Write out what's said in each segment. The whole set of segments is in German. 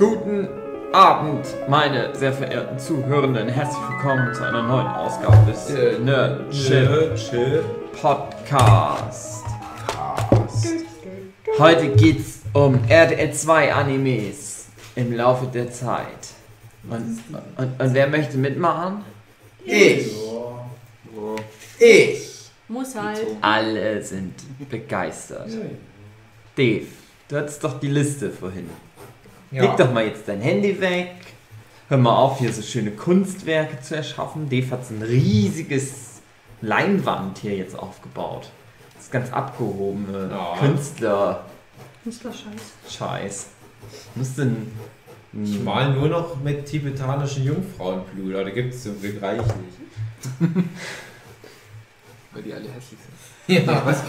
Guten Abend, meine sehr verehrten Zuhörenden. Herzlich willkommen zu einer neuen Ausgabe des äh, Nerd Chill Podcast. Heute geht's um RTL 2 Animes im Laufe der Zeit. Und, und, und wer möchte mitmachen? Ich. Ich. Muss halt. Alle sind begeistert. Dave, du hattest doch die Liste vorhin. Leg doch mal jetzt dein Handy weg. Hör mal auf, hier so schöne Kunstwerke zu erschaffen. Dave hat so ein riesiges Leinwand hier jetzt aufgebaut. Das ist ganz abgehobene Ja. Künstler. Künstlerscheiß. Scheiß. Muss denn. Ich mal nur noch mit tibetanischen Jungfrauenblut, da gibt es zum Glück reichlich. Weil die alle hässlich sind. Ja, was?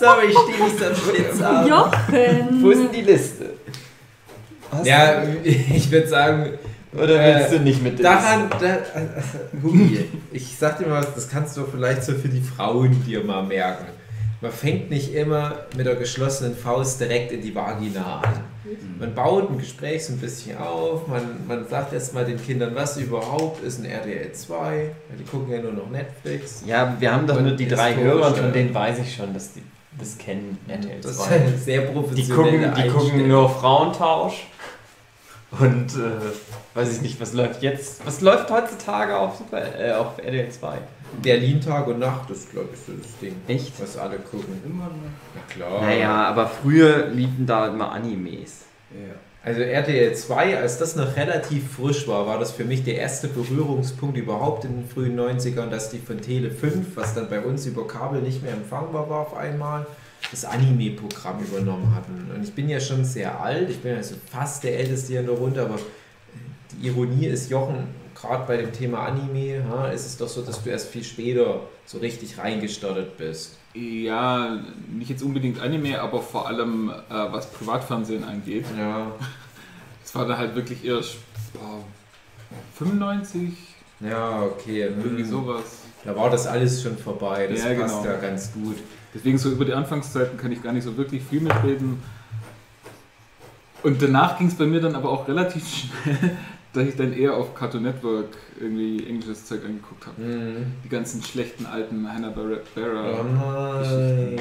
Sorry, ich stehe nicht so am Schlitz ab. Jochen! Wo ist denn die Liste? Hast Ja, ich würde sagen, oder willst äh, du nicht mit der daran, da, also, Hugi, ich sag dir mal was, das kannst du vielleicht so für die Frauen dir mal merken. Man fängt nicht immer mit der geschlossenen Faust direkt in die Vagina an. Man baut ein Gespräch so ein bisschen auf, man, man sagt erst mal den Kindern, was überhaupt ist ein RTL 2, weil die gucken ja nur noch Netflix. Ja, wir haben doch Und nur die drei Hörer und von denen weiß ich schon, dass die das kennen, RTL Das ist 2. eine sehr Die professionelle gucken, die gucken nur Frauentausch. Und äh, weiß ich nicht, was läuft jetzt? Was läuft heutzutage auf, Super, äh, auf RTL 2? Berlin Tag und Nacht ist, glaube ich, so das Ding. Echt? Was alle gucken. Immer noch. Na klar. Naja, aber früher liefen da immer Animes. Ja. Also RTL 2, als das noch relativ frisch war, war das für mich der erste Berührungspunkt überhaupt in den frühen 90ern, dass die von Tele 5, was dann bei uns über Kabel nicht mehr empfangbar war auf einmal, das Anime-Programm übernommen hatten. Und ich bin ja schon sehr alt, ich bin also fast der Älteste hier in der Runde, aber die Ironie ist, Jochen, gerade bei dem Thema Anime, ja, ist es doch so, dass du erst viel später so richtig reingestartet bist. ja, nicht jetzt unbedingt Anime, aber vor allem äh, was Privatfernsehen angeht. Ja, Das war dann halt wirklich erst boah, 95, ja okay. irgendwie hm. sowas. Da war das alles schon vorbei, das Ja, passt genau. ja ganz gut. Deswegen so über die Anfangszeiten kann ich gar nicht so wirklich viel mitreden. Und danach ging es bei mir dann aber auch relativ schnell, dass ich dann eher auf Cartoon Network irgendwie englisches Zeug angeguckt habe. Mhm. Die ganzen schlechten alten Hanna-Barbera. Oh nein.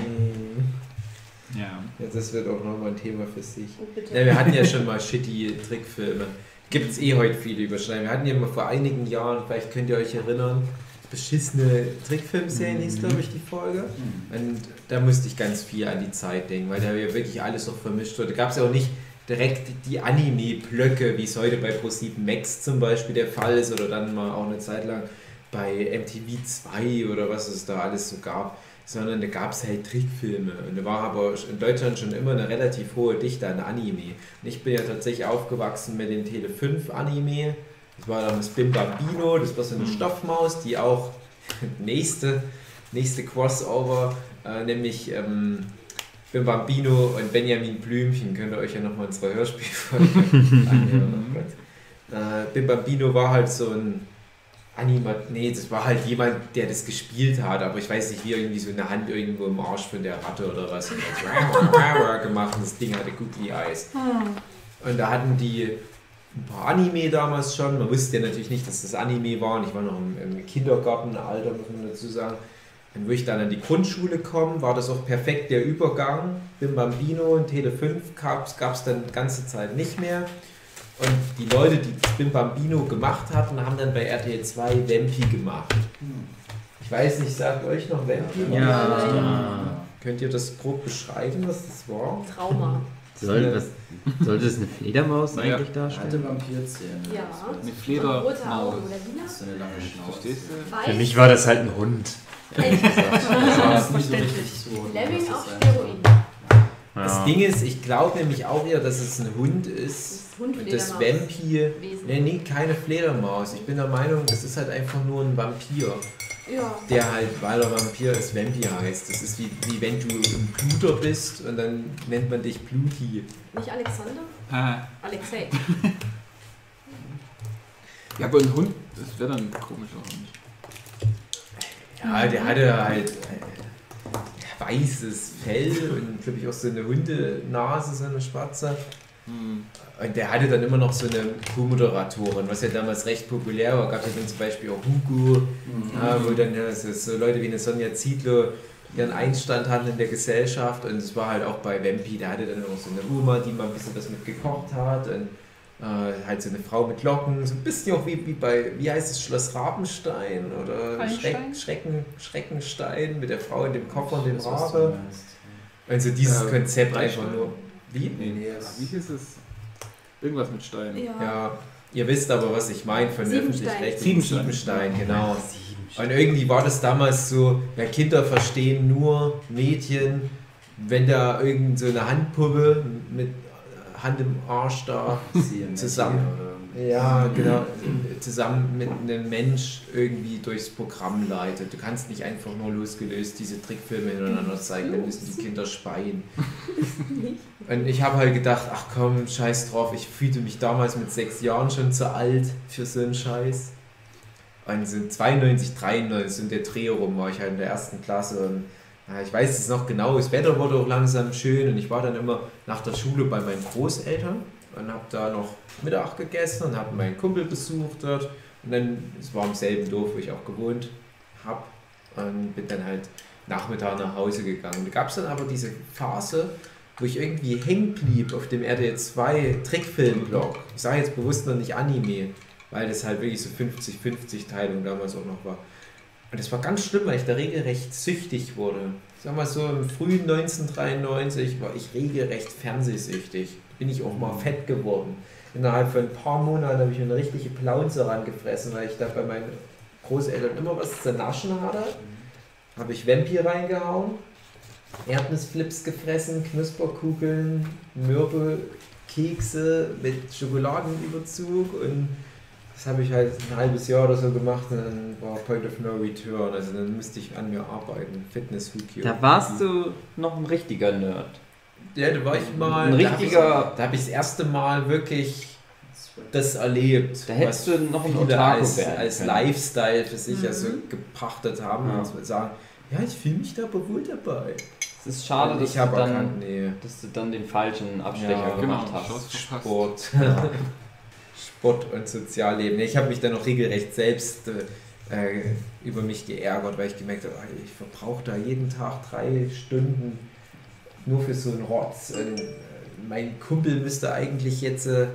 Ja. Ja, das wird auch nochmal ein Thema für sich. Oh. Ja, wir hatten ja schon mal shitty Trickfilme. Gibt es eh heute viele Überschneidungen. Wir hatten ja mal vor einigen Jahren, vielleicht könnt ihr euch erinnern, beschissene Trickfilmserien hieß, glaube ich, die Folge. Und da musste ich ganz viel an die Zeit denken, weil da ja wirklich alles noch vermischt wurde. Da gab es ja auch nicht direkt die Anime-Blöcke, wie es heute bei Pro7 Max zum Beispiel der Fall ist oder dann mal auch eine Zeit lang bei MTV 2 oder was es da alles so gab, sondern da gab es halt Trickfilme. Und da war aber in Deutschland schon immer eine relativ hohe Dichte an Anime. Und ich bin ja tatsächlich aufgewachsen mit den Tele 5 Anime. Das war dann das Bim Bambino, das war so eine Stoffmaus, die auch nächste, nächste Crossover, äh, nämlich ähm, Bim Bambino und Benjamin Blümchen, könnt ihr euch ja nochmal unsere Hörspielfolge anhören. Oh Gott. Äh, Bim Bambino war halt so ein Animat, nee, das war halt jemand, der das gespielt hat, aber ich weiß nicht, wie irgendwie so eine Hand irgendwo im Arsch von der Ratte oder was und hat gemacht und das Ding hatte Googly Eyes. Und da hatten die ein paar Anime damals schon. Man wusste ja natürlich nicht, dass das Anime war. Und ich war noch im, im Kindergartenalter, muss man dazu sagen. Und wo ich dann an die Grundschule komme, war das auch perfekt der Übergang. Bim Bambino und Tele 5 gab es dann die ganze Zeit nicht mehr. Und die Leute, die das Bim Bambino gemacht hatten, haben dann bei RTL 2 Vampi gemacht. Ich weiß nicht, sagt euch noch Vampi? Ja. Könnt ihr das grob beschreiben, was das war? Trauma. Soll, was, sollte es eine Fledermaus Naja. eigentlich darstellen? Alte Vampirzähne. Ja. Eine Und rote Fledermaus. Augen oder Schnauze. Für mich war das halt ein Hund. Ehrlich gesagt. Das war nicht so richtig so. Lemming auf Steroiden. Das Ding ist, ich glaube nämlich auch eher, dass es ein Hund ist. Das das. Vampir. Nee, nee, keine Fledermaus. Ich bin der Meinung, das ist halt einfach nur ein Vampir. Ja. Der halt, weil er Vampir ist, Vampir heißt. Das ist wie, wie wenn du ein Bluter bist und dann nennt man dich Bluti. Nicht Alexander? Ah. Alexei. Ja, aber ein Hund, das wäre dann komisch auch nicht. Ja, der hatte halt. äh, weißes Fell und glaube ich auch so eine Hundenase, so eine schwarze. Hm. Und der hatte dann immer noch so eine Co-Moderatorin, was ja damals recht populär war. Gab ja dann zum Beispiel auch Hugo, ja, wo dann ja, so, so Leute wie eine Sonja Zietlow ihren Einstand hatten in der Gesellschaft. Und es war halt auch bei Wempi, der hatte dann immer so eine Oma, die mal ein bisschen was mit gekocht hat. Und äh, halt so eine Frau mit Locken, so ein bisschen auch wie, wie bei, wie heißt es, Schloss Rabenstein oder Schreck? Schrecken, Schreckenstein mit der Frau in dem Koffer und dem Rabe. Also dieses Ja, Konzept einfach nur. Wie? Nee, nee, Ah, es- Wie hieß es? Irgendwas mit Stein. Ja. Ja, ihr wisst aber, was ich meine von Siebenstein. öffentlich-rechtlichen Siebenstein. Siebenstein, genau. Und irgendwie war das damals so, ja, Kinder verstehen nur Mädchen, wenn da irgend so eine Handpuppe mit Hand im Arsch da Zusammen. Ja, genau. Zusammen mit einem Mensch irgendwie durchs Programm leitet. Du kannst nicht einfach nur losgelöst diese Trickfilme hintereinander zeigen, dann müssen die Kinder speien. Und ich habe halt gedacht, ach komm, scheiß drauf, ich fühlte mich damals mit sechs Jahren schon zu alt für so einen Scheiß. Und so 92, 93, so in der Dreh rum war ich halt in der ersten Klasse und ja, ich weiß es noch genau, das Wetter wurde auch langsam schön und ich war dann immer nach der Schule bei meinen Großeltern und habe da noch Mittag gegessen und habe meinen Kumpel besucht dort und dann, es war im selben Dorf, wo ich auch gewohnt habe und bin dann halt Nachmittag nach Hause gegangen. Da gab es dann aber diese Phase, wo ich irgendwie hängen blieb auf dem RTL 2 Trickfilm-Blog. Ich sage jetzt bewusst noch nicht Anime, weil das halt wirklich so 50-50 Teilung damals auch noch war. Und das war ganz schlimm, weil ich da regelrecht süchtig wurde. Ich sag mal so, im frühen 1993 war ich regelrecht fernsehsüchtig. Bin ich auch mal fett geworden. Innerhalb von ein paar Monaten habe ich mir eine richtige Plaunze rangefressen, weil ich da bei meinen Großeltern immer was zu naschen hatte. Habe ich Vampir reingehauen, Erdnussflips gefressen, Knusperkugeln, Mürbe-Kekse mit Schokoladenüberzug und das habe ich halt ein halbes Jahr oder so gemacht und dann war Point of No Return. Also dann musste ich an mir arbeiten. Fitness Hukio. Da warst du noch ein richtiger Nerd. Ja, da war ich mal. Ein richtiger- ich- Da habe ich das erste Mal wirklich das erlebt. Da hättest du noch ein Otaku als, als. Lifestyle für sich Mhm. also gepachtet haben Ja. und sagen, ja, ich fühle mich da aber wohl dabei. Es ist schade, dass, ich du habe dann, erkannt, nee. dass du dann den falschen Abstecher Ja, gemacht genau, hast. Chance verpasst. Sport. Und Sozialleben. Ich habe mich dann auch regelrecht selbst äh, über mich geärgert, weil ich gemerkt habe, ich verbrauche da jeden Tag drei Stunden nur für so einen Rotz. Und, äh, mein Kumpel müsste eigentlich jetzt äh,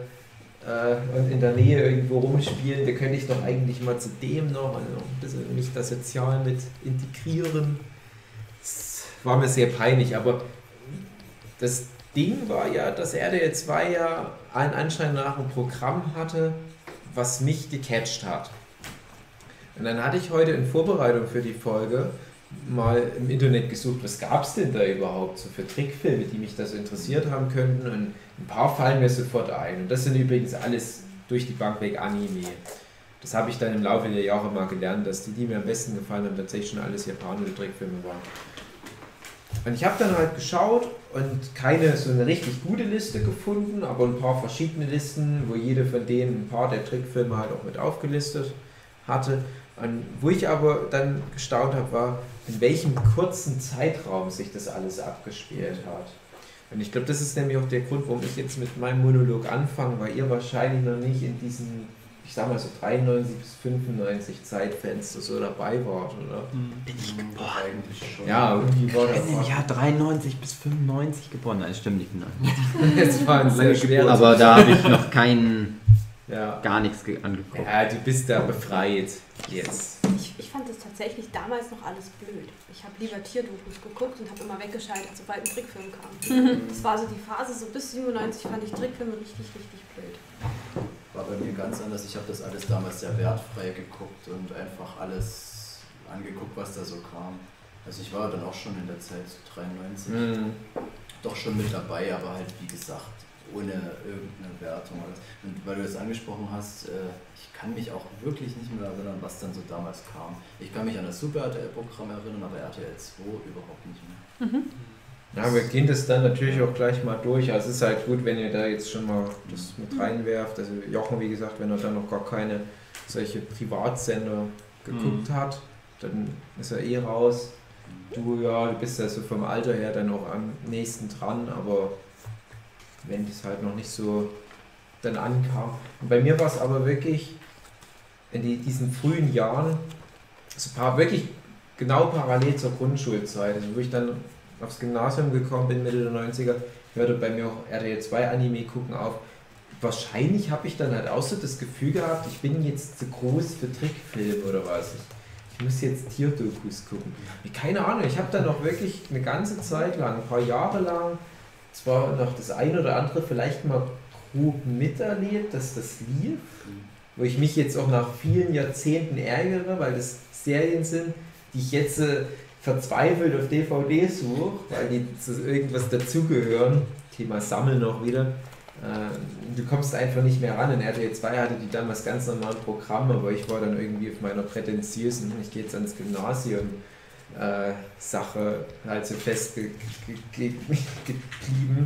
äh, in der Nähe irgendwo rumspielen. Da könnte ich doch eigentlich mal zu dem noch also noch ein bisschen mich da sozial mit integrieren. Das war mir sehr peinlich, aber das Ding war ja, dass RTL 2 ja allen Anschein nach ein Programm hatte, was mich gecatcht hat. Und dann hatte ich heute in Vorbereitung für die Folge mal im Internet gesucht, was gab es denn da überhaupt so für Trickfilme, die mich da so interessiert haben könnten. Und ein paar fallen mir sofort ein. Und das sind übrigens alles durch die Bank weg Anime. Das habe ich dann im Laufe der Jahre mal gelernt, dass die, die mir am besten gefallen haben, tatsächlich schon alles japanische Trickfilme waren. Und ich habe dann halt geschaut und keine so eine richtig gute Liste gefunden, aber ein paar verschiedene Listen, wo jede von denen ein paar der Trickfilme halt auch mit aufgelistet hatte. Und wo ich aber dann gestaunt habe, war, in welchem kurzen Zeitraum sich das alles abgespielt hat. Und ich glaube, das ist nämlich auch der Grund, warum ich jetzt mit meinem Monolog anfange, weil ihr wahrscheinlich noch nicht in diesen, ich sag mal so 93 bis 95 Zeitfenster so dabei wart, oder? Bin ich geboren. Eigentlich schon. Ja, irgendwie war Ich das. bin im Jahr 93 bis 95 geboren. Nein, stimmt nicht. Nein. Das war ein sehr schweres. Aber da habe ich noch keinen, ja. gar nichts ge- angeguckt. ja, du bist da befreit jetzt. Ich, ich fand das tatsächlich damals noch alles blöd. Ich habe lieber Tierdokus geguckt und habe immer weggeschaltet, sobald ein Trickfilm kam. Das war so die Phase, so bis 97 fand ich Trickfilme richtig, richtig blöd. War bei mir ganz anders. Ich habe das alles damals sehr wertfrei geguckt und einfach alles angeguckt, was da so kam. Also ich war dann auch schon in der Zeit 93 Mhm. doch schon mit dabei, aber halt wie gesagt ohne irgendeine Wertung. Und weil du das angesprochen hast, äh, ich kann mich auch wirklich nicht mehr erinnern, was dann so damals kam. Ich kann mich an das Super RTL-Programm erinnern, aber RTL 2 überhaupt nicht mehr. Ja, wir gehen das dann natürlich auch gleich mal durch. Also es ist halt gut, wenn ihr da jetzt schon mal das mit reinwerft. Also Jochen, wie gesagt, wenn er dann noch gar keine solche Privatsender geguckt hat, dann ist er eh raus. Du, ja, du bist ja so vom Alter her dann auch am nächsten dran, aber wenn das halt noch nicht so dann ankam. Und bei mir war es aber wirklich in die, diesen frühen Jahren, so paar, wirklich genau parallel zur Grundschulzeit, also wo ich dann aufs Gymnasium gekommen bin, Mitte der 90er, hörte bei mir auch RTL 2 Anime gucken auf. Wahrscheinlich habe ich dann halt auch so das Gefühl gehabt, ich bin jetzt zu groß für Trickfilme oder was. Ich, ich muss jetzt Tierdokus gucken. Keine Ahnung, ich habe dann noch wirklich eine ganze Zeit lang, ein paar Jahre lang, zwar noch das eine oder andere vielleicht mal grob miterlebt, dass das lief, wo ich mich jetzt auch nach vielen Jahrzehnten ärgere, weil das Serien sind, die ich jetzt äh, verzweifelt auf DVD suche, weil die zu irgendwas dazugehören. Thema Sammeln noch wieder. Äh, du kommst einfach nicht mehr ran. In RTL 2 hatte die damals ganz normalen Programme, aber ich war dann irgendwie auf meiner prätentiösen, ich gehe jetzt ans Gymnasium, äh, Sache halt so festgeblieben,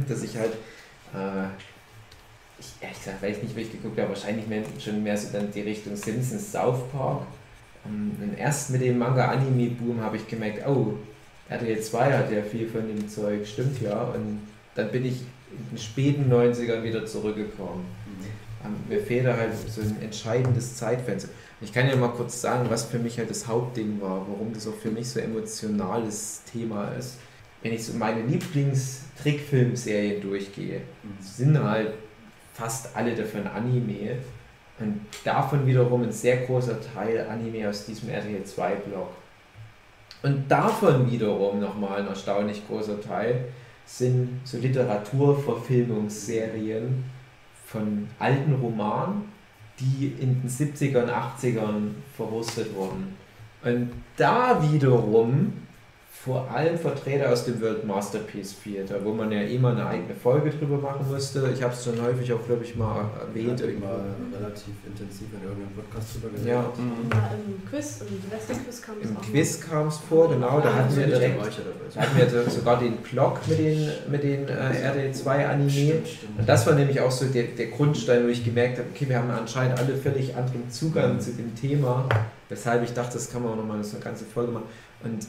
dass ich halt, äh, ich, ehrlich gesagt, weiß nicht, wie ich geguckt habe, wahrscheinlich mehr, schon mehr so dann die Richtung Simpsons, South Park. Und erst mit dem Manga-Anime-Boom habe ich gemerkt, oh, RTL 2 hat ja viel von dem Zeug, stimmt ja. Und dann bin ich in den späten 90ern wieder zurückgekommen. Mhm. Mir fehlt da halt so ein entscheidendes Zeitfenster. Ich kann ja mal kurz sagen, was für mich halt das Hauptding war, warum das auch für mich so emotionales Thema ist. Wenn ich so meine Lieblings-Trickfilmserien durchgehe, mhm. sind halt fast alle davon Anime. Und davon wiederum ein sehr großer Teil Anime aus diesem RTL 2 Block. Und davon wiederum nochmal ein erstaunlich großer Teil sind so Literaturverfilmungsserien von alten Romanen, die in den 70ern, 80ern verwurstet wurden. Und da wiederum vor allem Vertreter aus dem World Masterpiece Theater, wo man ja immer eine eigene Folge drüber machen musste. Ich habe es schon häufig auch, glaube ich, mal erwähnt. Ja, mal relativ intensiv in irgendeinem Podcast drüber geredet. Ja. Mhm. ja, im Quiz, im Silvesterquiz kam es Im Quiz kam es vor, genau. Da hatten wir direkt, da hatten wir sogar den Blog mit den, mit den äh, RD2 Anime. Stimmt, stimmt. Und das war nämlich auch so der, der Grundstein, wo ich gemerkt habe, okay, wir haben anscheinend alle völlig anderen Zugang mhm. zu dem Thema, weshalb ich dachte, das kann man auch nochmal so eine ganze Folge machen. Und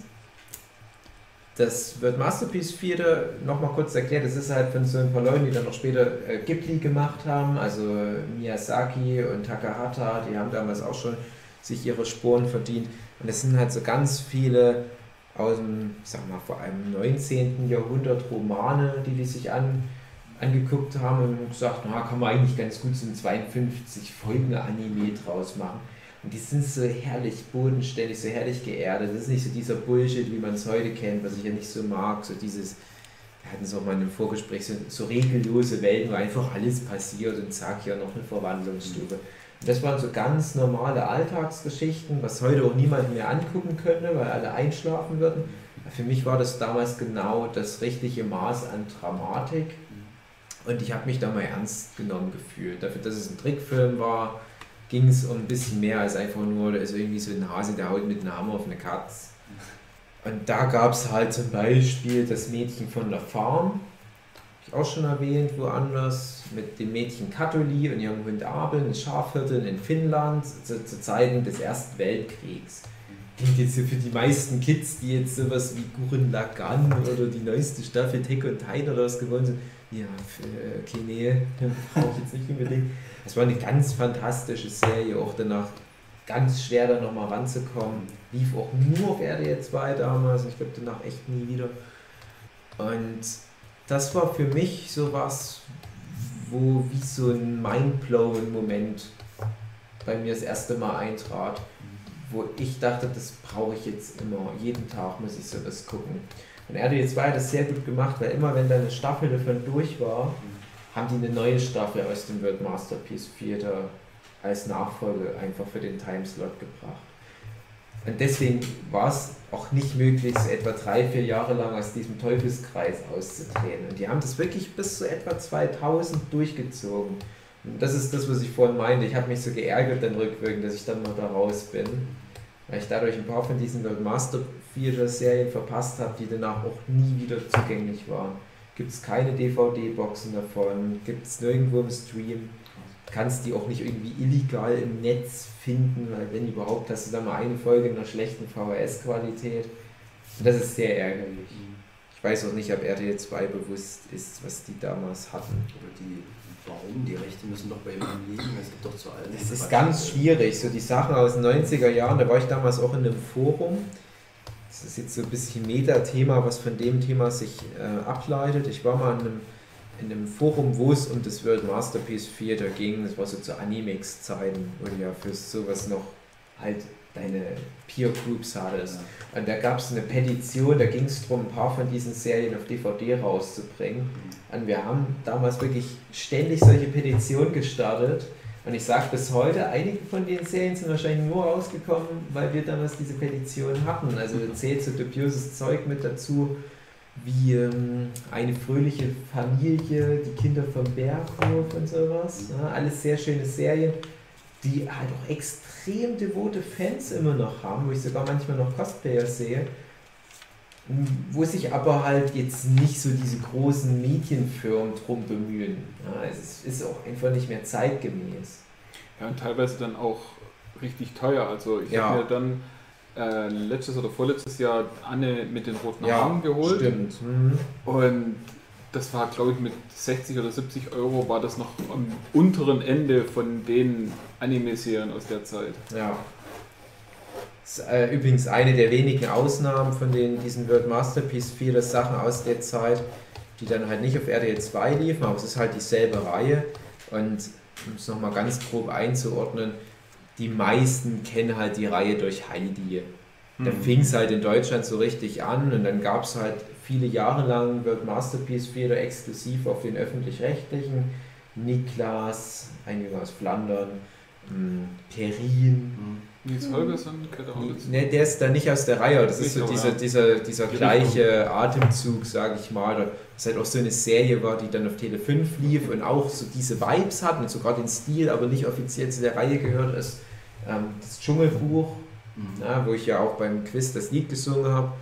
das wird Masterpiece 4 nochmal kurz erklärt. Das ist halt von so ein paar Leuten, die dann noch später äh, Ghibli gemacht haben, also Miyazaki und Takahata, die haben damals auch schon sich ihre Spuren verdient. Und das sind halt so ganz viele aus dem, ich sag mal, vor allem 19. Jahrhundert Romane, die die sich an, angeguckt haben und gesagt, na, kann man eigentlich ganz gut so ein 52 Folgen Anime draus machen. Und die sind so herrlich bodenständig, so herrlich geerdet. Das ist nicht so dieser Bullshit, wie man es heute kennt, was ich ja nicht so mag. So dieses, wir hatten es auch mal in einem Vorgespräch, so, so regellose Welten, wo einfach alles passiert und zack, ja noch eine Verwandlungsstufe. Und das waren so ganz normale Alltagsgeschichten, was heute auch niemand mehr angucken könnte, weil alle einschlafen würden. Für mich war das damals genau das richtige Maß an Dramatik. Und ich habe mich da mal ernst genommen gefühlt. Dafür, dass es ein Trickfilm war, ging es um ein bisschen mehr als einfach nur, da ist irgendwie so ein Hase, der haut mit einem Hammer auf eine Katze. Und da gab es halt zum Beispiel das Mädchen von der Farm, habe ich auch schon erwähnt, woanders, mit dem Mädchen Katholi und ihrem Hund Abel, eine Schafhirtin in Finnland zu, zu Zeiten des Ersten Weltkriegs. Klingt jetzt für die meisten Kids, die jetzt sowas wie Gurren Lagann oder die neueste Staffel Tick und Tide oder sind, ja, für, okay, nee, brauche ich jetzt nicht unbedingt. Es war eine ganz fantastische Serie, auch danach ganz schwer da nochmal ranzukommen. Lief auch nur auf RDR 2 damals, ich glaube danach echt nie wieder. Und das war für mich so was, wo wie so ein mindblowing Moment bei mir das erste Mal eintrat, wo ich dachte, das brauche ich jetzt immer, jeden Tag muss ich sowas gucken. Und RDR 2 hat das sehr gut gemacht, weil immer wenn da eine Staffel davon durch war, haben die eine neue Staffel aus dem World Masterpiece Theater als Nachfolge einfach für den Timeslot gebracht. Und deswegen war es auch nicht möglich, so etwa drei, vier Jahre lang aus diesem Teufelskreis auszutreten. Und die haben das wirklich bis zu etwa 2000 durchgezogen. Und das ist das, was ich vorhin meinte. Ich habe mich so geärgert dann rückwirkend, dass ich dann mal da raus bin. Weil ich dadurch ein paar von diesen World Master Theater Serien verpasst habe, die danach auch nie wieder zugänglich waren gibt es keine DVD-Boxen davon, gibt es nirgendwo im Stream. Kannst die auch nicht irgendwie illegal im Netz finden, weil wenn überhaupt hast du da mal eine Folge in einer schlechten VHS-Qualität. Und das ist sehr ärgerlich. Ich weiß auch nicht, ob RTL 2 bewusst ist, was die damals hatten. Oder die, warum? Die Rechte müssen doch bei jemandem liegen. Es gibt doch zu allen. Das ist ganz schwierig. So die Sachen aus den 90er Jahren, da war ich damals auch in einem Forum. Das ist jetzt so ein bisschen Meta-Thema, was von dem Thema sich äh, ableitet. Ich war mal in einem, in einem Forum, wo es um das World Masterpiece Theater ging. Das war so zu Animex-Zeiten, wo du ja für sowas noch halt deine Peer Groups hattest. Ja. Und da gab es eine Petition, da ging es darum, ein paar von diesen Serien auf DVD rauszubringen. Und wir haben damals wirklich ständig solche Petitionen gestartet. Und ich sage bis heute, einige von den Serien sind wahrscheinlich nur rausgekommen, weil wir damals diese Petition hatten. Also da zählt so dubioses Zeug mit dazu, wie ähm, eine fröhliche Familie, die Kinder vom Berghof und sowas. Ja, alles sehr schöne Serien, die halt auch extrem devote Fans immer noch haben, wo ich sogar manchmal noch Cosplayer sehe wo sich aber halt jetzt nicht so diese großen Medienfirmen drum bemühen. Ja, es ist auch einfach nicht mehr zeitgemäß. Ja, und teilweise dann auch richtig teuer. Also ich Ja. habe mir dann äh, letztes oder vorletztes Jahr Anne mit den roten Ja, Haaren geholt. Stimmt. Mhm. Und das war, glaube ich, mit 60 oder 70 Euro war das noch am unteren Ende von den Anime-Serien aus der Zeit. Ja. Das ist äh, übrigens eine der wenigen Ausnahmen von den, diesen World Masterpiece viele Sachen aus der Zeit, die dann halt nicht auf RTL 2 liefen, aber es ist halt dieselbe Reihe. Und um es nochmal ganz grob einzuordnen, die meisten kennen halt die Reihe durch Heidi. Da Mhm. fing es halt in Deutschland so richtig an und dann gab es halt viele Jahre lang World Masterpiece Theater exklusiv auf den öffentlich-rechtlichen. Niklas, einige aus Flandern, mh, Perrin. Nils Holgersson gehört auch dazu. Ne, der ist da nicht aus der Reihe, das ist so dieser, dieser, dieser Die gleiche Atemzug, sage ich mal. Was halt auch so eine Serie war, die dann auf Tele 5 lief und auch so diese Vibes hat und sogar den Stil, aber nicht offiziell zu der Reihe gehört ist. Ähm, das Dschungelbuch, Mhm. ja, wo ich ja auch beim Quiz das Lied gesungen habe.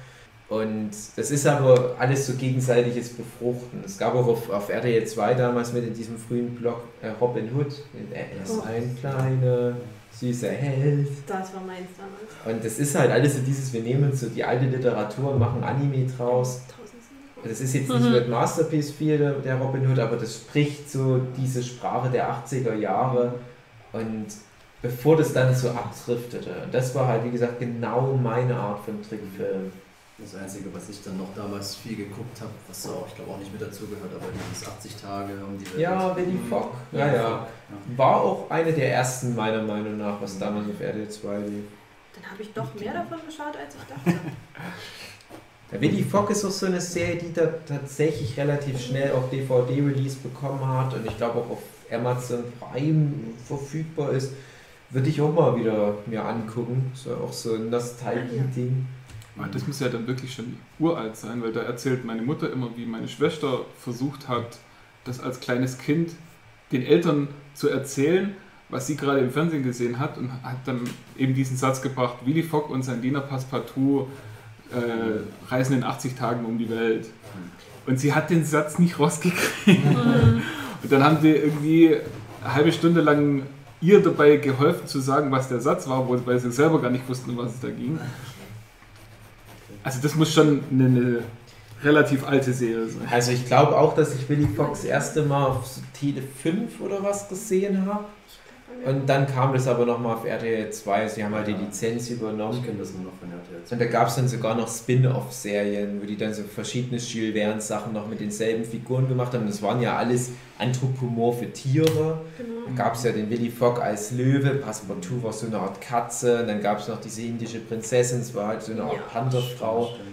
Und das ist aber alles so gegenseitiges Befruchten. Es gab auch auf, auf RTL 2 damals mit in diesem frühen Blog äh, Robin Hood. Er ist Oh. ein kleiner, süßer Held. Das war meins damals. Und das ist halt alles so dieses, wir nehmen so die alte Literatur und machen Anime draus. Das ist jetzt nicht Mhm. World Masterpiece viel, der, der Robin Hood, aber das spricht so diese Sprache der 80er Jahre. Und bevor das dann so abdriftete. Und das war halt, wie gesagt, genau meine Art von Trickfilm. Das Einzige, was ich dann noch damals viel geguckt habe, was auch, ich glaube auch nicht mit dazugehört, aber dieses 80 Tage um die Welt. Ja, Willy Fogg. Ja, ja. War auch eine der ersten, meiner Meinung nach, was damals auf RTL 2 lief. Dann habe ich doch mehr davon geschaut, als ich dachte. Der Willy Fogg ist auch so eine Serie, die da tatsächlich relativ schnell auch DVD-Release bekommen hat und ich glaube auch auf Amazon Prime verfügbar ist. Würde ich auch mal wieder mir angucken. So auch so ein Nostalgie-Ding. Ah, Das muss ja dann wirklich schon uralt sein, weil da erzählt meine Mutter immer, wie meine Schwester versucht hat, das als kleines Kind den Eltern zu erzählen, was sie gerade im Fernsehen gesehen hat und hat dann eben diesen Satz gebracht, Willy Fogg und sein Diener Passepartout äh, reisen in 80 Tagen um die Welt. Und sie hat den Satz nicht rausgekriegt. Und dann haben die irgendwie eine halbe Stunde lang ihr dabei geholfen zu sagen, was der Satz war, weil sie selber gar nicht wussten, um was es da ging. Also das muss schon eine, eine relativ alte Serie sein. Also ich glaube auch, dass ich Willy Fox das erste Mal auf Tele 5 oder was gesehen habe. Und dann kam das aber nochmal auf RTL 2. Sie haben halt die Lizenz übernommen. Ich kenne das nur noch von RTL. Und da gab es dann sogar noch Spin-off-Serien, wo die dann so verschiedene Jules Verne-Sachen noch mit denselben Figuren gemacht haben. Das waren ja alles anthropomorphe Tiere. Genau. Dann gab es ja den Willy Fogg als Löwe, Passepartout war so eine Art Katze. Und dann gab es noch diese indische Prinzessin, es war halt so eine Art Ja, Pantherfrau. Stimmt.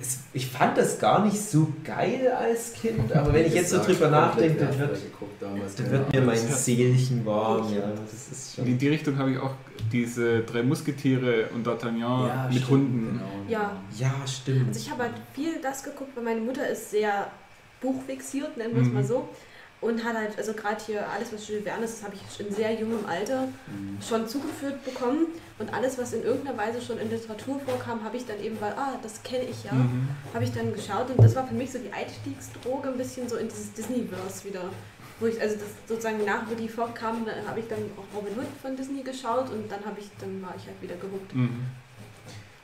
Es, ich fand das gar nicht so geil als Kind, aber wenn ich jetzt so drüber nachdenke, dann wird, damals, dann wird mir Ahnung. mein Seelchen warm. Ja, das ist Und schon. in die Richtung habe ich auch diese drei Musketiere und D'Artagnan Ja, mit stimmt, Hunden. Genau. Ja. Ja, stimmt. Also ich habe halt viel das geguckt, weil meine Mutter ist sehr buchfixiert, nennen wir es mal Mhm. so. Und hat halt, also gerade hier alles, was Jules Verne ist, das habe ich in sehr jungem Alter Mhm. schon zugeführt bekommen. Und alles, was in irgendeiner Weise schon in Literatur vorkam, habe ich dann eben, weil, ah, das kenne ich ja, Mhm. habe ich dann geschaut. Und das war für mich so die Einstiegsdroge, ein bisschen so in dieses Disney-Verse wieder. Wo ich, also das sozusagen nach Willy Fogg kam, dann habe ich dann auch Robin Hood von Disney geschaut und dann habe ich, dann war ich halt wieder gehuckt. Mhm.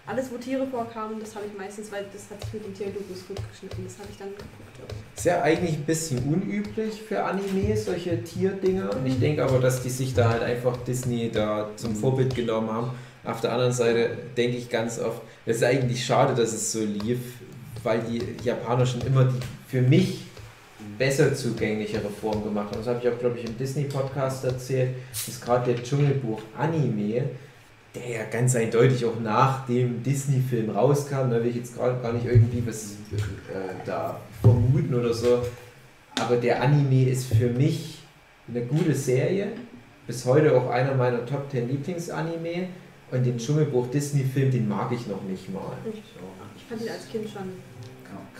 alles, wo Tiere vorkamen, das habe ich meistens, weil das hat sich mit den Tierdokus gut geschnitten. Das habe ich dann geguckt. Ist ja eigentlich ein bisschen unüblich für Anime, solche Tierdinger. Und ich denke aber, dass die sich da halt einfach Disney da zum Vorbild genommen haben. Auf der anderen Seite denke ich ganz oft, es ist eigentlich schade, dass es so lief, weil die Japaner schon immer die für mich besser zugänglichere Form gemacht haben. Das habe ich auch, glaube ich, im Disney-Podcast erzählt, dass gerade der Dschungelbuch-Anime, der ja ganz eindeutig auch nach dem Disney-Film rauskam, da will ich jetzt gerade gar nicht irgendwie was äh, da vermuten oder so, aber der Anime ist für mich eine gute Serie, bis heute auch einer meiner Top 10 Lieblingsanime und den Dschungelbuch Disney-Film, den mag ich noch nicht mal. Ich, ich fand ihn als Kind schon.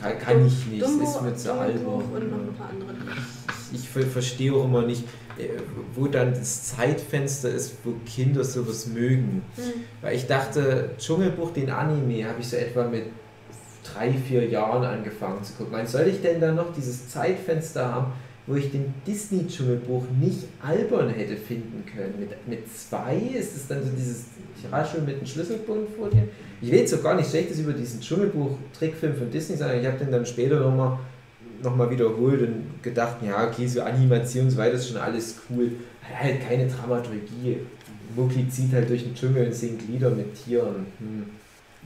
Kann, kann ich nicht, Dumbo, ist mir zu albern. andere. Ich ver- verstehe auch immer nicht, äh, wo dann das Zeitfenster ist, wo Kinder sowas mögen. Hm. Weil ich dachte, Dschungelbuch, den Anime, habe ich so etwa mit drei, vier Jahren angefangen zu gucken. Wann soll ich denn dann noch dieses Zeitfenster haben, wo ich den Disney-Dschungelbuch nicht albern hätte finden können? Mit, mit zwei ist es dann so dieses, ich raschel mit einem Schlüsselbund vor dir. Ich jetzt so gar nicht Schlechtes über diesen Dschungelbuch-Trickfilm von Disney sagen. Ich habe den dann später nochmal noch mal wiederholt und gedacht, ja, okay, so Animation und so weiter ist schon alles cool. Hat halt keine Dramaturgie. Mowgli zieht halt durch den Dschungel und singt Lieder mit Tieren. Hm.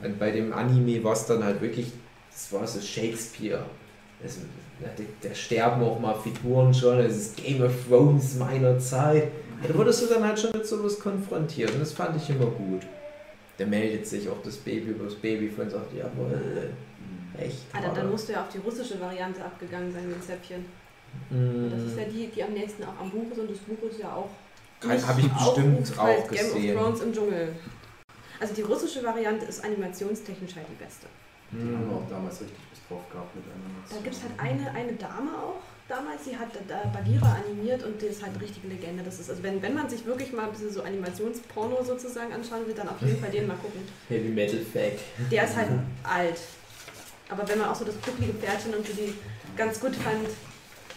Und bei dem Anime war es dann halt wirklich, das war so Shakespeare. Also, da, da sterben auch mal Figuren schon, das ist Game of Thrones meiner Zeit. Da wurdest du dann halt schon mit sowas konfrontiert und das fand ich immer gut. Da meldet sich auch das Baby über das Baby und sagt, jawohl, echt. Alter, Vater. dann musst du ja auf die russische Variante abgegangen sein mit Zäpfchen. Mm, Das ist ja die, die am nächsten auch am Buch ist und das Buch ist ja auch. Kann- hab ich bestimmt aufrufend, auch halt Game gesehen. of Thrones im Dschungel. Also die russische Variante ist animationstechnisch halt die beste. Die haben wir auch damals richtig was drauf gehabt mit einer Da gibt es halt eine, eine Dame auch damals, die hat da Bagheera animiert und die ist halt eine richtige Legende. Das ist, also wenn, wenn man sich wirklich mal ein bisschen so Animationsporno sozusagen anschauen will, dann auf jeden Fall den mal gucken. Heavy Metal Fact. Der ist halt alt. Aber wenn man auch so das bucklige Pferdchen und so die ganz gut fand,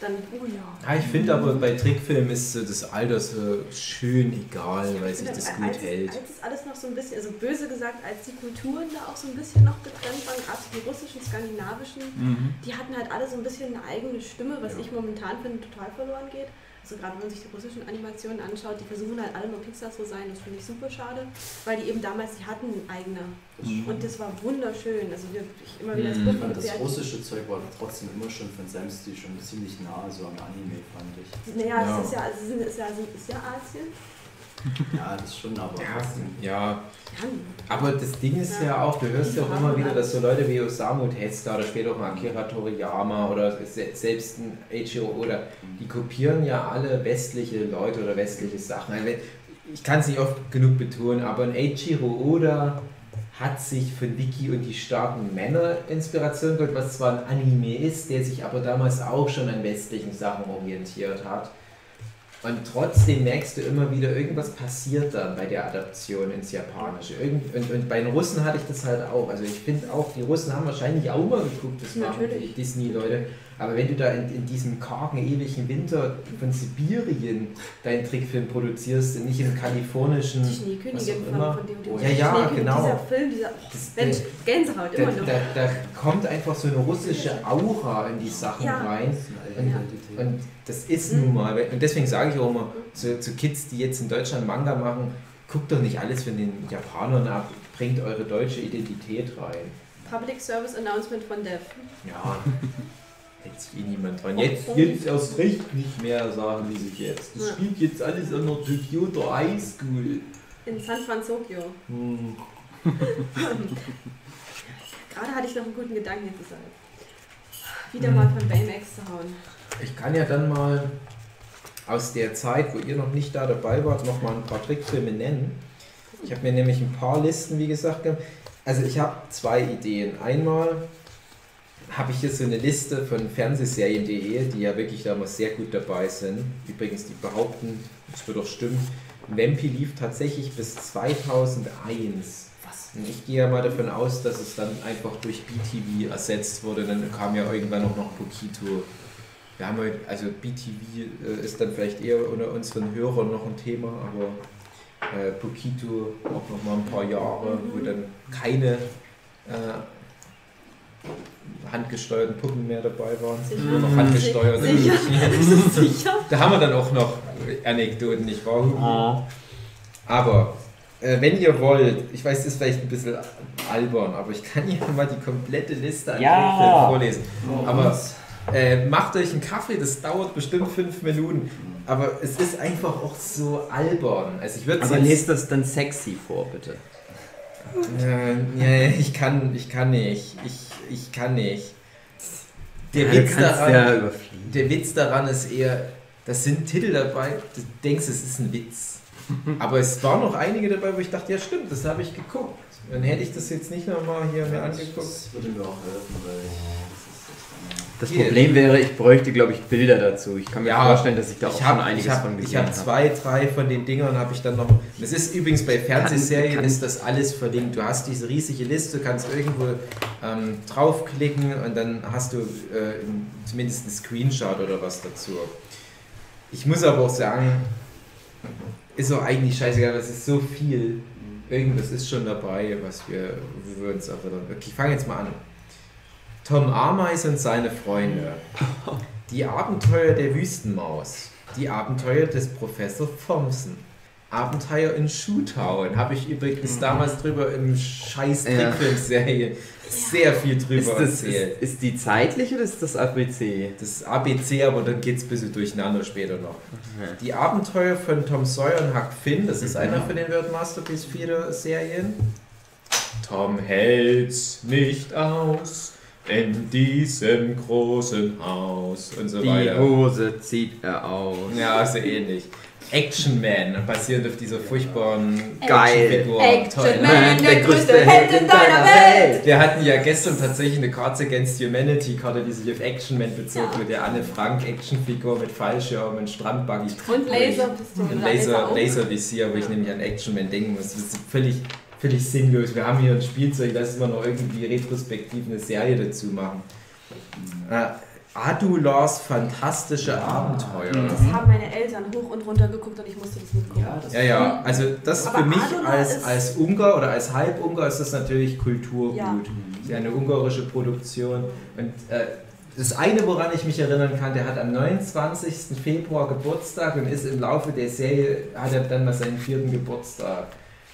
dann, oh ja. Ja, ich finde aber bei Trickfilmen ist das Alter so schön egal, weil sich das gut als, hält. Als es alles noch so ein bisschen, also böse gesagt, als die Kulturen da auch so ein bisschen noch getrennt waren, gerade die russischen, skandinavischen, Mhm. die hatten halt alle so ein bisschen eine eigene Stimme, was ich momentan finde, total verloren geht. Also gerade wenn man sich die russischen Animationen anschaut, die versuchen halt alle nur Pixar zu sein, das finde ich super schade, weil die eben damals, die hatten eigene. Und das war wunderschön. Also wir, ich immer wieder das Mhm. Das bewerten. russische Zeug war trotzdem immer schon von seinem Stil schon ziemlich nah, so am Anime, fand ich. Naja, Ja. es ist ja, es ist, ja, ist ja Asien. Ja, das schon, aber Ja, ja, aber das Ding ist ja auch, du hörst ja auch immer wieder, dass so Leute wie Osamu Tezuka oder später auch mal Akira Toriyama oder se- selbst ein Eiichiro Oda, die kopieren ja alle westliche Leute oder westliche Sachen. Ich kann es nicht oft genug betonen, aber ein Eiichiro Oda hat sich von Vicky und die starken Männer Inspiration geholt, was zwar ein Anime ist, der sich aber damals auch schon an westlichen Sachen orientiert hat. Und trotzdem merkst du immer wieder, irgendwas passiert dann bei der Adaption ins Japanische. Irgend, und, und bei den Russen hatte ich das halt auch. Also ich finde auch, die Russen haben wahrscheinlich auch mal geguckt, das machen Natürlich. die Disney-Leute. Aber wenn du da in, in diesem kargen, ewigen Winter von Sibirien deinen Trickfilm produzierst, und nicht im kalifornischen... Die Schneekönigin von, von dem, dem Ja, ja, genau. Dieser Film, dieser oh, Das- Mensch, Gänsehaut, Da, immer noch. da, da kommt einfach so eine russische Aura in die Sachen Ja. rein. Eine Identität. Und das ist Mhm. nun mal, und deswegen sage ich auch immer zu, zu Kids, die jetzt in Deutschland Manga machen, guckt doch nicht alles von den Japanern ab, bringt eure deutsche Identität rein. Public Service Announcement von Dev. Ja, sich eh niemand dran. Jetzt, jetzt erst recht nicht mehr, sagen die sich jetzt. Das Ja. spielt jetzt alles an der Tokyo High School. In San Francisco. Hm. Gerade hatte ich noch einen guten Gedanken jetzt gesagt. Wieder mal von Baymax zu hauen. Ich kann ja dann mal aus der Zeit, wo ihr noch nicht da dabei wart, noch mal ein paar Trickfilme nennen. Ich habe mir nämlich ein paar Listen, wie gesagt. Also ich habe zwei Ideen. Einmal habe ich hier so eine Liste von Fernsehserien.de, die ja wirklich damals sehr gut dabei sind. Übrigens, die behaupten, das wird doch stimmen, Vampi lief tatsächlich bis 2001. Was? Und ich gehe ja mal davon aus, dass es dann einfach durch BTV ersetzt wurde. Dann kam ja irgendwann auch noch Pokito. Wir haben heute, also BTV äh, ist dann vielleicht eher unter unseren Hörern noch ein Thema, aber äh, Pokito auch noch mal ein paar Jahre, wo dann keine äh, handgesteuerten Puppen mehr dabei waren. Sicher. Nur noch handgesteuerte. Sicher. Sicher. Da haben wir dann auch noch Anekdoten, nicht wahr? Hugo? Aber äh, wenn ihr wollt, ich weiß, das ist vielleicht ein bisschen albern, aber ich kann hier mal die komplette Liste an Ja. Vorlesen. Aber Was? Äh, macht euch einen Kaffee, das dauert bestimmt fünf Minuten. Aber es ist einfach auch so albern. Also ich würde Aber lest das dann sexy vor, bitte. äh, ja, ich kann, ich kann nicht. Ich, ich kann nicht. Der, Ja, Witz daran, ja der Witz daran ist eher, das sind Titel dabei, du denkst, es ist ein Witz. Aber es waren noch einige dabei, wo ich dachte, ja stimmt, das habe ich geguckt. Dann hätte ich das jetzt nicht nochmal hier mir angeguckt. Das würde mir auch helfen, weil echt Das Hier. Problem wäre, ich bräuchte, glaube ich, Bilder dazu. Ich kann mir Ja, vorstellen, dass ich da auch ich schon habe einiges ich hab, von ich gesehen hab habe. zwei, drei von den Dingern habe ich dann noch. Das ist übrigens bei Fernsehserien kann- ist das alles verlinkt. Du hast diese riesige Liste, kannst irgendwo ähm, draufklicken und dann hast du äh, zumindest einen Screenshot oder was dazu. Ich muss aber auch sagen, ist auch eigentlich scheißegal, es ist so viel. Irgendwas ist schon dabei, was wir, wir uns erinnern. Okay, ich fange jetzt mal an. Tom Ameise und seine Freunde. Die Abenteuer der Wüstenmaus. Die Abenteuer des Professor Thompson. Abenteuer in Shoetown. Habe ich übrigens damals drüber im scheiß Mhm. Ja. Trickfilmserie sehr viel Ist, drüber das, erzählt. ist, ist die zeitlich oder ist das ABC? Das ist ABC, aber dann geht es ein bisschen durcheinander später noch. Die Abenteuer von Tom Sawyer und Huck Finn, das ist einer von den World Masterpiece Feeder Serien. Tom hält's nicht aus in diesem großen Haus und so Die weiter. Hose zieht er aus. Ja, so ähnlich. Action Man, basierend auf dieser furchtbaren Geil. Actionfigur. Action Toll, ne? Man, der größte Held in deiner Welt. Wir hatten ja gestern tatsächlich eine Cards Against Humanity Karte, die sich auf Action Man bezog, Ja. mit der Anne Frank Actionfigur mit Fallschirm und Strandbuggy. Und Laserpistole. Und Laser. Laservisier, wo ich nämlich an Action Man denken muss. Das ist völlig, völlig sinnlos. Wir haben hier ein Spielzeug, lass immer noch irgendwie retrospektiv eine Serie dazu machen. Äh, Adulars fantastische Abenteuer. Das haben meine Eltern hoch und runter geguckt und ich musste das mitgucken. Ja, das Ja, ja, also das Aber für mich Adula als, als Ungar oder als Halbungar ist das natürlich Kulturgut. Ja. Das ist ja eine ungarische Produktion. Und äh, das eine, woran ich mich erinnern kann, der hat am 29. Februar Geburtstag und ist im Laufe der Serie, hat er dann mal seinen vierten Geburtstag.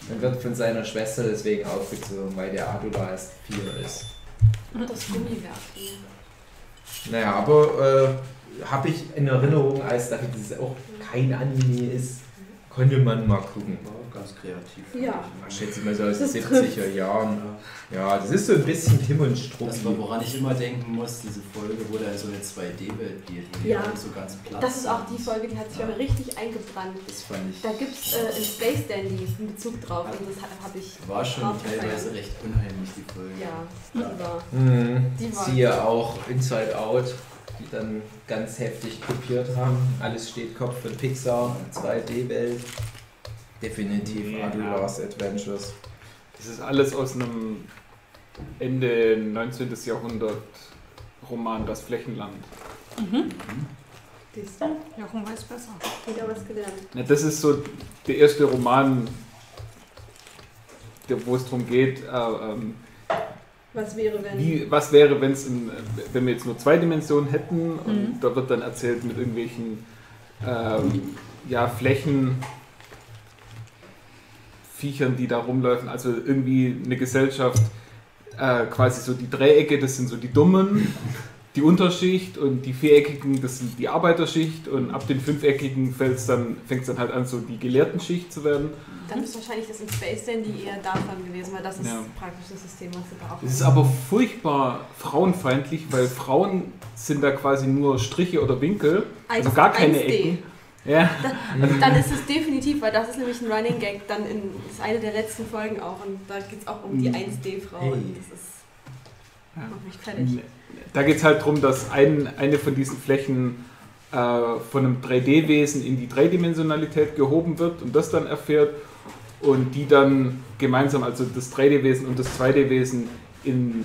Dann wird von seiner Schwester deswegen aufgezogen, weil der Adula erst vier ist. Das Gummiwerk. Naja, aber äh, habe ich in Erinnerung, als da das auch kein Anime ist, konnte man mal gucken. Ganz kreativ. Ja. Ich schätze mal so aus den Das 70er Jahren. Ja, das ist so ein bisschen Tim und Struppi. Das war, woran ich immer denken muss, diese Folge, wo da so eine 2D-Welt geht, die Ja. so ganz platt Das ist auch die Folge, die hat sich aber richtig eingebrannt. Das fand ich. Da gibt es äh, in Space Dandy einen Bezug drauf und das habe ich. war schon teilweise recht unheimlich, die Folge. Ja, die war. Mhm. Die war- Siehe auch Inside Out, die dann ganz heftig kopiert haben. Alles steht Kopf für Pixar, 2D-Welt. Definitiv Ja. Adular's Adventures. Das ist alles aus einem Ende 19. Jahrhundert Roman Das Flächenland. Siehst Jochen weiß besser. Wieder was gelernt. Ja, das ist so der erste Roman, der, wo es darum geht, äh, ähm, Was wäre, wenn. wie, was wäre, wenn's in, wenn wir jetzt nur zwei Dimensionen hätten und Mhm. da wird dann erzählt mit irgendwelchen ähm, ja, Flächen, Viechern, die da rumläufen. Also irgendwie eine Gesellschaft, äh, quasi so die Dreiecke, das sind so die Dummen, die Unterschicht und die Viereckigen, das sind die Arbeiterschicht und ab den Fünfeckigen dann, fängt es dann halt an, so die Gelehrtenschicht zu werden. Dann ist wahrscheinlich das in Space Dandy eher davon gewesen, weil das ist Ja. praktisch das System, was sie da auch Es ist aber furchtbar frauenfeindlich, weil Frauen sind da quasi nur Striche oder Winkel, also gar keine 1D. Ecken. Ja. Dann ist es definitiv, weil das ist nämlich ein Running Gag, dann in ist eine der letzten Folgen auch und da geht es auch um die Mhm. 1D-Frau Hey. und das ist. Macht mich fertig. Da geht es halt darum, dass ein, eine von diesen Flächen äh, von einem 3D-Wesen in die Dreidimensionalität gehoben wird und das dann erfährt und die dann gemeinsam, also das 3D-Wesen und das 2D-Wesen in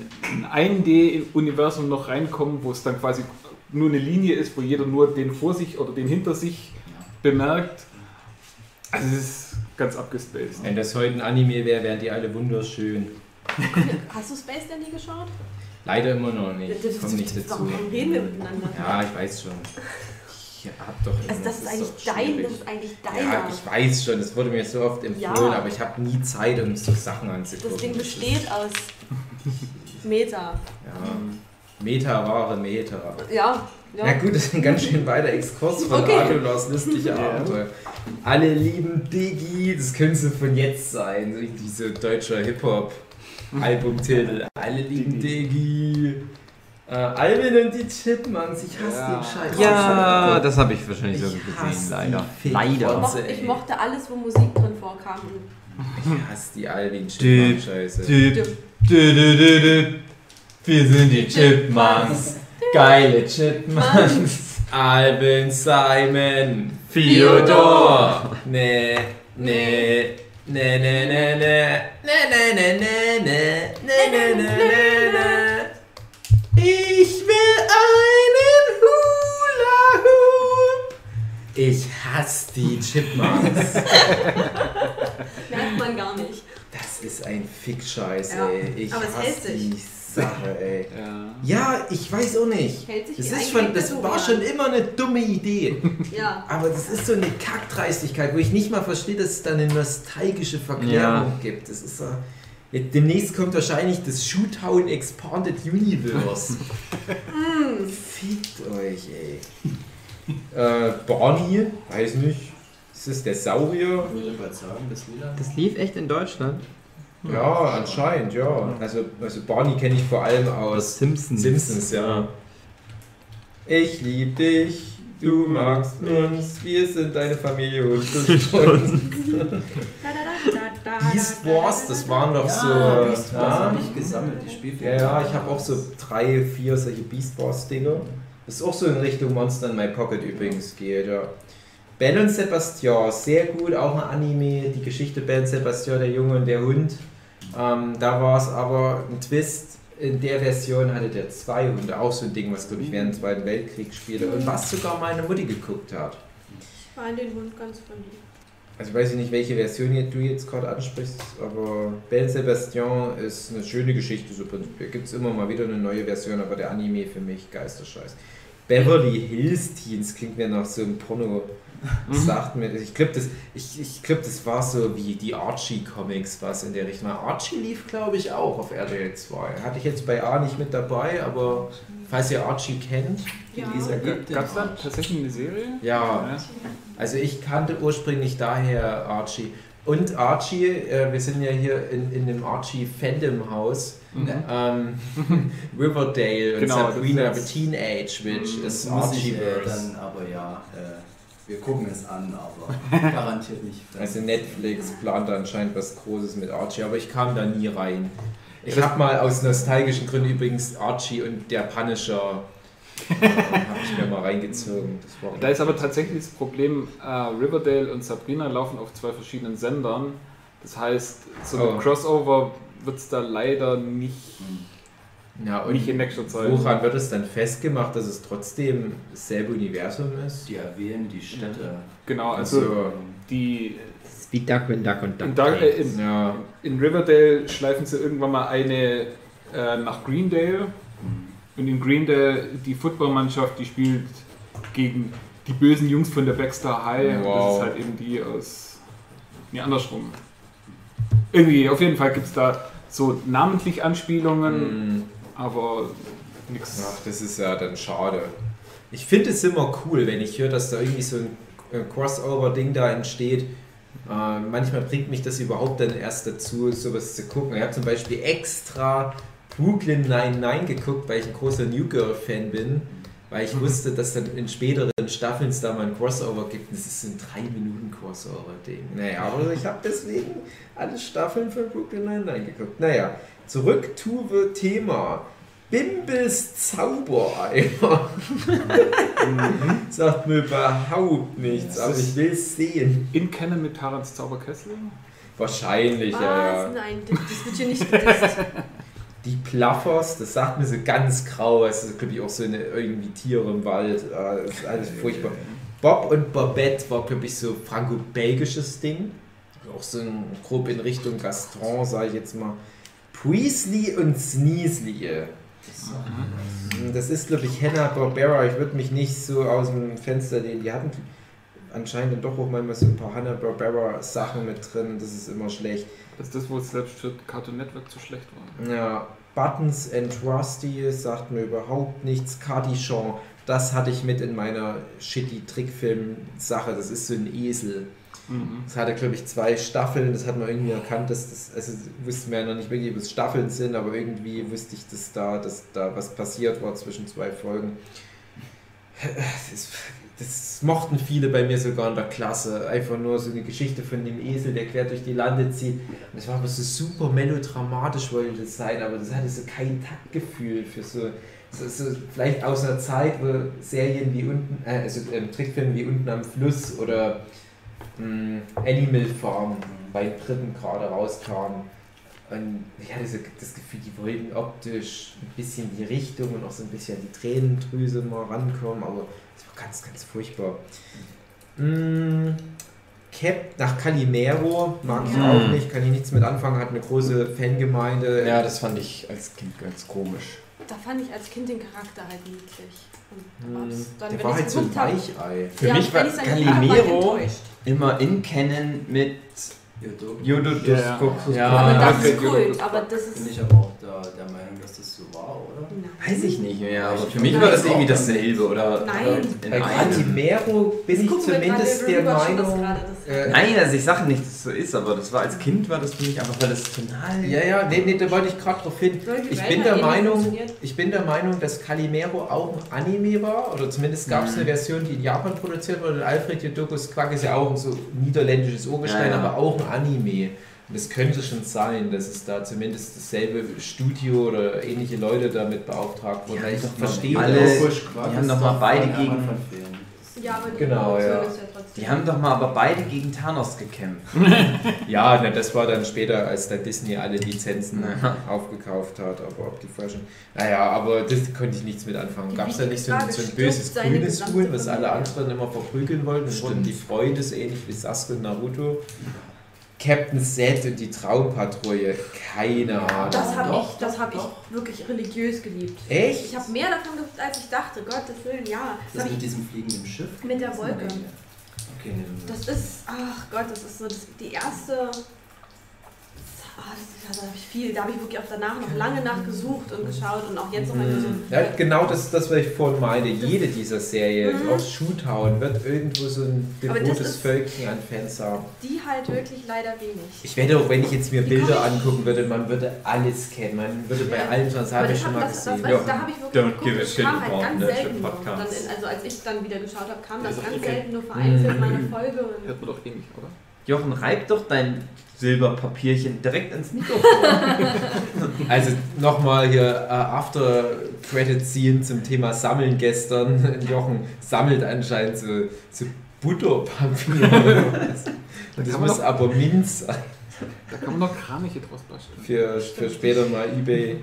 ein 1D-Universum noch reinkommen, wo es dann quasi nur eine Linie ist, wo jeder nur den vor sich oder den hinter sich bemerkt. Also es ist ganz abgespaced. Wenn das heute ein Anime wäre, wären die alle wunderschön. Hast du Space Dandy geschaut? Leider immer noch nicht. Ich komme nicht dazu. Warum reden wir miteinander? Ja, ich weiß schon. Ich hab doch. Also das ist eigentlich dein, das ist eigentlich deiner. Ja, ich weiß schon, das wurde mir so oft empfohlen, Ja. aber ich habe nie Zeit, um so Sachen anzugucken. das Ding besteht aus Meta. Ja. Meta, wahre Meta. Ja, ja. Na gut, das ist ein ganz schön weiter Exkurs von Okay. Adulas lustige Abenteuer. Alle lieben Diggi, das könnte von jetzt sein, so diese deutsche Hip-Hop-Albumtitel. Alle lieben Diggi. Äh, Alvin und die Chipmunks, ich hasse Ja. den Scheiß. Ja, das habe ich wahrscheinlich Ich hasse gesehen, die leider. Fick- Ich, Leider. mochte, ich mochte alles, wo Musik drin vorkam. Ich hasse die Alvin Chipmunk Scheiße. Düp, dü, dü, dü, dü. Wir sind die Chipmunks. Geile Chipmunks. Alvin, Simon, Theodor. Ne, ne, ne, ne, ne, ne, ne, ne, ne, ne, ne, ne, ne, ne, ne, ne. Ich will einen Hula Hoop. Ich hasse die Chipmunks. Merkt man gar nicht. Das ist ein Fickscheiß, ey. Ich hasse hält sich. die Sache, ey. Ja. Ja, ich weiß auch nicht. Hält sich Das, ist schon, das war schon immer eine dumme Idee. Ja. Aber das ist so eine Kackdreistigkeit, wo ich nicht mal verstehe, dass es da eine nostalgische Verklärung Ja. gibt. Das ist so. Demnächst kommt wahrscheinlich das Shoottown Expanded Universe. Fickt euch, ey. Äh, Barney, weiß nicht. Ist das der Saurier? Ich würde bald sagen, wieder. Das lief echt in Deutschland. Ja, anscheinend, ja. Also, also Barney kenne ich vor allem aus Simpsons. Simpsons, ja. Ich lieb dich, du magst uns, wir sind deine Familie und. Beast Wars, das waren doch so. Ja, Beast Wars ja, habe ich gesammelt, die Spielfilme. ja, ja, ich habe auch so drei, vier solche Beast Wars Dinger. Das ist auch so in Richtung Monster in My Pocket übrigens geht, ja. Ben und Sebastian, sehr gut, auch ein Anime, die Geschichte Ben Sebastian, der Junge und der Hund. Ähm, da war es aber ein Twist. In der Version hatte der zwei Hunde, auch so ein Ding, was glaube ich während dem Zweiten Weltkrieg spielte und was sogar meine Mutti geguckt hat. Ich war in den Hund ganz verliebt. Also ich weiß nicht, welche Version du jetzt gerade ansprichst, aber Ben Sebastian ist eine schöne Geschichte, so prinzipiell. Gibt es immer mal wieder eine neue Version, aber der Anime für mich Geisterscheiß. Beverly Hills Teens klingt mir nach so einem Porno. Das sagt mir, ich glaube, das, ich, ich glaub, das war so wie die Archie-Comics, was in der Richtung war. Archie lief, glaube ich, auch auf RTL 2. Hatte ich jetzt bei A nicht mit dabei, aber falls ihr Archie kennt, Ja. Lisa gibt Gab es da tatsächlich eine Serie? ja, also ich kannte ursprünglich daher Archie. Und Archie, äh, wir sind ja hier in, in dem Archie-Fandom-Haus. Mhm. Ähm, Riverdale und Genau, Sabrina the ist- Teenage Witch Mhm. ist äh, Archieverse. dann aber ja, äh, wir gucken es an, aber garantiert nicht. Also Netflix plant anscheinend was Großes mit Archie, aber ich kam da nie rein. Ich habe mal aus nostalgischen Gründen übrigens Archie und der Punisher äh, habe ich mir mal reingezogen. Das war Da ist aber tatsächlich das Problem, äh, Riverdale und Sabrina laufen auf zwei verschiedenen Sendern. Das heißt, so ein Oh. Crossover wird es da leider nicht, ja, und nicht in nächster Zeit. woran wird es dann festgemacht, dass es trotzdem dasselbe Universum ist? Die erwähnen die Städte. Genau, also Also, die wie Duck and Duck und Duck. in, da, äh, in, ja. in Riverdale schleifen sie irgendwann mal eine äh, nach Greendale. Und in Greendale, die Footballmannschaft, die spielt gegen die bösen Jungs von der Baxter High. Und das Wow. ist halt eben die aus. Nee, andersrum. Irgendwie, auf jeden Fall gibt es da so namentlich Anspielungen, Hm. Aber nichts. Ach, das ist ja dann schade. Ich finde es immer cool, wenn ich höre, dass da irgendwie so ein Crossover-Ding da entsteht. Äh, manchmal bringt mich das überhaupt dann erst dazu, sowas zu gucken. Ich habe zum Beispiel extra Brooklyn 99 geguckt, weil ich ein großer New Girl-Fan bin, weil ich wusste, dass dann in späteren Staffeln es da mal ein Crossover gibt. Und Das ist ein 3-Minuten-Crossover-Ding. Naja, aber ich habe deswegen alle Staffeln von Brooklyn 99 geguckt. Naja, zurück to the Thema. Bimbels Zaubereimer. Sagt mir überhaupt nichts, aber ich will es sehen. In Canon mit Tarans Zauberkessel? Wahrscheinlich, Was? ja, ja. Nein, das das wird hier nicht gedisst. Die Plaffers, das sagt mir so ganz grau, es ist glaube ich auch so eine, irgendwie Tiere im Wald, äh, das ist alles furchtbar. Bob und Bobette war glaube ich so franco-belgisches Ding. auch so ein, grob in Richtung Gaston, sage ich jetzt mal. Priestley und Sneasley. Das ist, glaube ich, Hanna-Barbera. Ich würde mich nicht so aus dem Fenster lehnen. Die hatten anscheinend doch auch manchmal so ein paar Hanna-Barbera-Sachen mit drin. Das ist immer schlecht. Ist das, wo es selbst für Cartoon Network zu schlecht war. Ja, Buttons and Rusty sagt mir überhaupt nichts. Cardichon, das hatte ich mit in meiner shitty Trickfilm-Sache. Das ist so ein Esel. Mhm. Das hatte, glaube ich, zwei Staffeln. Das hat man irgendwie erkannt, dass das, also wussten wir ja noch nicht wirklich, was Staffeln sind, aber irgendwie wusste ich, dass da, dass da was passiert war zwischen zwei Folgen. Das, das mochten viele bei mir sogar in der Klasse. Einfach nur so eine Geschichte von dem Esel, der quer durch die Lande zieht. Und das war aber so super melodramatisch, wollte das sein, aber das hatte so kein Taktgefühl für so. So, so vielleicht aus einer Zeit, wo Serien wie unten, äh, also ähm, Trickfilme wie unten am Fluss oder mh, Animal Farm bei Dritten gerade rauskam. Und ich hatte so das Gefühl, die wollten optisch ein bisschen die Richtung und auch so ein bisschen die Tränendrüse mal rankommen, aber war ganz, ganz furchtbar. Mm, Cap nach Calimero mag ich Mhm. auch nicht, kann ich nichts mit anfangen, hat eine große Fangemeinde. Ja, das fand ich als Kind ganz komisch. Da fand ich als Kind den Charakter halt niedlich. Mm, dann, der war halt so ein Weichei. Für Ja, mich war Calimero immer in Kennen mit. Jododus Ja. Ja, Aber Ja, das ist Kult, aber das Bin ist. ich aber auch der, der Meinung, dass das so war, oder? Nein. Weiß ich nicht mehr, aber für mich war das irgendwie dasselbe, oder? Nein. Bei. Calimero bin ich zumindest der Meinung. äh, Nein, also ich sage nicht, dass es so ist, aber das war als Kind war das für mich einfach, weil das total. Ja, ja, nee, nee, da wollte ich gerade drauf hin. Ich bin der eben Meinung, ich bin der Meinung, dass Calimero auch ein Anime war, oder zumindest gab es Mhm. eine Version, die in Japan produziert wurde. Und Alfred Jodokus Quack ist ja auch ein so niederländisches Urgestein, Ja, ja. aber auch ein Anime. Und es könnte schon sein, dass es da zumindest dasselbe Studio oder ähnliche Leute damit beauftragt wurden. Ja, Weil ich verstehe alle- die haben doch mal beide gegen-. Ja, aber die Genau, ja. ist ja trotzdem. Die haben doch mal aber beide gegen Thanos gekämpft. Ja, na, das war dann später, als dann Disney alle Lizenzen Ja. aufgekauft hat, aber ob die vorher schon. Naja, aber das konnte ich nichts mit anfangen. Gab es da nicht so ein, so ein böses grünes Huhn, was alle anderen immer verprügeln wollten? Und die Freunde so ähnlich wie Sasuke und Naruto? Captain Z und die Traumpatrouille, keine Ahnung. Das habe ich, das hab ich wirklich religiös geliebt. Echt? Ich habe mehr davon geguckt, als ich dachte. Gottes Willen, ja. Das Das mit ich, diesem fliegenden Schiff? Mit der Wolke. Okay, das ist, ach Gott, das ist so das, die erste. Ah, das, da habe ich viel, da habe ich wirklich auch danach noch lange nachgesucht und geschaut und auch jetzt noch mal so. Mhm. Ja, genau das, das, was ich vorhin meine. Jede dieser Serien, Mhm. auch Shoottown, wird irgendwo so ein das devotes Völkchen an Fans haben. Die halt wirklich leider wenig. Ich werde auch, wenn ich jetzt mir Die Bilder angucken würde, man würde alles kennen. Man würde bei Ja. allen schon, das habe ich das schon mal das, das, gesehen. weiß ich, da habe ich wirklich Don't geguckt, give a das shit halt ganz selten. Dann in, also als ich dann wieder geschaut habe, kam das ganz selten nur vereinzelt Mhm. meine Folge. Und Hört man doch eh nicht, oder? Jochen, reib doch dein Silberpapierchen direkt ins Mikrofon. Also nochmal hier äh, After Credit Scene zum Thema Sammeln gestern. Jochen sammelt anscheinend so, so Butterpapier. das kann man muss aber Minz sein Da kann man doch Kraniche draus basteln. für, für später mal Ebay.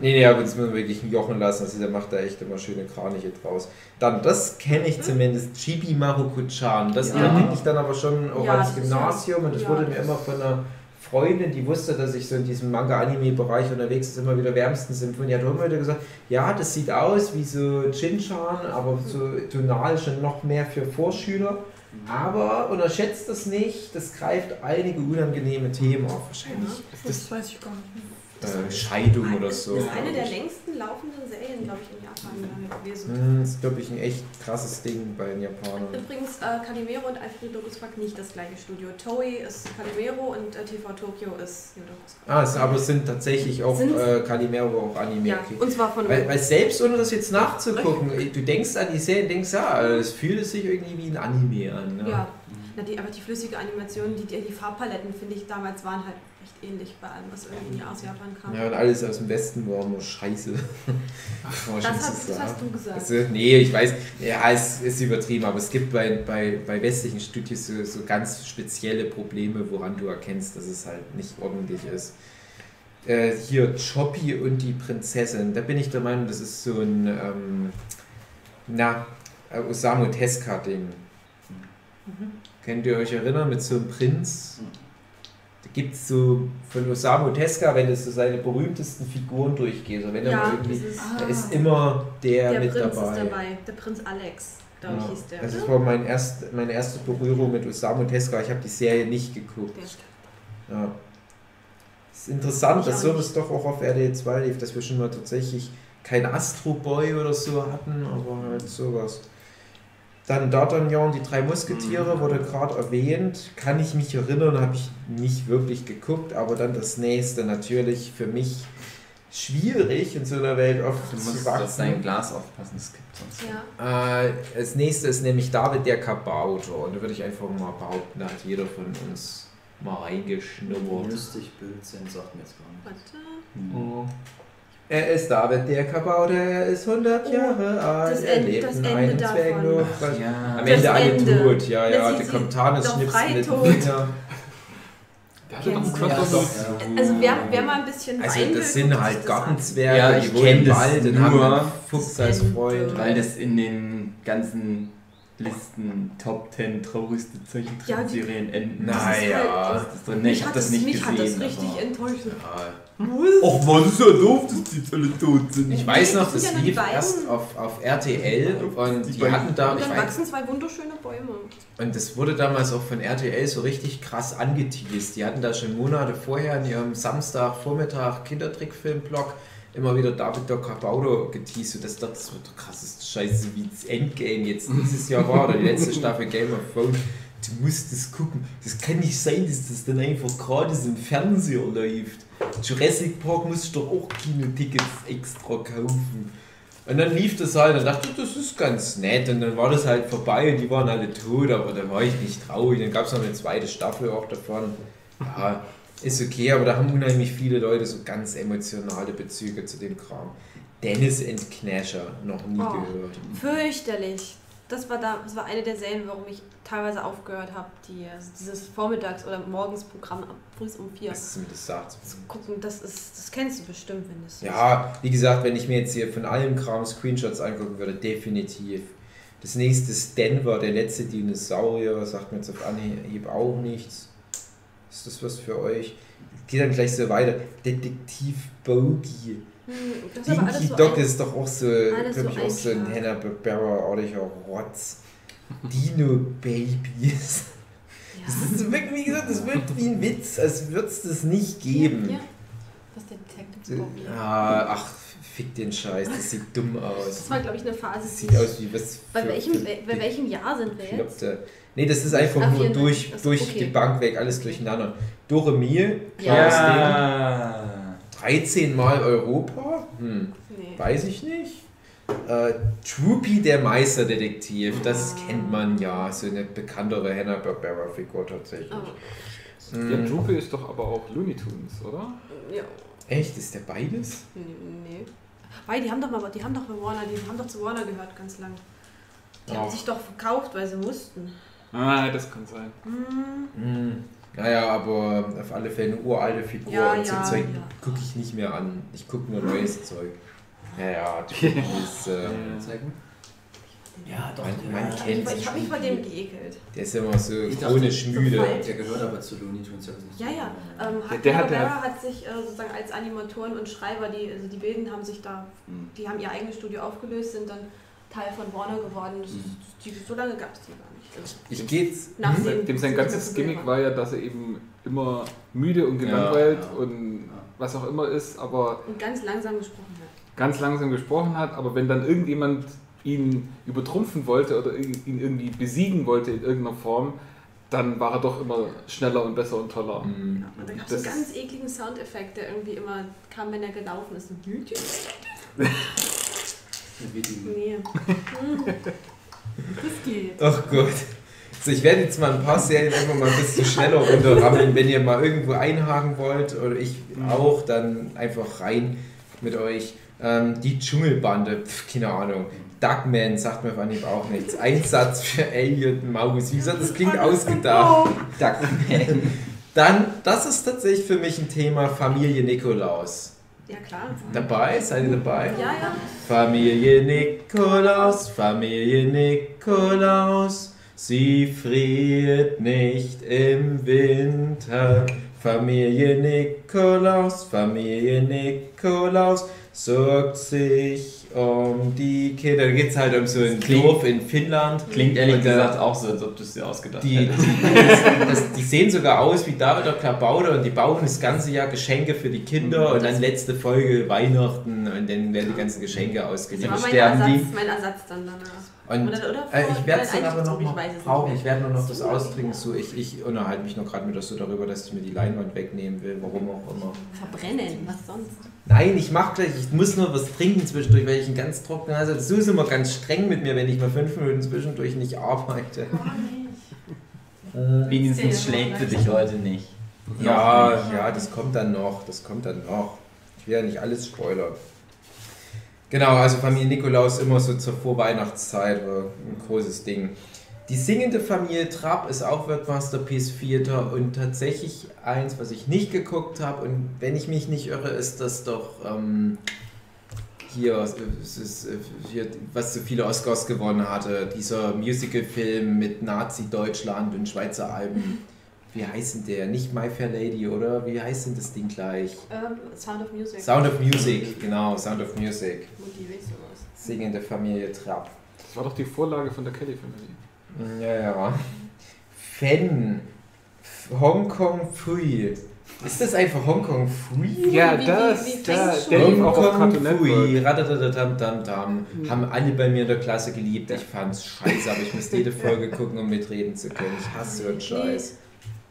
Nee, nee, aber das müssen wir wirklich Jochen lassen. Also der macht da echt immer schöne Kraniche draus. Dann, das kenne ich zumindest, Chibi Maruko-chan. Das Ja. ging ich dann aber schon auch Ja, ans das ist Gymnasium und das ja, wurde das mir immer von einer Freundin, die wusste, dass ich so in diesem Manga-Anime-Bereich unterwegs ist, immer wieder wärmstens empfohlen. Die hat immer wieder gesagt, ja, das sieht aus wie so Chinchan, aber so tonal schon noch mehr für Vorschüler. Aber unterschätzt das nicht, das greift einige unangenehme Themen auf. Wahrscheinlich das weiß ich gar nicht. Äh, Scheidung oder so. Das ist eine der längsten laufenden Serien, glaube ich, in Japan gewesen. Hm, Das ist, glaube ich, ein echt krasses Ding bei den Japanern. Übrigens, äh, Calimero und Alfred Dokuspак nicht das gleiche Studio. Toei ist Calimero und äh, TV Tokyo ist Dokuspak. Ah, es, aber es sind tatsächlich auch Sind's? äh, Calimero auch Anime. Ja, Okay. und zwar von Weil, weil selbst ohne das jetzt nachzugucken, du denkst an die Serie denkst, ja, es fühlt sich irgendwie wie ein Anime an. Ne? Ja, Na, die, aber die flüssige Animation, die, die Farbpaletten, finde ich, damals waren halt recht ähnlich bei allem, was irgendwie aus Japan kam. Ja, und alles aus dem Westen war nur scheiße. Das, so das hast du gesagt. Also, nee, ich weiß, ja, es ist übertrieben, aber es gibt bei, bei, bei westlichen Studios so, so ganz spezielle Probleme, woran du erkennst, dass es halt nicht ordentlich ist. Äh, hier Choppy und die Prinzessin, da bin ich der Meinung, das ist so ein, ähm, na, Osamu Tezuka-Ding. Könnt ihr euch erinnern mit so einem Prinz? Da gibt es so von Osamu Tezuka, wenn es so seine berühmtesten Figuren durchgeht, also wenn er mal Ja, irgendwie, dieses, da ist immer der, der mit Prinz dabei. ist dabei. Der Prinz Alex, glaube ich, Ja. hieß der. Das oder? war mein erst, meine erste Berührung mit Osamu Tezuka. Ich habe die Serie nicht geguckt. Der- Ja. Es ist interessant, Ich dass sowas doch auch auf RDL 2 lief, dass wir schon mal tatsächlich kein Astro Boy oder so hatten, aber halt sowas. Dann D'Artagnan, die drei Musketiere, Mhm. wurde gerade erwähnt. Kann ich mich erinnern, habe ich nicht wirklich geguckt, aber dann das nächste natürlich für mich schwierig in so einer Welt Du oft musst zu auf wachsen. dein Glas aufpassen, es gibt sonst. Ja. Äh, das nächste ist nämlich David der Kabauter. Und da würde ich einfach mal behaupten, da hat jeder von uns mal reingeschnuppert. Lustig Blödsinn sagt mir jetzt gar nicht. Warte. Er ist David der Kabauter, er ist 100 Oh, Jahre alt, das er lebt das in Ende einem. Ach, ja. Am Das Ende alle tot, ja, ja, der kommt frei mit. Finger. Der hatte doch einen du Crossover. Also wer, wer mal ein bisschen Also Wein will, das sind halt das. Gartenzwerge, Ja, die ich wohnen kenn im das Wald nur. haben Fuchs als. Freund. Weil das in den ganzen Listen Top 10 traurigste Zeichentrickserien enden. Das ist Naja, halt- Das ist drin. Nee, ich Mich hab hat das nicht mich hat das gesehen, richtig aber- enttäuscht. Ja. Och man, das ist ja doof, dass die alle tot sind. Ich weiß noch, Das das ja lief erst auf, auf RTL und Die die hatten da, Und ich dann weiß, wachsen zwei wunderschöne Bäume. Und das wurde damals auch von RTL so richtig krass angeteased. Die hatten da schon Monate vorher in ihrem Samstagvormittag Kindertrickfilm-Blog immer wieder David der Kabaudo geteased. Und das, das wird der krasseste Scheiße, wie das Endgame jetzt dieses Jahr war oder die letzte Staffel Game of Thrones. Du musst das gucken. Das kann nicht sein, dass das dann einfach gerade im Fernseher läuft. Jurassic Park musst du doch auch Kinotickets extra kaufen. Und dann lief das halt und dachte, das ist ganz nett. Und dann war das halt vorbei und die waren alle tot, aber da war ich nicht traurig. Dann gab es noch eine zweite Staffel auch davon. Ja, ist okay, aber da haben unheimlich viele Leute so ganz emotionale Bezüge zu dem Kram. Dennis and Knasher, noch nie Oh. gehört. Fürchterlich. Das war, da, das war eine der Serien, warum ich teilweise aufgehört habe, die, also dieses Vormittags- oder Morgensprogramm ab früh um vier Was ist mir das sagt? zu gucken. Das, ist, das kennst du bestimmt, wenn das Ja, wie gesagt, wenn ich mir jetzt hier von allem Kram Screenshots angucken würde, definitiv. Das nächste ist Denver, der letzte Dinosaurier, sagt mir jetzt auf Anhieb auch nichts. Ist das was für euch? Geht dann gleich so weiter. Detektiv Bogey. Hm, das Dinky so Dog ein- ist doch auch so, glaube so ich, auch so ein einfach. Hanna-Barbera-artiger Rotz. Dino Babies. Das Ja. ist wirklich, wie gesagt, das wirkt wie ein Witz, als würde es das nicht geben. Ja. Das ist der Detective Bobby. Ah, ach, fick den Scheiß, das sieht dumm aus. Das war, glaube ich, eine Phase, Das sieht aus wie was. Bei welchem, bei welchem Jahr sind wir jetzt? bekloppte- Nee, das ist einfach Ah, nur 94, durch, das- durch okay. die Bank weg, alles durcheinander. Doremil, klares Ja. Ding. 13 Mal Europa? Hm, Nee. weiß ich nicht. Äh, Troopy, der Meisterdetektiv, das Ah. kennt man ja, so eine bekanntere Hanna-Barbera-Figur tatsächlich. Oh, Hm, Ja, Droopy ist doch aber auch Looney Tunes, oder? ja. Echt, ist der beides? Nee. Weil die haben doch mal, die haben doch bei Warner, die haben doch zu Warner gehört ganz lang. Die haben Ach. sich doch verkauft, weil sie mussten. Ah, das kann sein. Hm. Hm. Naja, aber auf alle Fälle eine uralte Figur Ja, und so ja, Zeug ja. gucke ich nicht mehr an. Ich gucke nur neues Zeug. Ja, ja, die ist, äh, Zeigen? Ja, doch. Man- der- man Ich, kennt ich habe mich vor dem geekelt. der ist immer so Ich dachte, chronisch so müde. falsch. Der gehört aber zu Looney Tunes. ja, Ja, ja. Ähm, Der- hat, der hat ja- Barbera hat sich äh, sozusagen als Animatoren und Schreiber, die, also die Bilden haben sich da, Hm. die haben ihr eigenes Studio aufgelöst, sind dann Teil von Warner geworden. Das, Mhm. die, so lange gab es die gar nicht. Ich Hm? dem- Dem sein ganzes Gimmick war ja, dass er eben immer müde und Ja, gelangweilt ja. und Ja. was auch immer ist, aber Und ganz langsam gesprochen hat. ganz langsam gesprochen hat. Aber wenn dann irgendjemand ihn übertrumpfen wollte oder ihn irgendwie besiegen wollte in irgendeiner Form, dann war er doch immer schneller und besser und toller. Hm. Und da gab es so einen ganz ekligen Soundeffekt, der irgendwie immer kam, wenn er gelaufen ist. Die Nee. Das geht. Ach Gott. So, ich werde jetzt mal ein paar Serien einfach mal ein bisschen schneller runterrammeln. Wenn ihr mal irgendwo einhaken wollt oder ich auch, dann einfach rein mit euch. Ähm, die Dschungelbande, pf, keine Ahnung. Duckman sagt mir auf Anhieb auch nichts. Einsatz für Elliot Maus. Wie gesagt, das klingt ausgedacht. Duckman. Dann, das ist tatsächlich für mich ein Thema Familie Nikolaus. Ja, klar. Dabei? Seid ihr dabei? Ja, ja. Familie Nikolaus, Familie Nikolaus, Sie friert nicht im Winter. Familie Nikolaus, Familie Nikolaus sorgt sich um die Kinder. Da geht es halt um so ein Klingt- Dorf in Finnland. Klingt ehrlich Und, äh, gesagt auch so, als ob du es dir ausgedacht Die, hättest. die, das, die sehen sogar aus wie David der Klabauter und die bauen das ganze Jahr Geschenke für die Kinder und dann letzte Folge Weihnachten und dann werden die ganzen Geschenke Das ausgeliefert. war mein sterben Ersatz, die? mein Ersatz dann danach. Und Oder- oder äh, ich werde es dann aber noch ich mal nicht brauchen. Ich werde nur noch das austrinken. ja. So, ich, ich unterhalte mich noch gerade mit so darüber, dass ich mir die Leinwand wegnehmen will, warum auch immer. Verbrennen, was sonst? Nein, ich mach gleich, ich muss nur was trinken zwischendurch, weil ich einen ganz trockenen Hals habe. Du ist immer ganz streng mit mir, wenn ich mal fünf Minuten zwischendurch nicht arbeite. Äh, Wenigstens schlägt sie dich heute nicht. Ja, ja, das kommt dann noch, das kommt dann noch. Ich will ja nicht alles spoilern. Genau, also Familie Nikolaus immer so zur Vorweihnachtszeit war ein großes Ding. Die singende Familie Trapp ist auch Worldmasterpiece 4 und tatsächlich eins, was ich nicht geguckt habe und wenn ich mich nicht irre, ist das doch ähm, hier, ist, hier, was so viele Oscars gewonnen hatte, dieser Musicalfilm mit Nazi-Deutschland und Schweizer Alben. Wie heißt denn der? Nicht My Fair Lady, oder? Wie heißt denn das Ding gleich? Ähm, Sound of Music. Sound of Music, genau, Sound of Music. Motiviert sowas. Singende Familie Trapp. Das war doch die Vorlage von der Kelly Family. Ja, ja. Fan. Hongkong Free. Ist das einfach Hongkong Free? Ja, wie- das, wie- wie da, fängst du der lief auch auf. Network. Radadadadam-dam-dam. Haben alle bei mir in der Klasse geliebt. Ich fand's scheiße, aber ich musste jede Folge gucken, um mitreden zu können. Ich hasse so einen Scheiß.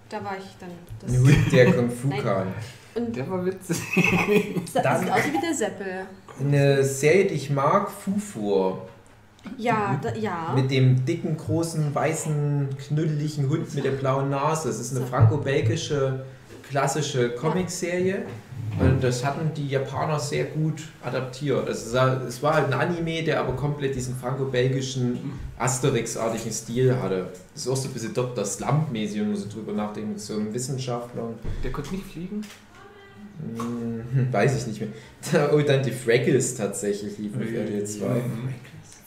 Da war ich dann. Das, Ein Hund, der Kung Fu kann. und Der war witzig. das sieht aus wie der Seppel. Eine Serie, die ich mag, Fufu. Ja, da, ja. Mit dem dicken, großen, weißen, knuddeligen Hund mit der blauen Nase. Das ist eine franco-belgische klassische Comicserie. Und das hatten die Japaner sehr gut adaptiert. Also es war- halt ein Anime, der aber komplett diesen franco-belgischen Asterix-artigen Stil hatte. Das ist auch so ein bisschen Dr. Slump-mäßig, wenn man so drüber nachdenkt, mit so einem Wissenschaftler. Der konnte nicht fliegen. Hm, weiß ich nicht mehr. Oh, dann die Fraggles tatsächlich liefen auf RTL 2.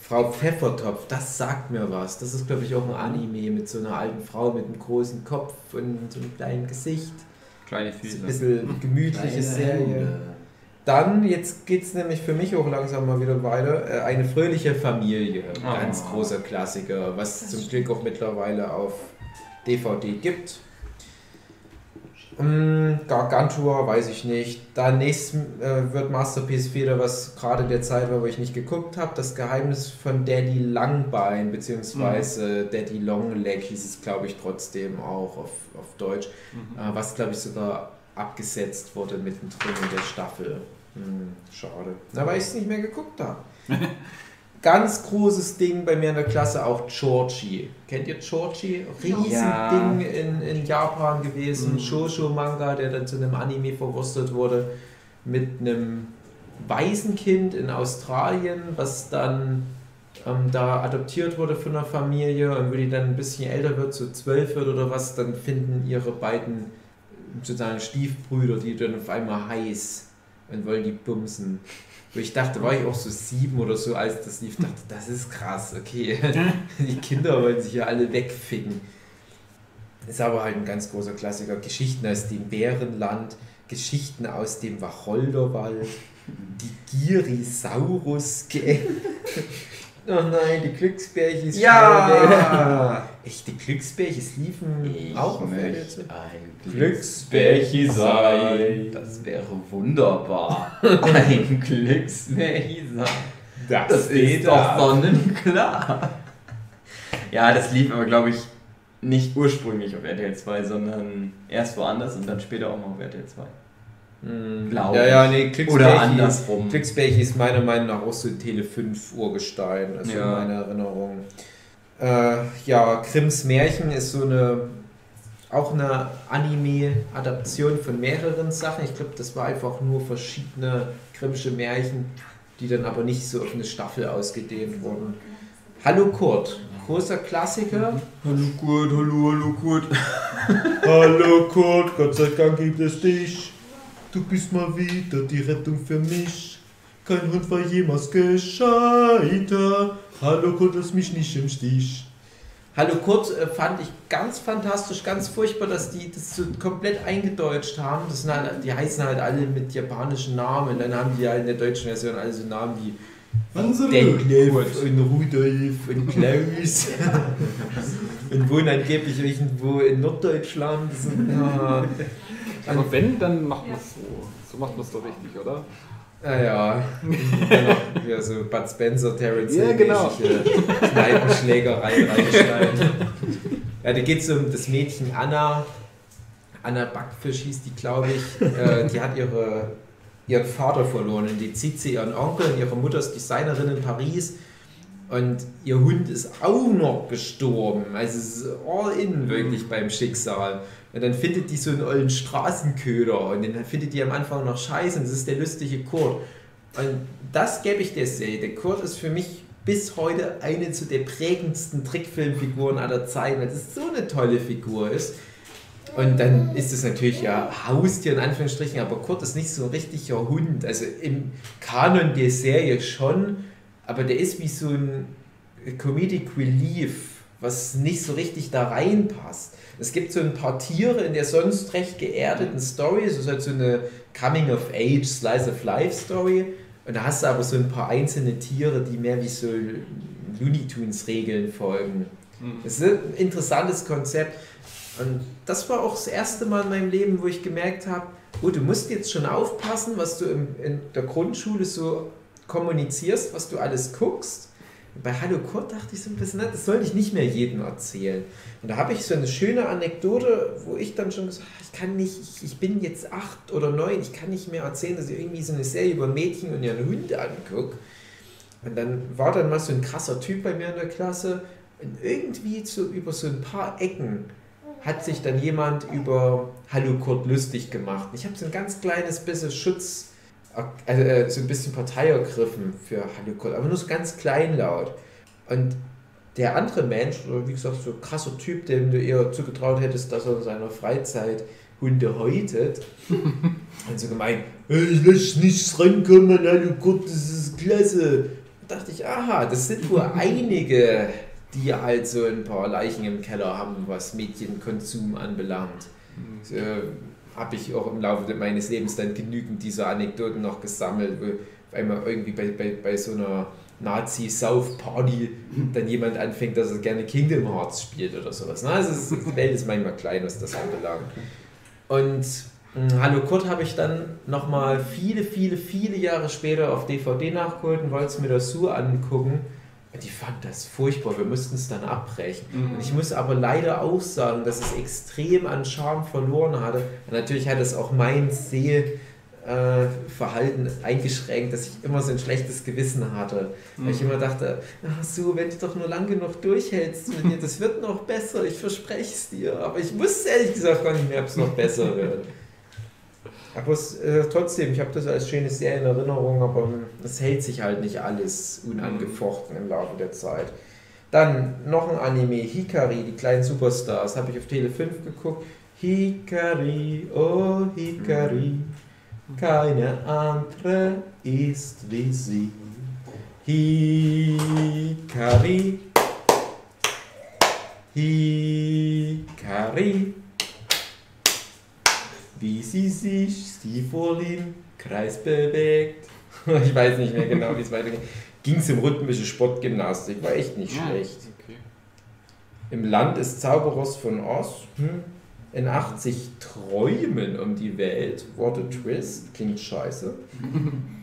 Frau Pfeffertopf, das sagt mir was. Das ist, glaube ich, auch ein Anime mit so einer alten Frau mit einem großen Kopf und so einem kleinen Gesicht. Kleine So ein Füße. bisschen gemütliche Kleine Serie. Hände. Dann, jetzt geht es nämlich für mich auch langsam mal wieder weiter. Äh, Eine fröhliche Familie. Ah. Ganz großer Klassiker, was zum Glück auch mittlerweile auf DVD gibt. Mm, Gargantua, weiß ich nicht. Dann nächstes äh, wird Masterpiece wieder, was gerade der Zeit war, wo ich nicht geguckt habe. Das Geheimnis von Daddy Langbein, beziehungsweise Daddy Longleg hieß es, glaube ich, trotzdem auch auf, auf Deutsch. Äh, was, glaube ich, sogar abgesetzt wurde mittendrin in der Staffel. Hm, schade. Na, weil ich es nicht mehr geguckt habe. Ganz großes Ding bei mir in der Klasse auch Georgie. Kennt ihr Georgie? Riesending Ja. in, in Japan gewesen. Mhm. Shoujo-Manga, der dann zu einem Anime verwurstet wurde. Mit einem Waisenkind in Australien, was dann ähm, da adoptiert wurde von einer Familie und wenn die dann ein bisschen älter wird, so zwölf wird oder was, dann finden ihre beiden sozusagen Stiefbrüder, die dann auf einmal heiß und wollen die bumsen. Wo ich dachte, war ich auch so sieben oder so, als das lief, dachte, das ist krass, okay. Die Kinder wollen sich ja alle wegficken. Ist aber halt ein ganz großer Klassiker. Geschichten aus dem Bärenland, Geschichten aus dem Wacholderwald, die Girisaurus-Gang. Oh nein, die Glücksbärchis. Ja! Echt, die Glücksbärchis liefen Ich auch auf möchte RTL. ein Glücksbärchi sein. Das wäre wunderbar. Ein Glücksbärchi sein. Das ist doch sonnenklar. Ja, das lief aber, glaube ich, nicht ursprünglich auf RTL 2, sondern erst woanders und dann später auch mal auf RTL 2. Hm, Glaub ja, ja, nee, Oder andersrum. Glücksbärchi ist meiner Meinung nach auch so ein Tele 5 Urgestein, also Ja. in meiner Erinnerung. Äh, ja, Grimms Märchen ist so eine auch eine Anime-Adaption von mehreren Sachen. Ich glaube, das war einfach nur verschiedene Grimmsche Märchen, die dann aber nicht so auf eine Staffel ausgedehnt wurden. Hallo Kurt, großer Klassiker. Hallo Kurt, hallo, hallo Kurt. Hallo Kurt, Gott sei Dank gibt es dich. Du bist mal wieder die Rettung für mich. Kein Hund war jemals gescheiter. Hallo Kurt, lass mich nicht im Stich. Hallo Kurt äh, fand ich ganz fantastisch, ganz furchtbar, dass die das so komplett eingedeutscht haben. Das sind halt, die heißen halt alle mit japanischen Namen. Dann haben die halt in der deutschen Version alle so Namen wie Detlef und Rudolf und Klaus. und wohnen angeblich irgendwo in Norddeutschland. Ja. Aber wenn, dann macht man es so. So macht man es doch richtig, oder? Naja, dann ja, so Bud Spencer, Terrence Ja, genau. Kneipenschlägerei reinschneiden. Ja, da geht es um das Mädchen Anna. Anna Backfisch hieß die, glaube ich. Äh, die hat ihre, ihren Vater verloren und die zieht sie ihren Onkel und ihre Mutter ist Designerin in Paris. Und ihr Hund ist auch noch gestorben. Also es ist all in wirklich beim Schicksal. Und dann findet die so einen ollen Straßenköder und den findet die am Anfang noch scheiße und das ist der lustige Kurt. Und das gebe ich der Serie. Der Kurt ist für mich bis heute eine zu der prägendsten Trickfilmfiguren aller Zeiten, weil es so eine tolle Figur ist. Und dann ist es natürlich ja Haustier in Anführungsstrichen, aber Kurt ist nicht so ein richtiger Hund. Also im Kanon der Serie schon, aber der ist wie so ein Comedic Relief, was nicht so richtig da reinpasst. Es gibt so ein paar Tiere in der sonst recht geerdeten Story, es ist halt so eine Coming-of-Age, Slice-of-Life-Story. Und da hast du aber so ein paar einzelne Tiere, die mehr wie so Looney Tunes-Regeln folgen. Mhm. Das ist ein interessantes Konzept. Und das war auch das erste Mal in meinem Leben, wo ich gemerkt habe, oh, du musst jetzt schon aufpassen, was du in, in der Grundschule so kommunizierst, was du alles guckst bei Hallo Kurt dachte ich so ein bisschen, das soll ich nicht mehr jedem erzählen. Und da habe ich so eine schöne Anekdote, wo ich dann schon gesagt habe, ich kann nicht, ich, ich, bin jetzt acht oder neun, ich kann nicht mehr erzählen, dass ich irgendwie so eine Serie über Mädchen und ihren Hund angucke. Und dann war dann mal so ein krasser Typ bei mir in der Klasse und irgendwie so über so ein paar Ecken hat sich dann jemand über Hallo Kurt lustig gemacht. Ich habe so ein ganz kleines bisschen Schutz äh, so ein bisschen Partei ergriffen für Hallo aber nur so ganz kleinlaut. Und der andere Mensch, oder wie gesagt, so ein krasser Typ, dem du eher zugetraut hättest, dass er in seiner Freizeit Hunde häutet, hat so gemeint, ich lasse nichts rankommen, hallo Gott, das ist klasse. Da dachte ich, aha, das sind wohl einige, die halt so ein paar Leichen im Keller haben, was Medienkonsum anbelangt. Mhm. So, habe ich auch im Laufe meines Lebens dann genügend dieser Anekdoten noch gesammelt, wo einmal irgendwie bei, bei, bei so einer Nazi-South-Party dann jemand anfängt, dass er gerne Kingdom Hearts spielt oder sowas. Na, also die Welt ist manchmal klein, was das anbelangt. Und hm, Hallo Kurt habe ich dann nochmal viele, viele, viele Jahre später auf DVD nachgeholt und wollte es mir das so angucken. Die fand das furchtbar, wir mussten es dann abbrechen. Mhm. Und ich muss aber leider auch sagen, dass es extrem an Charme verloren hatte. Und natürlich hat es auch mein Sehverhalten äh, eingeschränkt, dass ich immer so ein schlechtes Gewissen hatte. Mhm. Weil ich immer dachte, ach so, wenn du doch nur lang genug durchhältst mit mir, das wird noch besser, ich verspreche es dir. Aber ich wusste ehrlich gesagt gar nicht mehr, ob es noch besser wird. Aber es, äh, trotzdem, ich habe das als schöne Serie in Erinnerung, aber es hält sich halt nicht alles unangefochten im Laufe der Zeit. Dann noch ein Anime, Hikari, die kleinen Superstars, habe ich auf Tele 5 geguckt. Hikari, oh Hikari, keine andere ist wie sie. Hikari, Hikari wie sie sich sie vor im Kreis bewegt. ich weiß nicht mehr genau, wie es weitergeht. Ging es um rhythmische Sportgymnastik, war echt nicht ja, schlecht. Okay. Im Land des Zauberers von Oz, hm, in 80 Träumen um die Welt, What a Twist, klingt scheiße.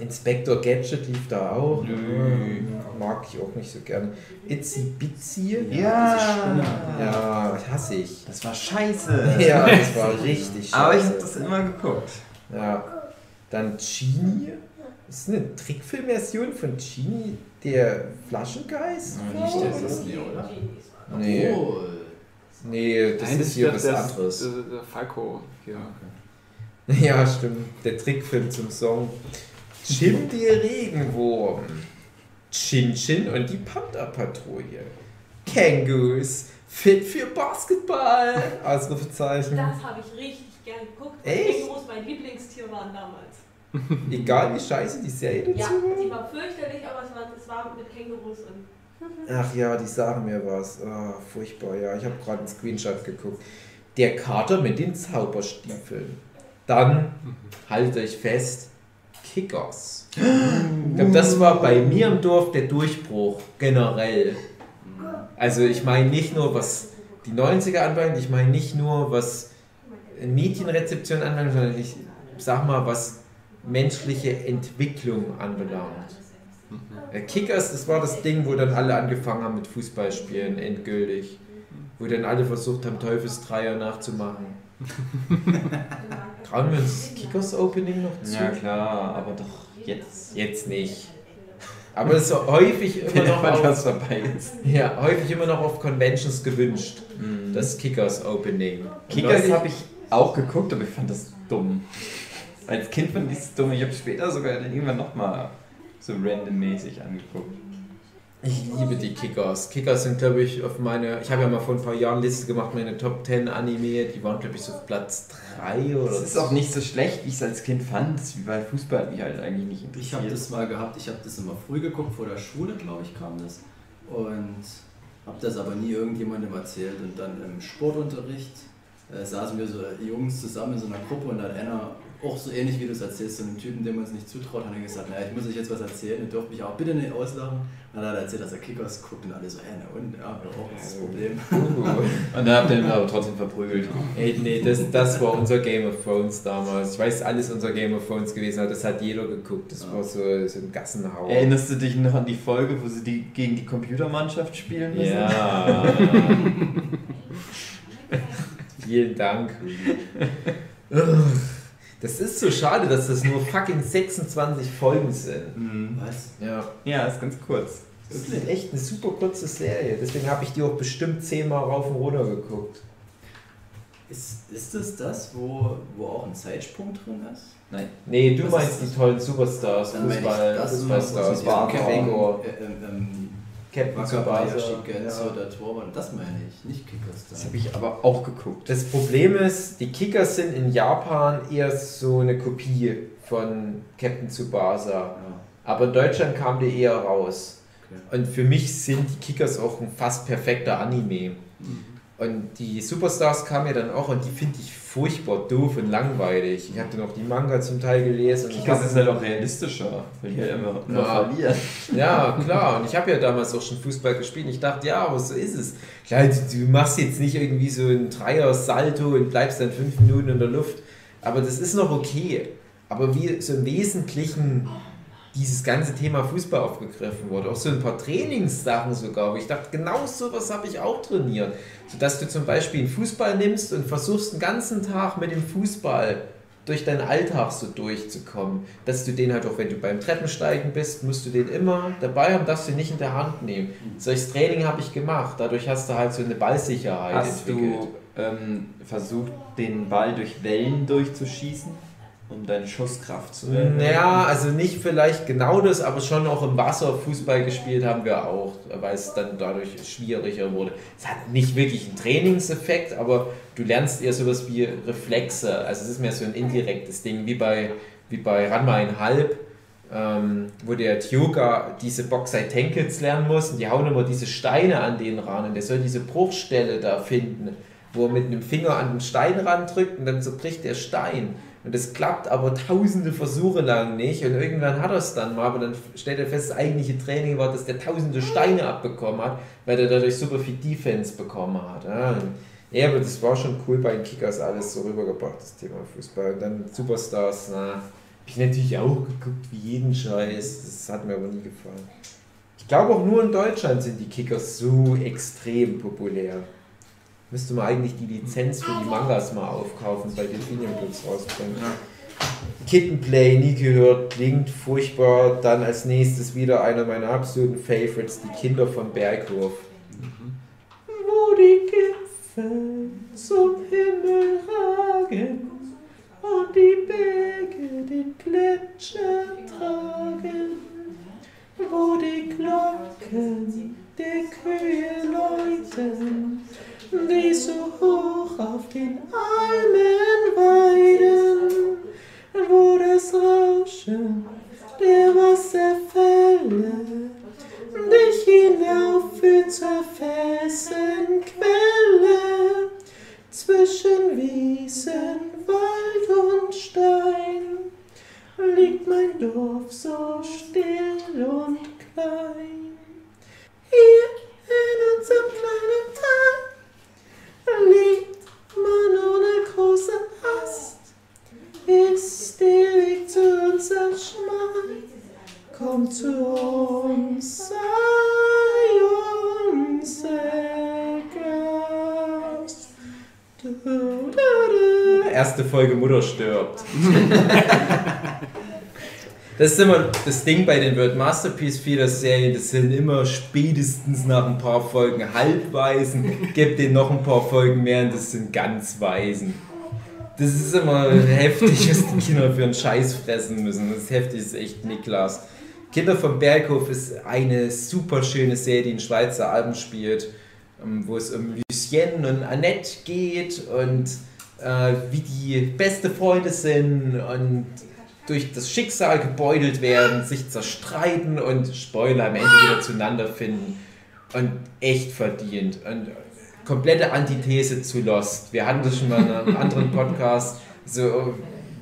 Inspector Gadget lief da auch. Nö. Mag ich auch nicht so gerne. Itzy Bitsy. Ja. Ja, hasse ich. Das war scheiße. Ja, das war richtig scheiße. Aber ich habe das immer geguckt. Ja. Dann Genie. Das ist eine Trickfilmversion von Genie, der Flaschengeist. Ja, nicht der Disney, oder? Nee. Nee, das Nein, ist hier was anderes. Der Falco. Ja. Okay. ja, stimmt. Der Trickfilm zum Song. Chim der Regenwurm. Chin Chin und die Panda-Patrouille. Kängurus. Fit für Basketball. Ausrufezeichen. Das habe ich richtig gern geguckt. Echt? Kängurus mein Lieblingstier waren damals. Egal wie scheiße die Serie dazu ja, war. Ja, die war fürchterlich, aber es war, es war mit Kängurus und Ach ja, die sagen mir was. Oh, furchtbar, ja. Ich habe gerade einen Screenshot geguckt. Der Kater mit den Zauberstiefeln. Dann, haltet euch fest, Kickers. Ich glaube, das war bei mir im Dorf der Durchbruch generell. Also ich meine nicht nur, was die 90er anbelangt, ich meine nicht nur, was Medienrezeption anbelangt, sondern ich sag mal, was menschliche Entwicklung anbelangt. Äh, Kickers, das war das Ding, wo dann alle angefangen haben mit Fußballspielen, endgültig. Wo dann alle versucht haben, Teufelsdreier nachzumachen. Trauen wir uns das Kickers Opening noch zu? Ja klar, aber doch jetzt. Jetzt nicht. Aber es ist häufig immer noch auf, was dabei ist. ja, häufig immer noch auf Conventions gewünscht. Mhm. Das Kickers Opening. Kickers habe ich auch geguckt, aber ich fand das dumm. Als Kind fand ich es dumm. Ich habe später sogar dann irgendwann nochmal so randommäßig angeguckt. Ich liebe die Kickers. Kickers sind, glaube ich, auf meine. Ich habe ja mal vor ein paar Jahren Liste gemacht, meine Top 10 Anime. Die waren, glaube ich, so auf Platz 3 oder Es ist auch nicht so schlecht, wie ich es als Kind fand, wie bei Fußball hat mich halt eigentlich nicht interessiert. Ich habe das mal gehabt, ich habe das immer früh geguckt, vor der Schule, glaube ich, kam das. Und habe das aber nie irgendjemandem erzählt. Und dann im Sportunterricht äh, saßen wir so Jungs zusammen in so einer Gruppe und dann einer, auch so ähnlich wie du es erzählst, so einem Typen, dem man es nicht zutraut, hat er gesagt, naja, ich muss euch jetzt was erzählen, ihr dürft mich auch bitte nicht auslachen. Dann hat er erzählt, dass er Kickers guckt und alle so, hä, na und, ja, auch, was ist das Problem? Und dann habt ihr ihn aber trotzdem verprügelt. Ey, nee, das, das war unser Game of Thrones damals. Ich weiß, alles unser Game of Thrones gewesen, aber das hat jeder geguckt. Das war so, so ein Gassenhauer. Erinnerst du dich noch an die Folge, wo sie die gegen die Computermannschaft spielen müssen? Ja. Vielen Dank. Das ist so schade, dass das nur fucking 26 Folgen sind. Mhm. Was? Ja. Ja, ist ganz kurz. Das ist echt eine super kurze Serie. Deswegen habe ich die auch bestimmt zehnmal rauf und runter geguckt. Ist, ist das das, wo, wo auch ein Zeitsprung drin ist? Nein. Nee, du Was meinst die tollen Superstars, Fußball, das, Fußballstars, Gregor, äh, ähm, ähm, Captain Tsubasa. Genzo, Ja. der Torwart, das meine ich, nicht Kickers Das da. habe ich aber auch geguckt. Das Problem ist, die Kickers sind in Japan eher so eine Kopie von Captain Tsubasa. Ja, Aber in Deutschland kam die eher raus. okay. Und für mich sind die Kickers auch ein fast perfekter Anime. Und die Superstars kamen ja dann auch und die finde ich furchtbar doof und langweilig. Ich habe dann auch die Manga zum Teil gelesen. Und ich Kickers hab- ist halt auch realistischer, weil die halt einfach nur Ja. verlieren. Ja, klar. Und ich habe ja damals auch schon Fußball gespielt. Und ich dachte, ja, aber so ist es. Klar, du, du machst jetzt nicht irgendwie so einen Dreier-Salto und bleibst dann fünf Minuten in der Luft. Aber das ist noch okay. Aber wie so im Wesentlichen dieses ganze Thema Fußball aufgegriffen wurde. Auch so ein paar Trainingssachen sogar. Wo ich dachte, genau sowas habe ich auch trainiert. Sodass du zum Beispiel einen Fußball nimmst und versuchst den ganzen Tag mit dem Fußball durch deinen Alltag so durchzukommen. Dass du den halt auch, wenn du beim Treppensteigen bist, musst du den immer dabei haben, darfst du ihn nicht in der Hand nehmen. Solches Training habe ich gemacht. Dadurch hast du halt so eine Ballsicherheit Hast entwickelt. du ähm, versucht, den Ball durch Wellen durchzuschießen, um deine Schusskraft zu erhöhen? Naja, also nicht vielleicht genau das, aber schon auch im Wasser Fußball gespielt haben wir auch, weil es dann dadurch schwieriger wurde. Es hat nicht wirklich einen Trainingseffekt, aber du lernst eher sowas wie Reflexe. Also es ist mehr so ein indirektes Ding, wie bei, wie bei Ranma ein Halb, ähm, wo der Tyoga diese Boxei Tenkels lernen muss und die hauen immer diese Steine an den ran und der soll diese Bruchstelle da finden, wo er mit einem Finger an den Stein randrückt und dann zerbricht der Stein. Und das klappt aber tausende Versuche lang nicht. Und irgendwann hat er es dann mal, aber dann stellt er fest, das eigentliche Training war, dass der tausende Steine abbekommen hat, weil er dadurch super viel Defense bekommen hat. Ja, ja aber das war schon cool bei den Kickers alles so rübergebracht, das Thema Fußball. Und dann Superstars, na, hab ich natürlich auch geguckt, wie jeden Scheiß. Das hat mir aber nie gefallen. Ich glaube auch nur in Deutschland sind die Kickers so extrem populär. Müsste man eigentlich die Lizenz für die Mangas mal aufkaufen, bei Delphinium Books rausbringen. Kitten Play, nie gehört, klingt furchtbar. Dann als nächstes wieder einer meiner absoluten Favorites, die Kinder von Berghof. Wo die Gipfel zum Himmel ragen und die Berge den Gletscher tragen, wo die Glocken der Kühe läuten, die so hoch auf den Almen weiden, wo das Rauschen der Wasserfälle dich hinauf zur Felsenquelle zwischen Wiesen, Wald und Stein liegt mein Dorf so still und klein. Hier in unserem kleinen Tal liegt man ohne große Hast. Ist der Weg zu uns ein schmal, komm zu uns, sei unser Gast. Du, du, du. Erste Folge Mutter stirbt. Das ist immer das Ding bei den World Masterpiece Feeder Serien, das sind immer spätestens nach ein paar Folgen Halbweisen, gibt denen noch ein paar Folgen mehr und das sind ganz Weisen. Das ist immer heftig, was die Kinder für einen Scheiß fressen müssen. Das ist heftig, das ist echt Niklas. Kinder vom Berghof ist eine super schöne Serie, die in Schweizer Alben spielt, ähm, wo es um Lucien und Annette geht und äh, wie die beste Freunde sind und durch das Schicksal gebeutelt werden, sich zerstreiten und Spoiler am Ende wieder zueinander finden. Und echt verdient. Und komplette Antithese zu Lost. Wir hatten das schon mal in einem anderen Podcast. So,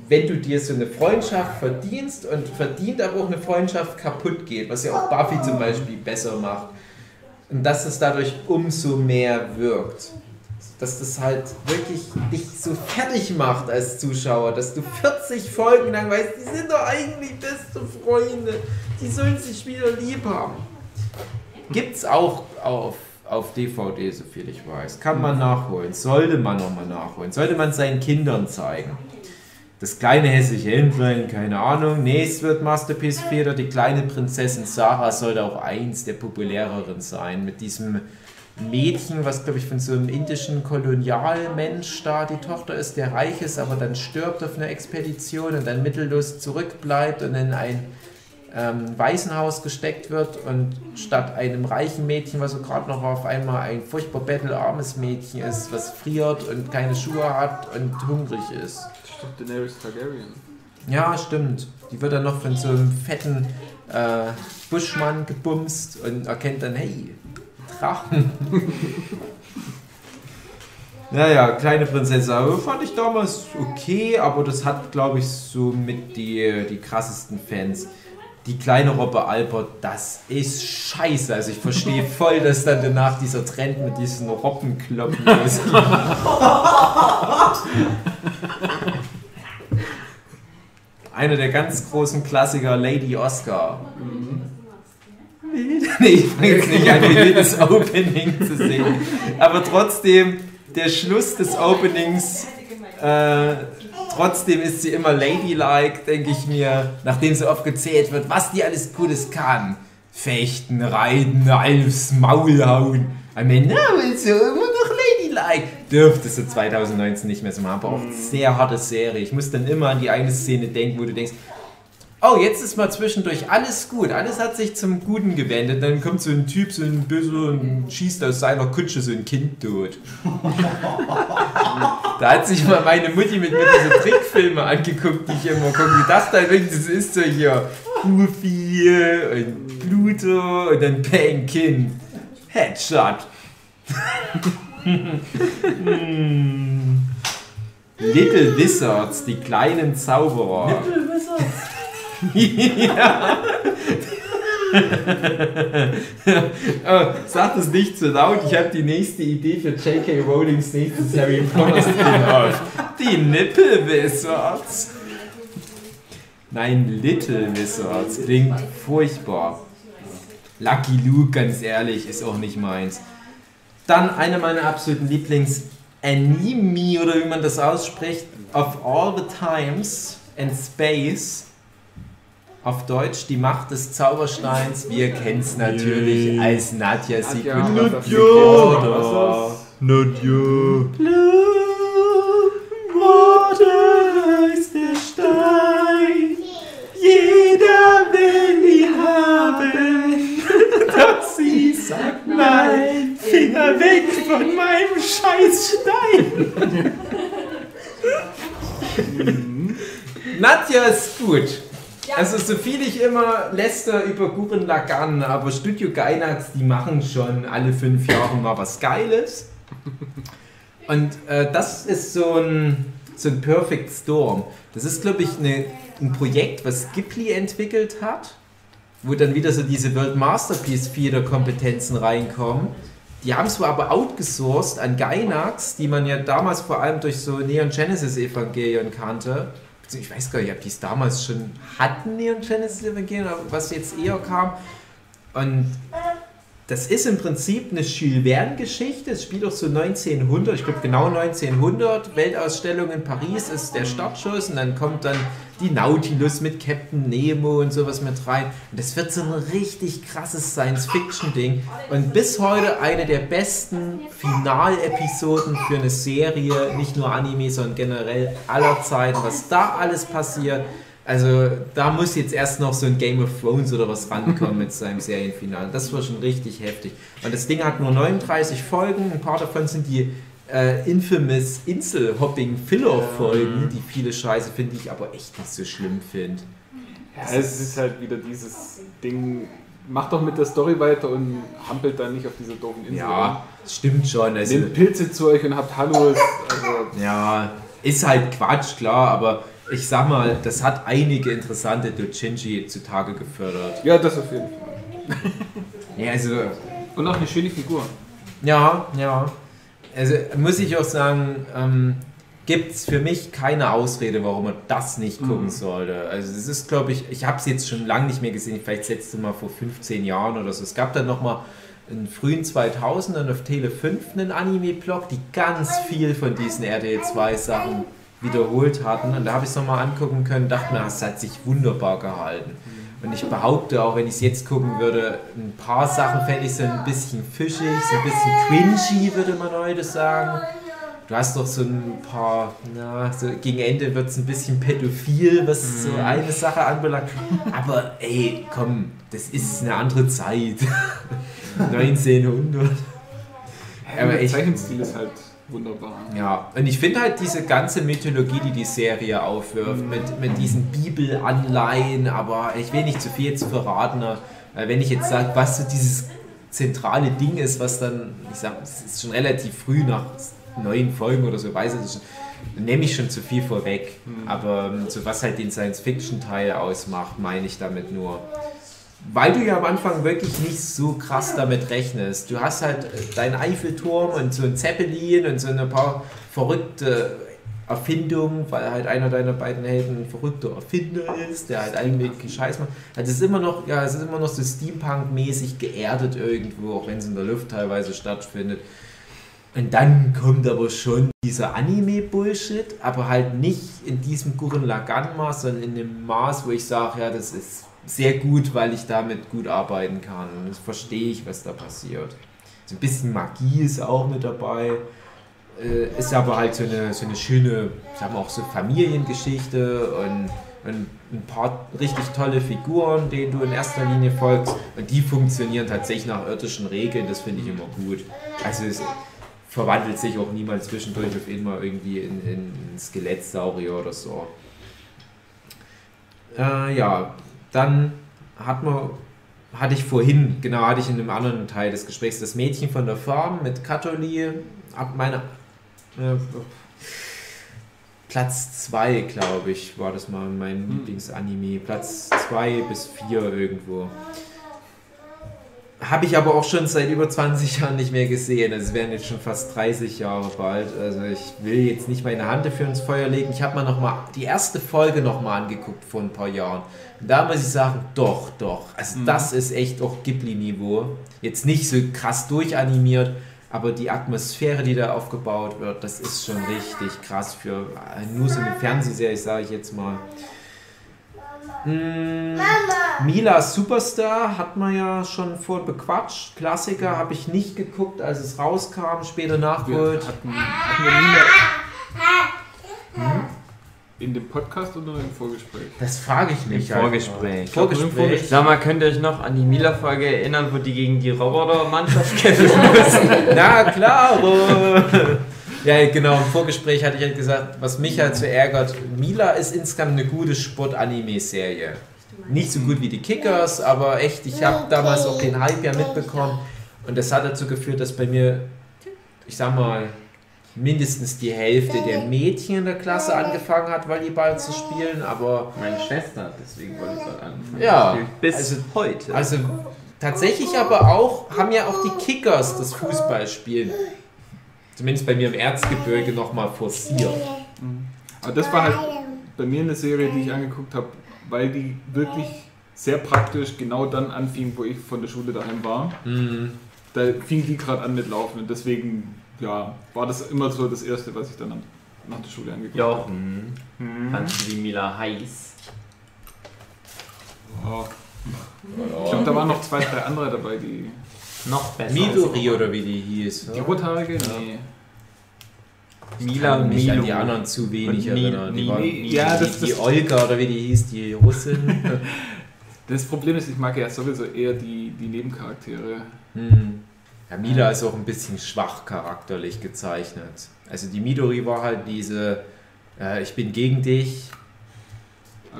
wenn du dir so eine Freundschaft verdienst und verdient aber auch eine Freundschaft kaputt geht, was ja auch Buffy zum Beispiel besser macht. Und dass es dadurch umso mehr wirkt dass das halt wirklich dich so fertig macht als Zuschauer, dass du 40 Folgen lang weißt, die sind doch eigentlich beste Freunde, die sollen sich wieder lieb haben. Gibt's auch auf, auf DVD, so viel ich weiß. Kann man nachholen, sollte man nochmal nachholen, sollte man seinen Kindern zeigen. Das kleine hässliche Händlein, keine Ahnung. Nee, es wird Masterpiece Feder. Die kleine Prinzessin Sarah sollte auch eins der populäreren sein. Mit diesem Mädchen, was glaube ich von so einem indischen Kolonialmensch da die Tochter ist, der reich ist, aber dann stirbt auf einer Expedition und dann mittellos zurückbleibt und in ein ähm, Waisenhaus gesteckt wird und statt einem reichen Mädchen, was so gerade noch auf einmal ein furchtbar bettelarmes Mädchen ist, was friert und keine Schuhe hat und hungrig ist. Stimmt, Daenerys Targaryen. Ja, stimmt. Die wird dann noch von so einem fetten äh, Buschmann gebumst und erkennt dann, hey, Drachen. naja, kleine Prinzessin aber fand ich damals okay, aber das hat, glaube ich, so mit die, die krassesten Fans. Die kleine Robbe Albert, das ist scheiße. Also ich verstehe voll, dass dann danach dieser Trend mit diesen Robbenkloppen ist. Einer der ganz großen Klassiker, Lady Oscar. Mhm. Nee, ich fange jetzt nicht an, wie das Opening zu sehen. Aber trotzdem, der Schluss des Openings, äh, trotzdem ist sie immer ladylike, denke ich mir, nachdem so oft gezählt wird, was die alles Gutes kann. Fechten, reiten, alles Maul hauen. Am Ende ist so immer noch ladylike. Dürfte so 2019 nicht mehr so machen, aber auch sehr harte Serie. Ich muss dann immer an die eine Szene denken, wo du denkst, oh, jetzt ist mal zwischendurch alles gut, alles hat sich zum Guten gewendet. Dann kommt so ein Typ, so ein Böse und schießt aus seiner Kutsche so ein Kind tot. da hat sich mal meine Mutti mit mir diese Trickfilme angeguckt, die ich immer gucke. Die dachte halt wirklich, das ist so hier Goofy und Pluto und dann Bang Kind. Headshot. Little Wizards, die kleinen Zauberer. Little Wizards ja. oh, sag das nicht zu laut, ich habe die nächste Idee für J.K. Rowlings nächstes Harry Potter. Die Nipple Wizards. Nein, Little Wizards. Klingt furchtbar. Lucky Luke, ganz ehrlich, ist auch nicht meins. Dann eine meiner absoluten Lieblings-Anime, oder wie man das ausspricht, of all the times and space auf Deutsch die Macht des Zaubersteins. Wir kennen es natürlich yeah. als Nadja Secret Nadja. Nadja. Nadja. Blue Water ist der Stein. Jeder will ihn haben. Doch sie sagt nein. Finger weg von meinem Scheißstein. Nadja ist gut. Also so viel ich immer läster über Gurren Lagann, aber Studio Gainax, die machen schon alle fünf Jahre mal was Geiles. Und äh, das ist so ein, so ein Perfect Storm. Das ist, glaube ich, eine, ein Projekt, was Ghibli entwickelt hat, wo dann wieder so diese World Masterpiece Feeder Kompetenzen reinkommen. Die haben es aber outgesourced an Gainax, die man ja damals vor allem durch so Neon Genesis Evangelion kannte ich weiß gar nicht, ob die es damals schon hatten, Neon Genesis Evangelion, was jetzt eher kam. Und das ist im Prinzip eine Jules Verne-Geschichte. Es spielt auch so 1900, ich glaube genau 1900. Weltausstellung in Paris ist der Startschuss und dann kommt dann die Nautilus mit Captain Nemo und sowas mit rein. Und das wird so ein richtig krasses Science-Fiction-Ding. Und bis heute eine der besten Finalepisoden für eine Serie, nicht nur Anime, sondern generell aller Zeiten. Was da alles passiert. Also da muss jetzt erst noch so ein Game of Thrones oder was rankommen mit seinem Serienfinale. Das war schon richtig heftig. Und das Ding hat nur 39 Folgen. Ein paar davon sind die äh, infamous Insel-Hopping-Filler-Folgen, die viele scheiße finde ich aber echt nicht so schlimm finde. Ja, es ist halt wieder dieses Ding, macht doch mit der Story weiter und hampelt dann nicht auf dieser doofen Insel. Ja, stimmt schon. Also, Nehmt Pilze zu euch und habt Hallos. Also. Ja, ist halt Quatsch, klar, aber ich sag mal, das hat einige interessante Dojinji zutage gefördert. Ja, das auf jeden Fall. ja, also. Und auch eine schöne Figur. Ja, ja also muss ich auch sagen, ähm, gibt es für mich keine Ausrede, warum man das nicht gucken mhm. sollte. Also es ist, glaube ich, ich habe es jetzt schon lange nicht mehr gesehen, vielleicht letzte Mal vor 15 Jahren oder so. Es gab dann nochmal in frühen 2000ern auf Tele 5 einen Anime-Blog, die ganz viel von diesen RTL 2 Sachen wiederholt hatten. Und da habe ich es nochmal angucken können, dachte mir, es hat sich wunderbar gehalten. Und ich behaupte auch, wenn ich es jetzt gucken würde, ein paar Sachen fände ich so ein bisschen fischig, so ein bisschen cringy, würde man heute sagen. Du hast doch so ein paar, na, so gegen Ende wird es ein bisschen pädophil, was so mhm. eine Sache anbelangt. Aber ey, komm, das ist eine andere Zeit. 1900. Ja, aber der Zeichenstil ist halt wunderbar. Ja, und ich finde halt diese ganze Mythologie, die die Serie aufwirft, mit, mit diesen Bibelanleihen, aber ich will nicht zu viel zu verraten, wenn ich jetzt sage, was so dieses zentrale Ding ist, was dann, ich sag, es ist schon relativ früh nach neun Folgen oder so, weiß ich, dann nehme ich schon zu viel vorweg. Mhm. Aber so was halt den Science-Fiction-Teil ausmacht, meine ich damit nur weil du ja am Anfang wirklich nicht so krass damit rechnest. Du hast halt äh, deinen Eiffelturm und so ein Zeppelin und so ein paar verrückte Erfindungen, weil halt einer deiner beiden Helden ein verrückter Erfinder ist, der halt eigentlich Scheiß macht. Also es ist immer noch, ja, es ist immer noch so Steampunk-mäßig geerdet irgendwo, auch wenn es in der Luft teilweise stattfindet. Und dann kommt aber schon dieser Anime-Bullshit, aber halt nicht in diesem Gurren Lagann-Maß, sondern in dem Maß, wo ich sage, ja, das ist sehr gut, weil ich damit gut arbeiten kann. Und jetzt verstehe ich, was da passiert. So ein bisschen Magie ist auch mit dabei. Äh, ist aber halt so eine, so eine schöne, sagen wir auch so Familiengeschichte und, und ein paar richtig tolle Figuren, denen du in erster Linie folgst. Und die funktionieren tatsächlich nach irdischen Regeln, das finde ich immer gut. Also es verwandelt sich auch niemals zwischendurch auf immer irgendwie in, in, in Skelettsaurier oder so. Äh, ja, dann hat man, hatte ich vorhin, genau, hatte ich in einem anderen Teil des Gesprächs, das Mädchen von der Farm mit Katholi, ab meiner äh, Platz 2, glaube ich, war das mal mein hm. Lieblingsanime. Platz 2 bis 4 irgendwo. Habe ich aber auch schon seit über 20 Jahren nicht mehr gesehen. Es werden jetzt schon fast 30 Jahre bald. Also ich will jetzt nicht meine Hand dafür ins Feuer legen. Ich habe mir noch mal die erste Folge noch mal angeguckt vor ein paar Jahren. Und da muss ich sagen, doch, doch. Also mhm. das ist echt auch Ghibli-Niveau. Jetzt nicht so krass durchanimiert, aber die Atmosphäre, die da aufgebaut wird, das ist schon richtig krass für nur so eine Fernsehserie, sage ich jetzt mal. Mm, Mila Superstar hat man ja schon vor bequatscht. Klassiker habe ich nicht geguckt, als es rauskam, später nachgeholt. Hatten, hatten wir Mila. Hm? In dem Podcast oder im Vorgespräch? Das frage ich mich. Im Vorgespräch. Vorgespräch. Vorgespräch. Sag mal, könnt ihr euch noch an die Mila-Folge erinnern, wo die gegen die Roboter-Mannschaft kämpfen müssen? Na klar! Ja, genau, im Vorgespräch hatte ich halt gesagt, was mich halt so ärgert, Mila ist insgesamt eine gute Sport-Anime-Serie. nicht so gut wie die Kickers, aber echt, ich habe damals auch den Hype ja mitbekommen. Und das hat dazu geführt, dass bei mir, ich sag mal, mindestens die Hälfte der Mädchen in der Klasse angefangen hat, Volleyball zu spielen, aber Meine Schwester hat deswegen Volleyball angefangen. Ja, Bis also- heute. also tatsächlich aber auch, haben ja auch die Kickers das Fußballspielen, zumindest bei mir im Erzgebirge, nochmal forciert. Aber das war halt bei mir eine Serie, die ich angeguckt habe, weil die wirklich sehr praktisch genau dann anfing, wo ich von der Schule daheim war. Mhm. Da fing die gerade an mit Laufen und deswegen ja, war das immer so das Erste, was ich dann an- nach der Schule angeguckt habe. Jochen, Mhm. fandst du die Mila heiß? Ja. Ich glaube, da waren noch zwei, drei andere dabei, die. Noch besser. Midori oder wie die hieß. Die ne? Rothaarige? Nee. Mila und mich an die anderen zu wenig erinnern. Die, Ni- war, Ni- Ja, die, das- die das- Olga oder wie die hieß, die Russin. Das Problem ist, ich mag ja sowieso eher die, die Nebencharaktere. hm. Ja, Mila ist auch ein bisschen schwach charakterlich gezeichnet. Also die Midori war halt diese, äh, ich bin gegen dich,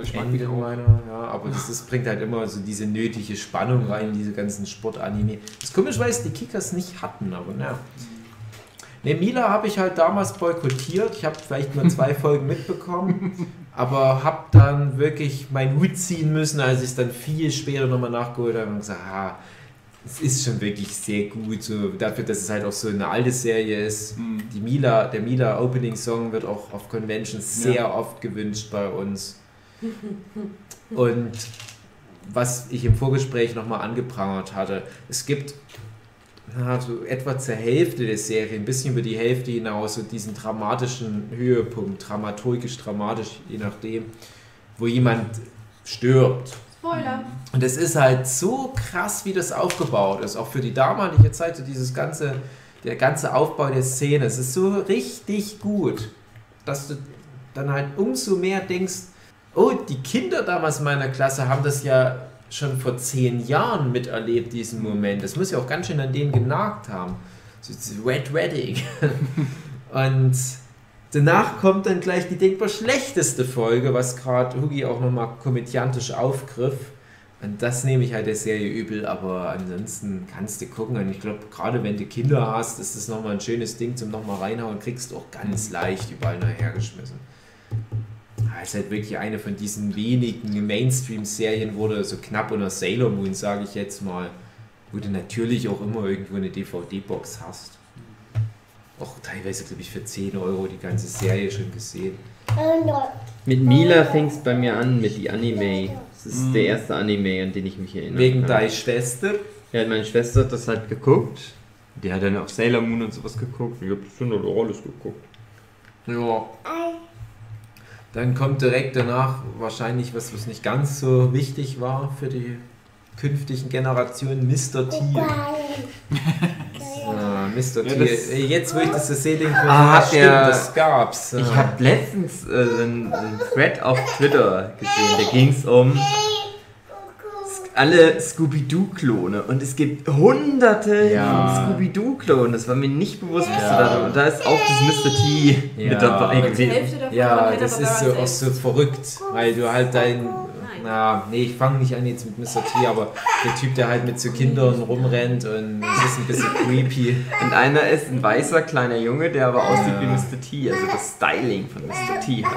ich mag Ende meiner, ja, aber das, das bringt halt immer so diese nötige Spannung rein in diese ganzen Sportanime. Das ist komisch, weil es die Kickers nicht hatten, aber naja. Ne, Mila habe ich halt damals boykottiert. Ich habe vielleicht nur zwei Folgen mitbekommen, aber habe dann wirklich meinen Hut ziehen müssen, als ich es dann viel später nochmal nachgeholt habe und gesagt, ah, es ist schon wirklich sehr gut, so dafür, dass es halt auch so eine alte Serie ist. Hm. Die Mila, der Mila Opening Song wird auch auf Conventions sehr Ja. oft gewünscht bei uns. Und was ich im Vorgespräch nochmal angeprangert hatte, es gibt na, so etwa zur Hälfte der Serie, ein bisschen über die Hälfte hinaus, so diesen dramatischen Höhepunkt, dramaturgisch dramatisch, je nachdem, wo jemand stirbt. Spoiler. Und es ist halt so krass, wie das aufgebaut ist, auch für die damalige Zeit, so dieses ganze, der ganze Aufbau der Szene, es ist so richtig gut, dass du dann halt umso mehr denkst, oh, die Kinder damals in meiner Klasse haben das ja schon vor zehn Jahren miterlebt, diesen Moment. Das muss ja auch ganz schön an denen genagt haben. So Red Wedding. Und danach kommt dann gleich die denkbar schlechteste Folge, was gerade Hugi auch nochmal komödiantisch aufgriff. Und das nehme ich halt der Serie übel, aber ansonsten kannst du gucken. Und ich glaube, gerade wenn du Kinder hast, ist das nochmal ein schönes Ding zum nochmal reinhauen. Kriegst du auch ganz leicht überall nachhergeschmissen. Ist halt wirklich eine von diesen wenigen Mainstream-Serien, wurde so knapp unter Sailor Moon, sage ich jetzt mal, wo du natürlich auch immer irgendwo eine DVD-Box hast. Auch teilweise, glaube ich, für 10 Euro die ganze Serie schon gesehen. Mit Mila fing es bei mir an, mit die Anime. Das ist Mhm. der erste Anime, an den ich mich erinnere. Wegen deiner Schwester. Ja, meine Schwester hat das halt geguckt. Die hat dann auch Sailor Moon und sowas geguckt. Ich hab schon auch alles geguckt. Ja. Dann kommt direkt danach wahrscheinlich was, was nicht ganz so wichtig war für die künftigen Generationen, Mr. T. Ah, Mr. Ja, T. Jetzt, wo ich das so sehe, denke ich Ah, ja, hat stimmt, der- das gab's. Ich habe letztens äh, einen, einen Thread auf Twitter gesehen, da ging es um alle Scooby-Doo-Klone und es gibt hunderte Ja. von Scooby-Doo-Klonen, das war mir nicht bewusst, was Ja. da und da ist auch das Mr. T Ja. mit dabei gewesen. Ja, das ist so auch so verrückt, weil du halt dein. Na, nee, ich fange nicht an jetzt mit Mr. T, aber der Typ, der halt mit so Kindern rumrennt und es ist ein bisschen creepy. Und einer ist ein weißer kleiner Junge, der aber aussieht wie Mr. T, also das Styling von Mr. T hat.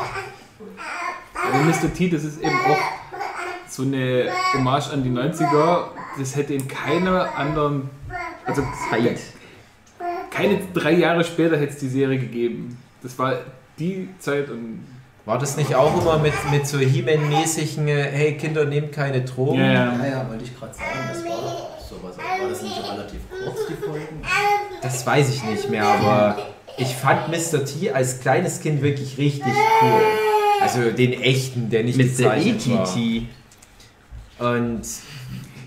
Aber Mr. T, das ist eben auch so eine Hommage an die 90er. Das hätte in keiner anderen, also Zeit. keine drei Jahre später hätte es die Serie gegeben. Das war die Zeit und War das nicht auch immer mit, mit so He-Man-mäßigen, äh, hey Kinder, nehmt keine Drogen? ja, Ja, ja. ja, wollte ich gerade sagen, das war doch sowas. War das nicht relativ kurz, die Folgen? Das weiß ich nicht mehr, aber ich fand Mr. T als kleines Kind wirklich richtig cool. Also den echten, der nicht Mr. gezeichnet war. Und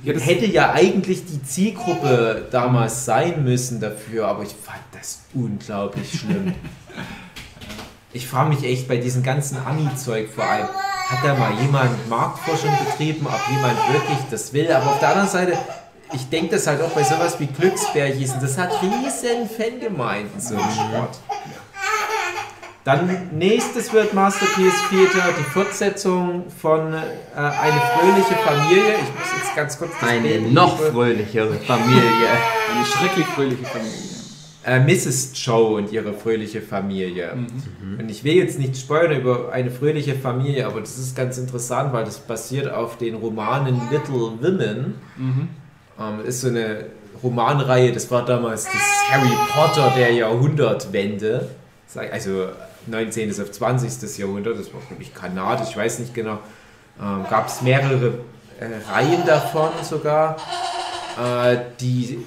Ja, hätte ja eigentlich die Zielgruppe damals sein müssen dafür, aber ich fand das unglaublich schlimm. Ich frage mich echt bei diesem ganzen Ami-Zeug vor allem, hat da mal jemand Marktforschung betrieben, ob jemand wirklich das will? Aber auf der anderen Seite, ich denke das halt auch bei sowas wie Glücksbärchis, und das hat riesen Fangemeinden, so ein Sport. Dann nächstes wird Masterpiece Theater, die Fortsetzung von äh, Eine fröhliche Familie. Ich muss jetzt ganz kurz das Eine Bild- noch fröhlichere Familie. Eine schrecklich fröhliche Familie. äh, Mrs. Joe und ihre fröhliche Familie. Mhm. Und ich will jetzt nicht spoilern über eine fröhliche Familie, aber das ist ganz interessant, weil das basiert auf den Romanen Little Women. Mhm. Ähm, ist so eine Romanreihe, das war damals das Harry Potter der Jahrhundertwende. Also 19. auf 20. Jahrhundert, das war, glaube ich, kanadisch, ich weiß nicht genau. Ähm, Gab es mehrere äh, Reihen davon sogar, äh, die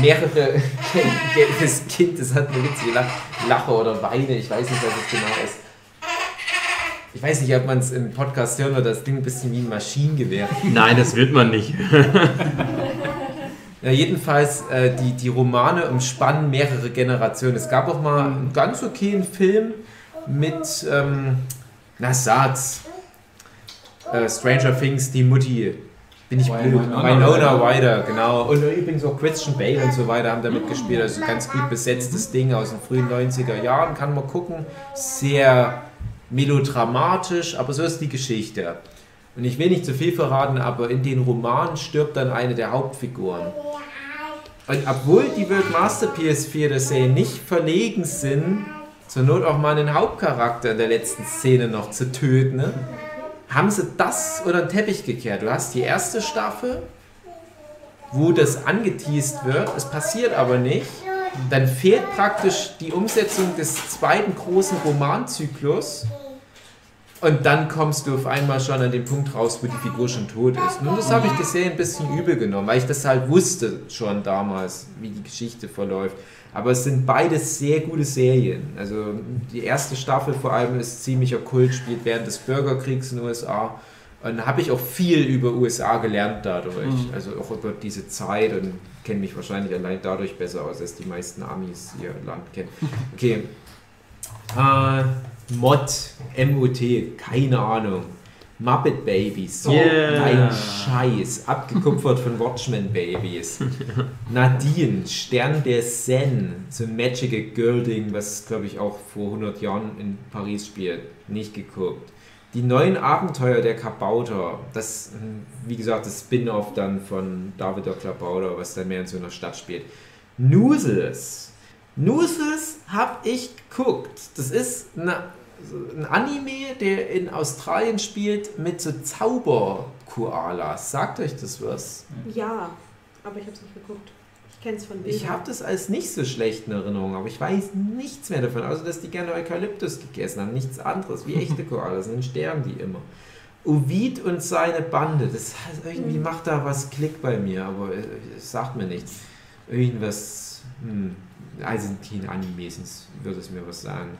mehrere das Kind, das hat eine witzige Lach, Lache oder Weine, ich weiß nicht, was es genau ist. Ich weiß nicht, ob man es im Podcast hören wird, das Ding ein bisschen wie ein Maschinengewehr. Nein, das wird man nicht. Ja, jedenfalls, äh, die, die Romane umspannen mehrere Generationen. Es gab auch mal einen ganz okayen Film mit, ähm, na sag's, äh, Stranger Things, die Mutti. Bin ich blöd. Winona Ryder. Ryder, genau. Und übrigens auch Christian Bale und so weiter haben da mitgespielt. Also ganz gut besetztes Ding aus den frühen 90er Jahren. Kann man gucken. Sehr melodramatisch, aber so ist die Geschichte. Und ich will nicht zu viel verraten, aber in den Romanen stirbt dann eine der Hauptfiguren. Und obwohl die World Masterpiece 4 der Serie nicht verlegen sind, zur Not auch mal einen Hauptcharakter in der letzten Szene noch zu töten, ne, haben sie das unter den Teppich gekehrt. Du hast die erste Staffel, wo das angeteased wird, es passiert aber nicht. Dann fehlt praktisch die Umsetzung des zweiten großen Romanzyklus. Und dann kommst du auf einmal schon an den Punkt raus, wo die Figur schon tot ist. Und das habe ich der Serie ein bisschen übel genommen, weil ich das halt wusste schon damals, wie die Geschichte verläuft. Aber es sind beides sehr gute Serien. Also die erste Staffel vor allem ist ziemlich okkult, spielt während des Bürgerkriegs in den USA. Und da habe ich auch viel über USA gelernt dadurch. Also auch über diese Zeit und kenne mich wahrscheinlich allein dadurch besser aus, als die meisten Amis ihr Land kennen. Okay. Äh, Mod, M-O-T, keine Ahnung. Muppet Babies, so Yeah. ein Scheiß, abgekupfert von Watchmen Babies. Nadine, Stern der Zen, so ein Magical Girl Ding, was glaube ich auch vor 100 Jahren in Paris spielt, nicht geguckt. Die neuen Abenteuer der Kabauter, das, wie gesagt, das Spin-off dann von David der Klabauter, was dann mehr in so einer Stadt spielt. Noozles. Noozles habe ich geguckt. Das ist eine, ein Anime, der in Australien spielt mit so Zauber-Koalas. Sagt euch das was? Ja, aber ich habe es nicht geguckt. Ich kenne es von Bildern. Ich habe das als nicht so schlecht in Erinnerung, aber ich weiß nichts mehr davon, außer dass die gerne Eukalyptus gegessen haben. Nichts anderes, wie echte Koalas, dann sterben die immer. Ovid und seine Bande, das heißt, irgendwie Mhm. macht da was Klick bei mir, aber äh, es sagt mir nichts. Irgendwas, hm, also kein Anime, sonst würde es mir was sagen.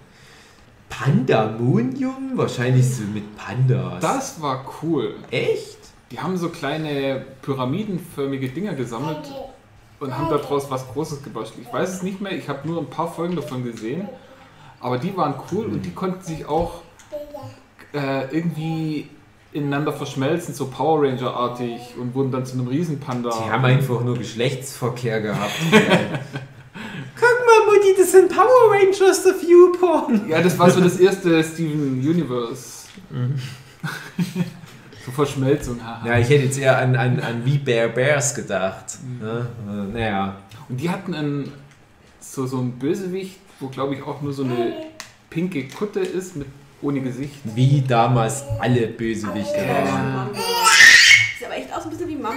Pandamonium? Wahrscheinlich so mit Pandas. Das war cool. Echt? Die haben so kleine pyramidenförmige Dinger gesammelt und haben daraus was Großes gebastelt. Ich weiß es nicht mehr, ich habe nur ein paar Folgen davon gesehen, aber die waren cool und die konnten sich auch äh, irgendwie ineinander verschmelzen, so Power Ranger-artig und wurden dann zu einem Riesenpanda. Die haben einfach nur Geschlechtsverkehr gehabt. Guck mal, Mutti, das sind Power Rangers of YouPorn. ja, das war so das erste Steven Universe. Mhm. so Verschmelzung. haha. Ja, ich hätte jetzt eher an, an, an wie Bear Bears gedacht. Ne? Äh, Naja. Und die hatten einen, so, so einen Bösewicht, wo glaube ich auch nur so eine pinke Kutte ist mit ohne Gesicht. Wie damals alle Bösewichte waren. Sieht aber echt aus ein bisschen wie Anfang.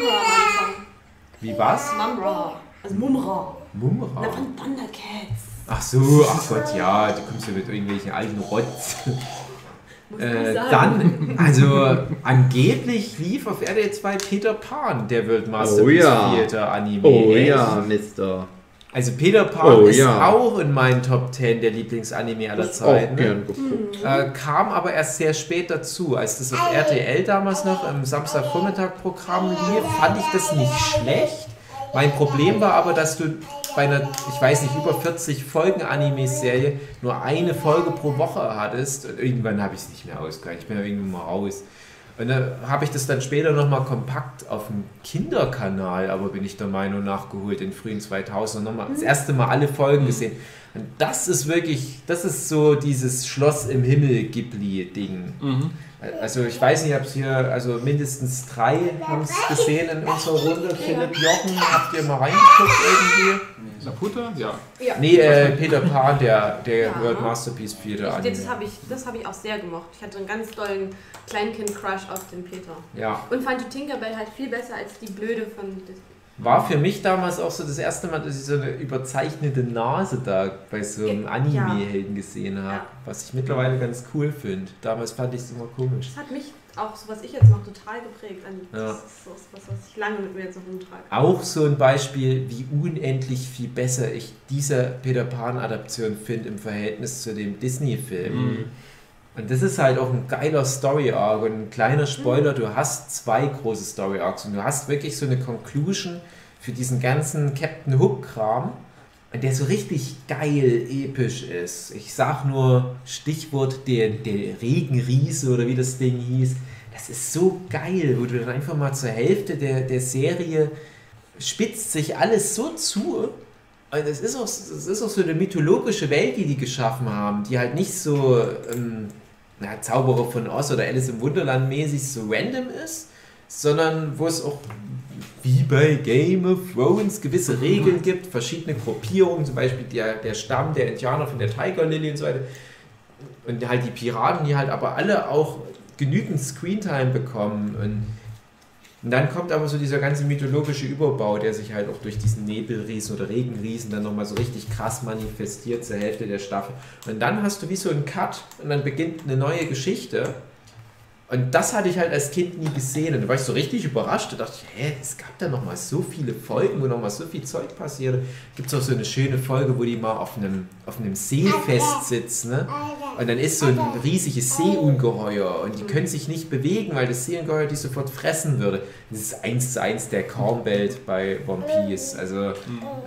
Wie was? Mumra. Also Mumra. Na, Mumra. von Thundercats. Ach so, ach Gott, ja, du kommst ja mit irgendwelchen alten Rotz. Äh, sagen. dann, also angeblich lief auf RTL 2 Peter Pan, der World Master Oh ja. Theater Anime. Oh ja, Mister. Also Peter Pan Oh ist ja. auch in meinen Top 10 der Lieblingsanime aller Zeiten. gern geguckt. Äh, kam aber erst sehr spät dazu. Als das auf RTL damals noch im Samstagvormittag-Programm lief, fand ich das nicht schlecht. Mein Problem war aber, dass du bei einer, ich weiß nicht, über 40 Folgen Anime-Serie nur eine Folge pro Woche hattest. Und irgendwann habe ich es nicht mehr ausgehalten. Ich bin ja irgendwann mal raus. Und dann habe ich das dann später nochmal kompakt auf dem Kinderkanal, aber bin ich der Meinung nachgeholt, in frühen 2000 nochmal das erste Mal alle Folgen gesehen. Und das ist wirklich, das ist so dieses Schloss im Himmel Ghibli-Ding. Mhm. Also ich weiß nicht, ob es hier, also mindestens drei haben es gesehen in unserer Runde. Philipp Jochen, habt ihr mal reingeguckt irgendwie? Laputa? Ja. Ja. Nee, äh, Peter Pan, der, der Ja. World Masterpiece Peter Anime. das habe ich, das hab ich auch sehr gemocht. Ich hatte einen ganz tollen Kleinkind-Crush auf den Peter. Ja, Und fand die Tinkerbell halt viel besser als die Blöde von Disney. War für mich damals auch so das erste Mal, dass ich so eine überzeichnete Nase da bei so einem. Anime-Helden gesehen habe. Ja. Was ich mittlerweile ganz cool finde. Damals fand ich es immer komisch. Das hat mich auch, so was ich jetzt noch total geprägt. An, Ja. Das ist so was, was ich lange mit mir jetzt noch rumtrage. Auch so ein Beispiel, wie unendlich viel besser ich diese Peter Pan-Adaption finde im Verhältnis zu dem Disney-Film. Mhm. Und das ist halt auch ein geiler Story-Arc und ein kleiner Spoiler, du hast zwei große Story-Arcs und du hast wirklich so eine Conclusion für diesen ganzen Captain Hook-Kram, und der so richtig geil episch ist. Ich sag nur Stichwort der, der Regenriese oder wie das Ding hieß. Das ist so geil, wo du dann einfach mal zur Hälfte der, der Serie spitzt sich alles so zu. Und es ist, auch, es ist auch so eine mythologische Welt, die die geschaffen haben, die halt nicht so ähm, na, Zauberer von Oz oder Alice im Wunderland mäßig so random ist, sondern wo es auch wie bei Game of Thrones gewisse Regeln gibt, verschiedene Gruppierungen, zum Beispiel der, der Stamm der Indianer von der Tiger Lily und so weiter. Und halt die Piraten, die halt aber alle auch genügend Screentime bekommen. Und, und dann kommt aber so dieser ganze mythologische Überbau, der sich halt auch durch diesen Nebelriesen oder Regenriesen dann nochmal so richtig krass manifestiert zur Hälfte der Staffel. Und dann hast du wie so einen Cut und dann beginnt eine neue Geschichte. Und das hatte ich halt als Kind nie gesehen. Und da war ich so richtig überrascht. Da dachte ich, hä, es gab da nochmal so viele Folgen, wo nochmal so viel Zeug passiert. Gibt es auch so eine schöne Folge, wo die mal auf einem, auf einem Seefest sitzen. Ne? Und dann ist so ein riesiges Seeungeheuer und die können sich nicht bewegen, weil das Seeungeheuer die sofort fressen würde. Das ist eins zu eins der Calm-Welt bei One Piece. Also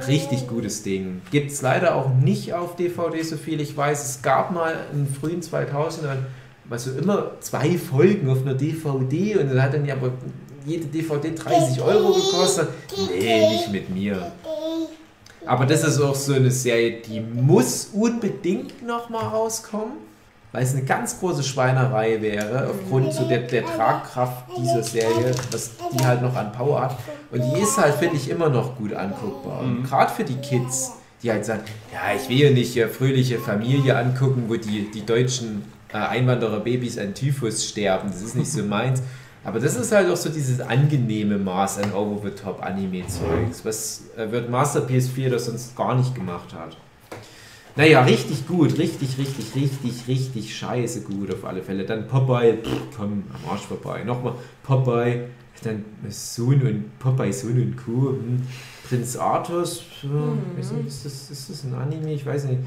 richtig gutes Ding. Gibt es leider auch nicht auf DVD, so viel ich weiß. Es gab mal in frühen 2000ern mal so immer zwei Folgen auf einer DVD und dann hat dann ja aber jede DVD 30 Euro gekostet. Nee, nicht mit mir. Aber das ist auch so eine Serie, die muss unbedingt nochmal rauskommen, weil es eine ganz große Schweinerei wäre, aufgrund so der, der Tragkraft dieser Serie, was die halt noch an Power hat. Und die ist halt, finde ich, immer noch gut anguckbar. Und gerade für die Kids, die halt sagen, ja, ich will hier nicht hier fröhliche Familie angucken, wo die, die deutschen Einwanderer-Babys an Typhus sterben. Das ist nicht so meins. Aber das ist halt auch so dieses angenehme Maß an Over-the-Top-Anime-Zeugs, was äh, wird Masterpiece 4 das sonst gar nicht gemacht hat. Naja, richtig gut, richtig, richtig, richtig, richtig scheiße gut auf alle Fälle. Dann Popeye, pff, komm, am Arsch vorbei. Nochmal Popeye, dann Sohn und Popeye, Sohn und Kuh. Hm. Prinz Arthurs, hm, Mhm. weiß nicht, ist, das, ist das ein Anime? Ich weiß nicht.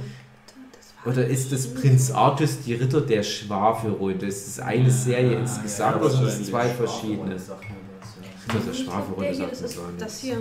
Oder ist das Prinz Artus die Ritter der Schwafelrunde? Ist das eine Serie insgesamt oder sind das zwei verschiedene? Ja. Ritter der Schwafelrunde Der hier, sagt mir ist so das hier.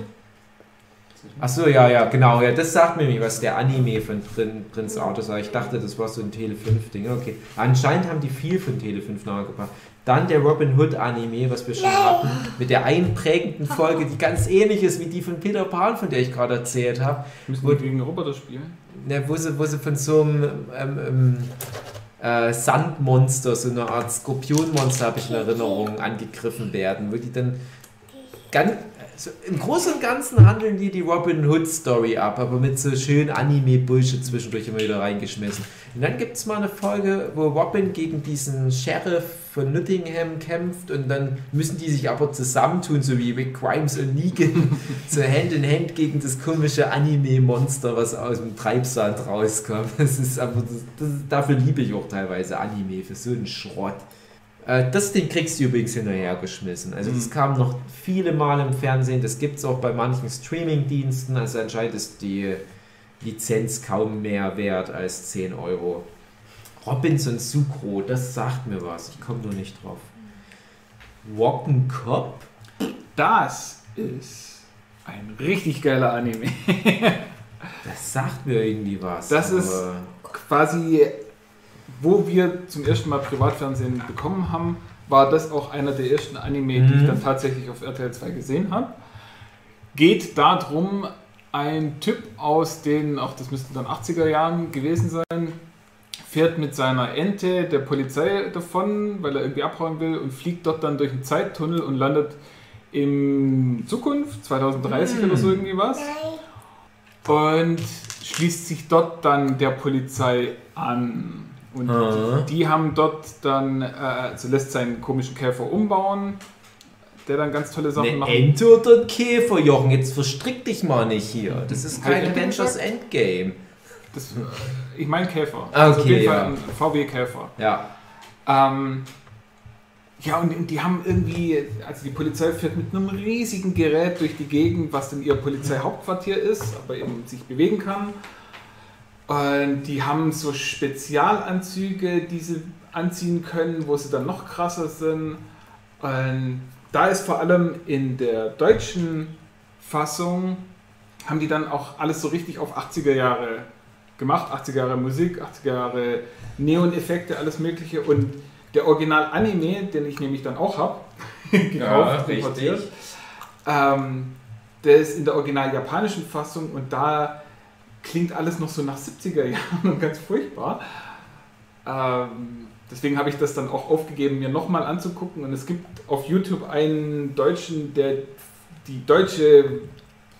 Achso, ja, ja, genau. Ja, das sagt mir nicht was, der Anime von Prin Prinz Artus war. Ich dachte, das war so ein Tele 5-Ding. Okay. Anscheinend haben die viel von Tele 5 nachgebracht. Dann der Robin Hood Anime, was wir schon hatten, mit der einprägenden Folge, die ganz ähnlich ist wie die von Peter Pan, von der ich gerade erzählt habe. Müssen wir gegen Roboter spielen? Ne, wo, sie, wo sie von so einem ähm, ähm, äh, Sandmonster, so eine Art Skorpionmonster, habe ich in Erinnerung, angegriffen werden, wo die dann ganz, also im Großen und Ganzen handeln die die Robin Hood Story ab, aber mit so schön Anime-Bullshit zwischendurch immer wieder reingeschmissen. Und dann gibt es mal eine Folge, wo Robin gegen diesen Sheriff von Nottingham kämpft und dann müssen die sich aber zusammentun, so wie Rick Grimes und Negan, so Hand in Hand gegen das komische Anime-Monster, was aus dem Treibsand rauskommt. Das ist aber, das, das, dafür liebe ich auch teilweise Anime, für so einen Schrott. Äh, Das Ding kriegst du übrigens hinterhergeschmissen. Also das Mhm. kam noch viele Mal im Fernsehen, das gibt es auch bei manchen Streaming-Diensten, also anscheinend ist die Lizenz kaum mehr wert als 10 Euro. Robinson Sucro, das sagt mir was, ich komme nur nicht drauf. Walken Cop? Das ist ein richtig geiler Anime. Das sagt mir irgendwie was. Das ist- Quasi, wo wir zum ersten Mal Privatfernsehen bekommen haben, war das auch einer der ersten Anime, die ich Mhm. dann tatsächlich auf RTL 2 gesehen habe. Geht darum, ein Typ aus den, auch das müssten dann 80er Jahren gewesen sein, fährt mit seiner Ente der Polizei davon, weil er irgendwie abhauen will und fliegt dort dann durch einen Zeittunnel und landet in Zukunft, 2030 oder so irgendwie was. Und schließt sich dort dann der Polizei an. Und Ah. die, die haben dort dann, äh, also lässt seinen komischen Käfer umbauen, der dann ganz tolle Sachen Eine macht. Ente oder ein Käfer, Jochen, jetzt verstrick dich mal nicht hier. Das ist kein Avengers Endgame. Das, ich meine Käfer. Ah, also auf okay, jeden ja. Fall ein VW-Käfer. Ja. Ähm, ja, und die haben irgendwie, also die Polizei fährt mit einem riesigen Gerät durch die Gegend, was dann ihr Polizeihauptquartier ist, aber eben sich bewegen kann. Und die haben so Spezialanzüge, die sie anziehen können, wo sie dann noch krasser sind. Und da ist vor allem in der deutschen Fassung, haben die dann auch alles so richtig auf 80er Jahre gemacht. 80er Jahre Musik, 80er Jahre Neon-Effekte, alles Mögliche. Und der Original-Anime, den ich nämlich dann auch habe, gekauft, richtig. importiert, ähm, der ist in der original japanischen Fassung und da klingt alles noch so nach 70er Jahren und ganz furchtbar. Ähm, deswegen habe ich das dann auch aufgegeben, mir nochmal anzugucken. Und es gibt auf YouTube einen Deutschen, der die deutsche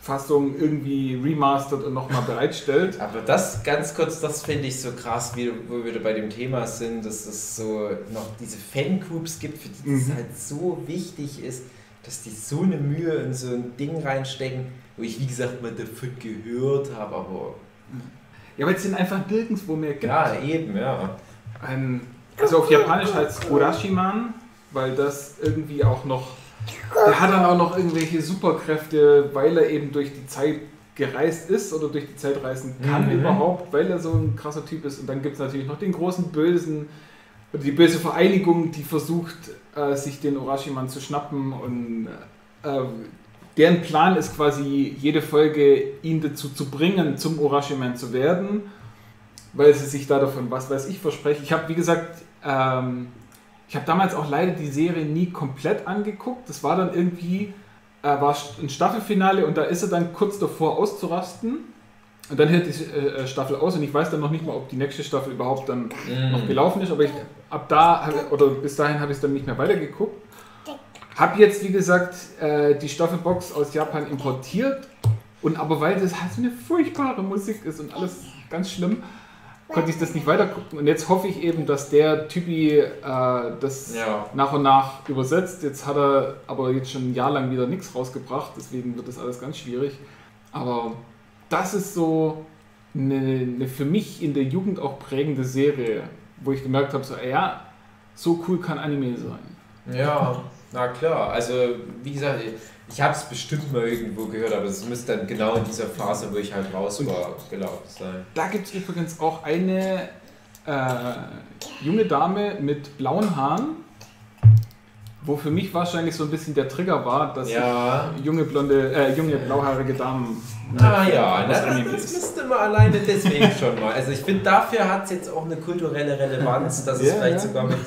Fassung irgendwie remastert und nochmal bereitstellt. Aber das, ganz kurz, das finde ich so krass, wie, wo wir bei dem Thema sind, dass es so noch diese Fangroups gibt, für die das Mhm. halt so wichtig ist, dass die so eine Mühe in so ein Ding reinstecken, wo ich, wie gesagt, mal davon gehört habe, aber Ja, weil es den einfach nirgendwo mehr gibt. ja, eben, ja. Ein, also auf Japanisch heißt es Urashiman, weil das irgendwie auch noch. Der hat dann auch noch irgendwelche Superkräfte, weil er eben durch die Zeit gereist ist oder durch die Zeit reisen kann Mhm. überhaupt, weil er so ein krasser Typ ist. Und dann gibt es natürlich noch den großen Bösen, oder die böse Vereinigung, die versucht, äh, sich den Urashiman zu schnappen und äh, deren Plan ist quasi jede Folge ihn dazu zu bringen, zum Urashiman zu werden weil sie sich da davon was weiß ich versprechen. Ich habe, wie gesagt, ähm, ich habe damals auch leider die Serie nie komplett angeguckt. Das war dann irgendwie, äh, war ein Staffelfinale und da ist er dann kurz davor auszurasten. Und dann hört die äh, Staffel aus und ich weiß dann noch nicht mal, ob die nächste Staffel überhaupt dann noch gelaufen ist, aber ich, ab da, oder bis dahin habe ich es dann nicht mehr weitergeguckt. Habe jetzt, wie gesagt, äh, die Staffelbox aus Japan importiert und aber weil das halt so eine furchtbare Musik ist und alles ganz schlimm, konnte ich das nicht weitergucken. Und jetzt hoffe ich eben, dass der Typi äh, das Ja. nach und nach übersetzt. Jetzt hat er aber jetzt schon ein Jahr lang wieder nichts rausgebracht, deswegen wird das alles ganz schwierig. Aber das ist so eine, eine für mich in der Jugend auch prägende Serie, wo ich gemerkt habe, so, ja, so cool kann Anime sein. Ja, na klar. Also, wie gesagt, ich habe es bestimmt mal irgendwo gehört, aber es müsste dann genau in dieser Phase, wo ich halt raus war, gelaufen sein. Da gibt es übrigens auch eine äh, junge Dame mit blauen Haaren, wo für mich wahrscheinlich so ein bisschen der Trigger war, dass Ja. ich junge blonde, äh, junge blauhaarige Damen. Ah ja, das ist. müsste man alleine deswegen schon mal. Also ich finde, dafür hat es jetzt auch eine kulturelle Relevanz, dass es Ja, vielleicht ja. sogar mit,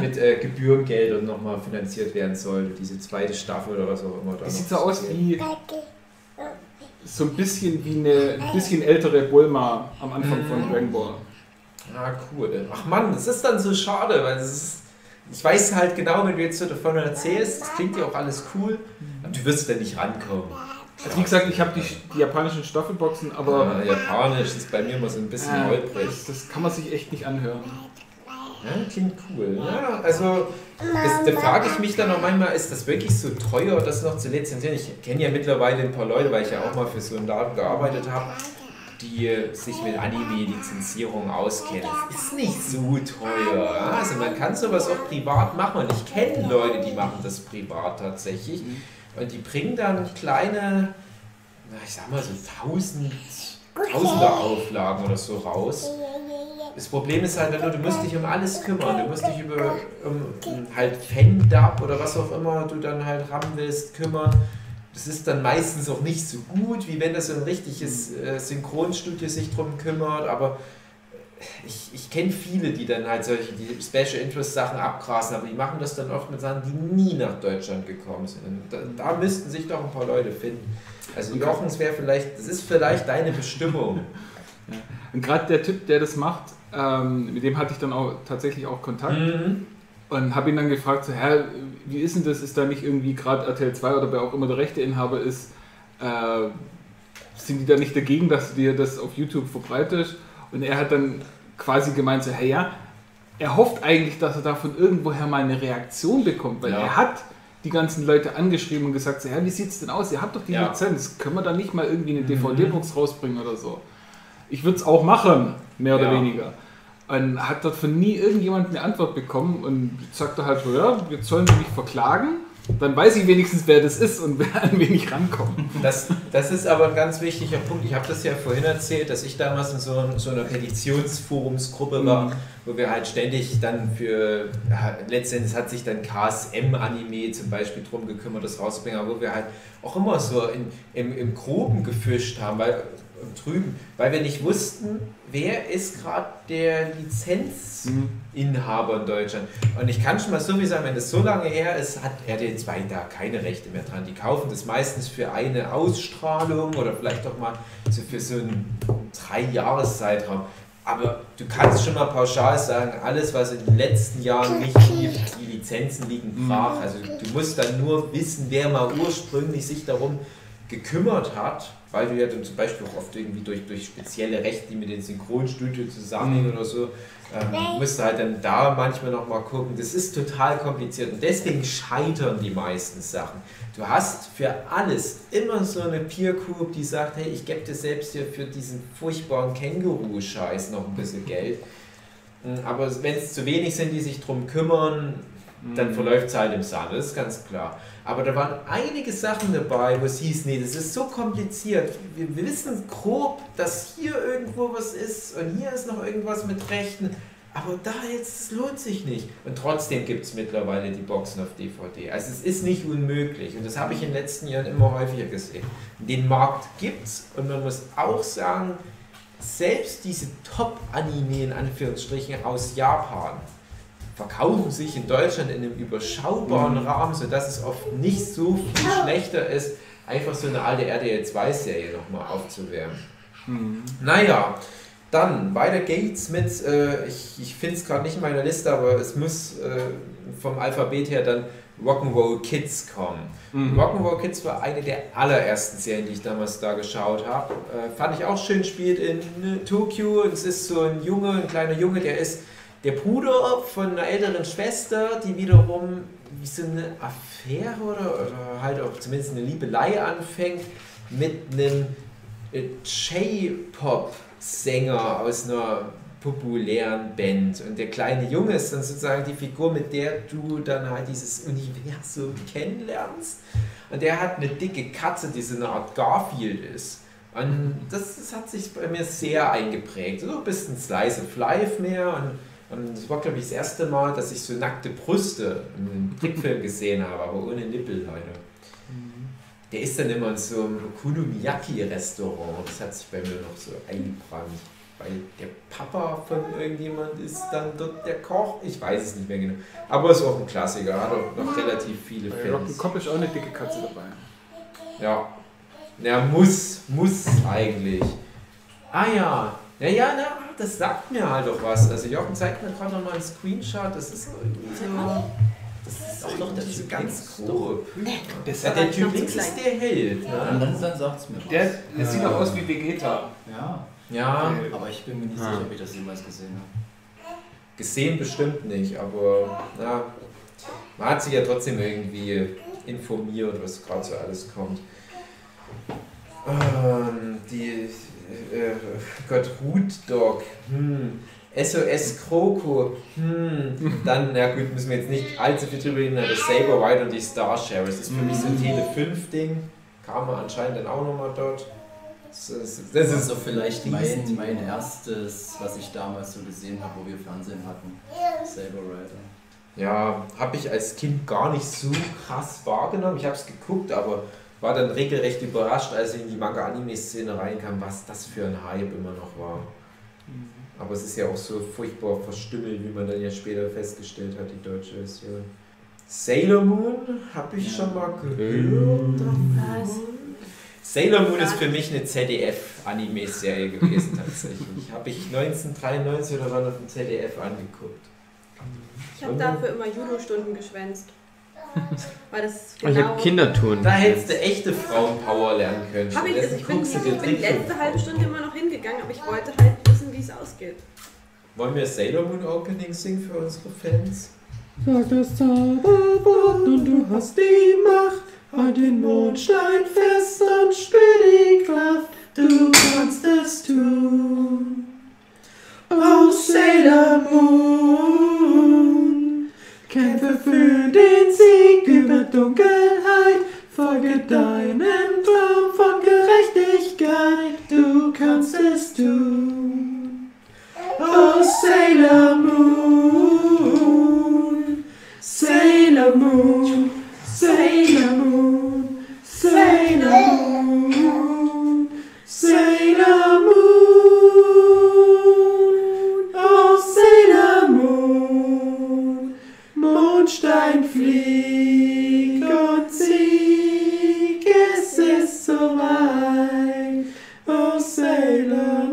mit äh, Gebührengeldern nochmal finanziert werden sollte, diese zweite Staffel oder was auch immer. Die sieht so aus wie so ein bisschen wie eine ein bisschen ältere Bulma am Anfang von Mhm. Dragon Ball. Ah, cool. Ach Mann, das ist dann so schade, weil es ist. Ich weiß halt genau, wenn du jetzt so davon erzählst, das klingt ja auch alles cool, aber du wirst da nicht rankommen. Also wie gesagt, ich habe die, die japanischen Staffelboxen, aber Aber Japanisch ist bei mir immer so ein bisschen äh, holprig. das, das kann man sich echt nicht anhören. Ja, klingt cool. Ja, also das, da frage ich mich dann auch manchmal, ist das wirklich so teuer, das noch zu lizenzieren? Ich kenne ja mittlerweile ein paar Leute, weil ich ja auch mal für so einen Laden gearbeitet habe, die sich mit Anime-Lizenzierung auskennen. Es ist nicht so teuer. ja. Also man kann sowas auch privat machen und ich kenne Leute, die machen das privat tatsächlich. Und die bringen dann kleine, na, ich sag mal so 1000, Tausender Auflagen oder so raus. Das Problem ist halt, du musst dich um alles kümmern. Du musst dich über um, halt Fan-Dub oder was auch immer du dann halt haben willst, kümmern. Das ist dann meistens auch nicht so gut, wie wenn das so ein richtiges äh, Synchronstudio sich drum kümmert, aber ich, ich kenne viele, die dann halt solche die Special Interest Sachen abgrasen, aber die machen das dann oft mit Sachen, die nie nach Deutschland gekommen sind. Da, da müssten sich doch ein paar Leute finden. Also Jochens wäre vielleicht, das ist vielleicht deine Bestimmung. Ja. Und gerade der Typ, der das macht, ähm, mit dem hatte ich dann auch tatsächlich auch Kontakt. Mhm. Und habe ihn dann gefragt, so, Herr, wie ist denn das? Ist da nicht irgendwie gerade RTL 2 oder wer auch immer der Rechteinhaber ist, äh, sind die da nicht dagegen, dass du dir das auf YouTube verbreitest? Und er hat dann quasi gemeint, so, hey, ja, er hofft eigentlich, dass er davon irgendwoher mal eine Reaktion bekommt, weil ja. er hat die ganzen Leute angeschrieben und gesagt, so, ja, wie sieht es denn aus? Ihr habt doch die ja. Lizenz, können wir da nicht mal irgendwie eine DVD-Box mhm. rausbringen oder so? Ich würde es auch machen, mehr oder ja. weniger. Und hat dort von nie irgendjemand eine Antwort bekommen und sagte halt so, ja, jetzt sollen sie mich verklagen dann weiß ich wenigstens, wer das ist und wer an wen ich rankomme. Das, das ist aber ein ganz wichtiger Punkt. Ich habe das ja vorhin erzählt, dass ich damals in so, so einer Petitionsforumsgruppe war, mhm. wo wir halt ständig dann für, ja, letztendlich hat sich dann KSM-Anime zum Beispiel drum gekümmert, das rauszubringen, wo wir halt auch immer so in, im, im Groben gefischt haben, weil drüben, weil wir nicht wussten, wer ist gerade der Lizenzinhaber in Deutschland. Und ich kann schon mal so wie sagen, wenn das so lange her ist, hat RTL 2 da keine Rechte mehr dran. Die kaufen das meistens für eine Ausstrahlung oder vielleicht auch mal so für so einen drei Jahres Zeitraum. Aber du kannst schon mal pauschal sagen, alles, was in den letzten Jahren nicht lief, die Lizenzen liegen mhm. brach. Also du musst dann nur wissen, wer mal ursprünglich sich darum gekümmert hat weil du ja dann zum Beispiel auch oft irgendwie durch, durch spezielle Rechte, die mit den Synchronstudios zusammenhängen mhm. oder so, ähm, musst halt dann da manchmal nochmal gucken. Das ist total kompliziert und deswegen scheitern die meisten Sachen. Du hast für alles immer so eine Peer Group, die sagt, hey, ich gebe dir selbst hier für diesen furchtbaren Känguru-Scheiß noch ein bisschen Geld. Hm, aber wenn es zu wenig sind, die sich darum kümmern, dann mhm. verläuft es halt im Sand, das ist ganz klar. Aber da waren einige Sachen dabei, wo es hieß, nee, das ist so kompliziert. Wir, wir wissen grob, dass hier irgendwo was ist und hier ist noch irgendwas mit Rechten. Aber da jetzt, das lohnt sich nicht. Und trotzdem gibt es mittlerweile die Boxen auf DVD. Also es ist nicht unmöglich. Und das habe ich in den letzten Jahren immer häufiger gesehen. Den Markt gibt es und man muss auch sagen, selbst diese Top-Anime in Anführungsstrichen aus Japan, verkaufen sich in Deutschland in einem überschaubaren mhm. Rahmen, sodass es oft nicht so viel schlechter ist, einfach so eine alte RDL 2-Serie nochmal aufzuwärmen. Mhm. Naja, dann weiter geht's mit, äh, ich, ich finde es gerade nicht in meiner Liste, aber es muss äh, vom Alphabet her dann Rock'n'Roll Kids kommen. Mhm. Rock'n'Roll Kids war eine der allerersten Serien, die ich damals da geschaut habe. Äh, fand ich auch schön, spielt in äh, Tokio. Es ist so ein Junge, ein kleiner Junge, der ist der Bruder von einer älteren Schwester, die wiederum wie so eine Affäre oder, oder halt auch zumindest eine Liebelei anfängt mit einem äh, J-Pop-Sänger aus einer populären Band. Und der kleine Junge ist dann sozusagen die Figur, mit der du dann halt dieses Universum kennenlernst. Und der hat eine dicke Katze, die so eine Art Garfield ist. Und das, das hat sich bei mir sehr eingeprägt. So ein bisschen Slice of Life mehr und das war, glaube ich, das erste Mal, dass ich so nackte Brüste in einem Trickfilm gesehen habe, aber ohne Nippel, Leute. Mhm. Der ist dann immer in so einem Okonomiyaki-Restaurant. Das hat sich bei mir noch so eingebrannt. Weil der Papa von irgendjemand ist dann dort der Koch. Ich weiß es nicht mehr genau. Aber es ist auch ein Klassiker. Hat auch noch relativ viele Fans. Bei Rock'n'Cop ist auch eine dicke Katze dabei. Ja. Ja, muss, muss eigentlich. Ah ja. Ja, ja, na, das sagt mir halt doch was. Also Jochen zeigt mir gerade noch mal einen Screenshot, das ist irgendwie so... Das ist auch noch der Typ ganz grob. Ja, der Typ links ist der Held. Ne? Und dann, dann sagt's mir was. Der, der sieht doch aus wie Vegeta. Ja. Ja. Aber ich bin mir nicht sicher, ob ich das jemals gesehen habe. Gesehen bestimmt nicht, aber na, man hat sich ja trotzdem irgendwie informiert, was gerade so alles kommt. Ähm, die äh, Gott, Root Dog, hm. SOS Kroko, hm. dann, na gut, müssen wir jetzt nicht allzu viel drüber reden, das Saber White und die Star Share. Das ist für mich so ein hm. Tele 5 Ding. Kam man anscheinend dann auch nochmal dort. Das ist, das ist so vielleicht mein, mein erstes, was ich damals so gesehen habe, wo wir Fernsehen hatten. Saber Rider. Ja, habe ich als Kind gar nicht so krass wahrgenommen. Ich habe es geguckt, aber war dann regelrecht überrascht, als ich in die Manga-Anime-Szene reinkam, was das für ein Hype immer noch war. Aber es ist ja auch so furchtbar verstümmelt, wie man dann ja später festgestellt hat, die deutsche Version. Sailor Moon habe ich schon mal gehört. Was? Sailor Moon ist für mich eine ZDF-Anime-Serie gewesen tatsächlich. habe ich 1993 oder wann auf dem ZDF angeguckt. Ich habe dafür immer Judo-Stunden geschwänzt. Weil das Ich habe Kindertouren. Da hättest du echte Frauenpower lernen können. Hab ich, also ich bin, dir bin die letzte halbe Stunde immer noch hingegangen, aber ich wollte halt wissen, wie es ausgeht. Wollen wir Sailor Moon Opening singen für unsere Fans? Sag das Zauberwort und du hast die Macht. Halt den Mondstein fest und spür die Kraft. Du kannst es tun. Oh Sailor Moon, kämpfe für den Sieg über Dunkelheit. Folge deinem Traum von Gerechtigkeit. Du kannst es tun. Oh Sailor Moon, Sailor Moon, Sailor Moon, Sailor Moon, ist soweit, oh Sailor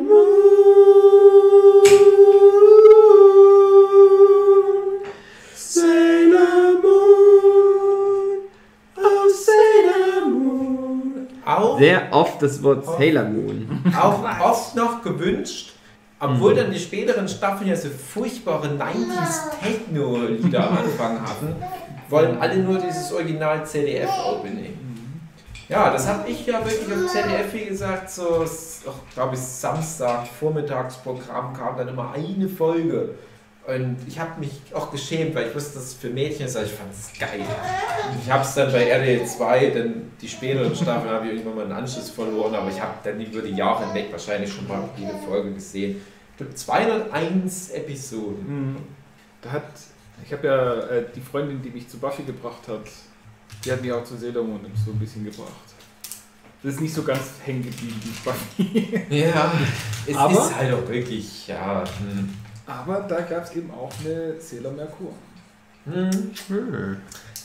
Moon, Sailor Moon, oh Sailor Moon. Auch, Sehr oft das Wort Sailor Moon. auch oft noch gewünscht, obwohl dann die späteren Staffeln ja so furchtbare 90s Techno-Lieder am Anfang hatten, wollen alle nur dieses Original CDF-Opening. Ja, das habe ich ja wirklich auf ZDF, wie gesagt, so, glaube ich, Samstag, Vormittagsprogramm kam dann immer eine Folge. Und ich habe mich auch geschämt, weil ich wusste, dass es für Mädchen ist, aber ich fand es geil. Und ich habe es dann bei RDL 2, dann die späteren Staffeln habe ich irgendwann mal einen Anschluss verloren, aber ich habe dann über die Jahre hinweg wahrscheinlich schon mal jede Folge gesehen. Ich glaube 201 Episoden. Mhm. Da hat, ich habe ja äh, die Freundin, die mich zu Buffy gebracht hat, die hat mich auch zu Sailor Moon so ein bisschen gebracht. Das ist nicht so ganz hängen geblieben wie Buffy. Ja, es Aber- ist halt auch wirklich, ja. Hm. Aber da gab es eben auch eine Sailor Merkur. Hm. Hm.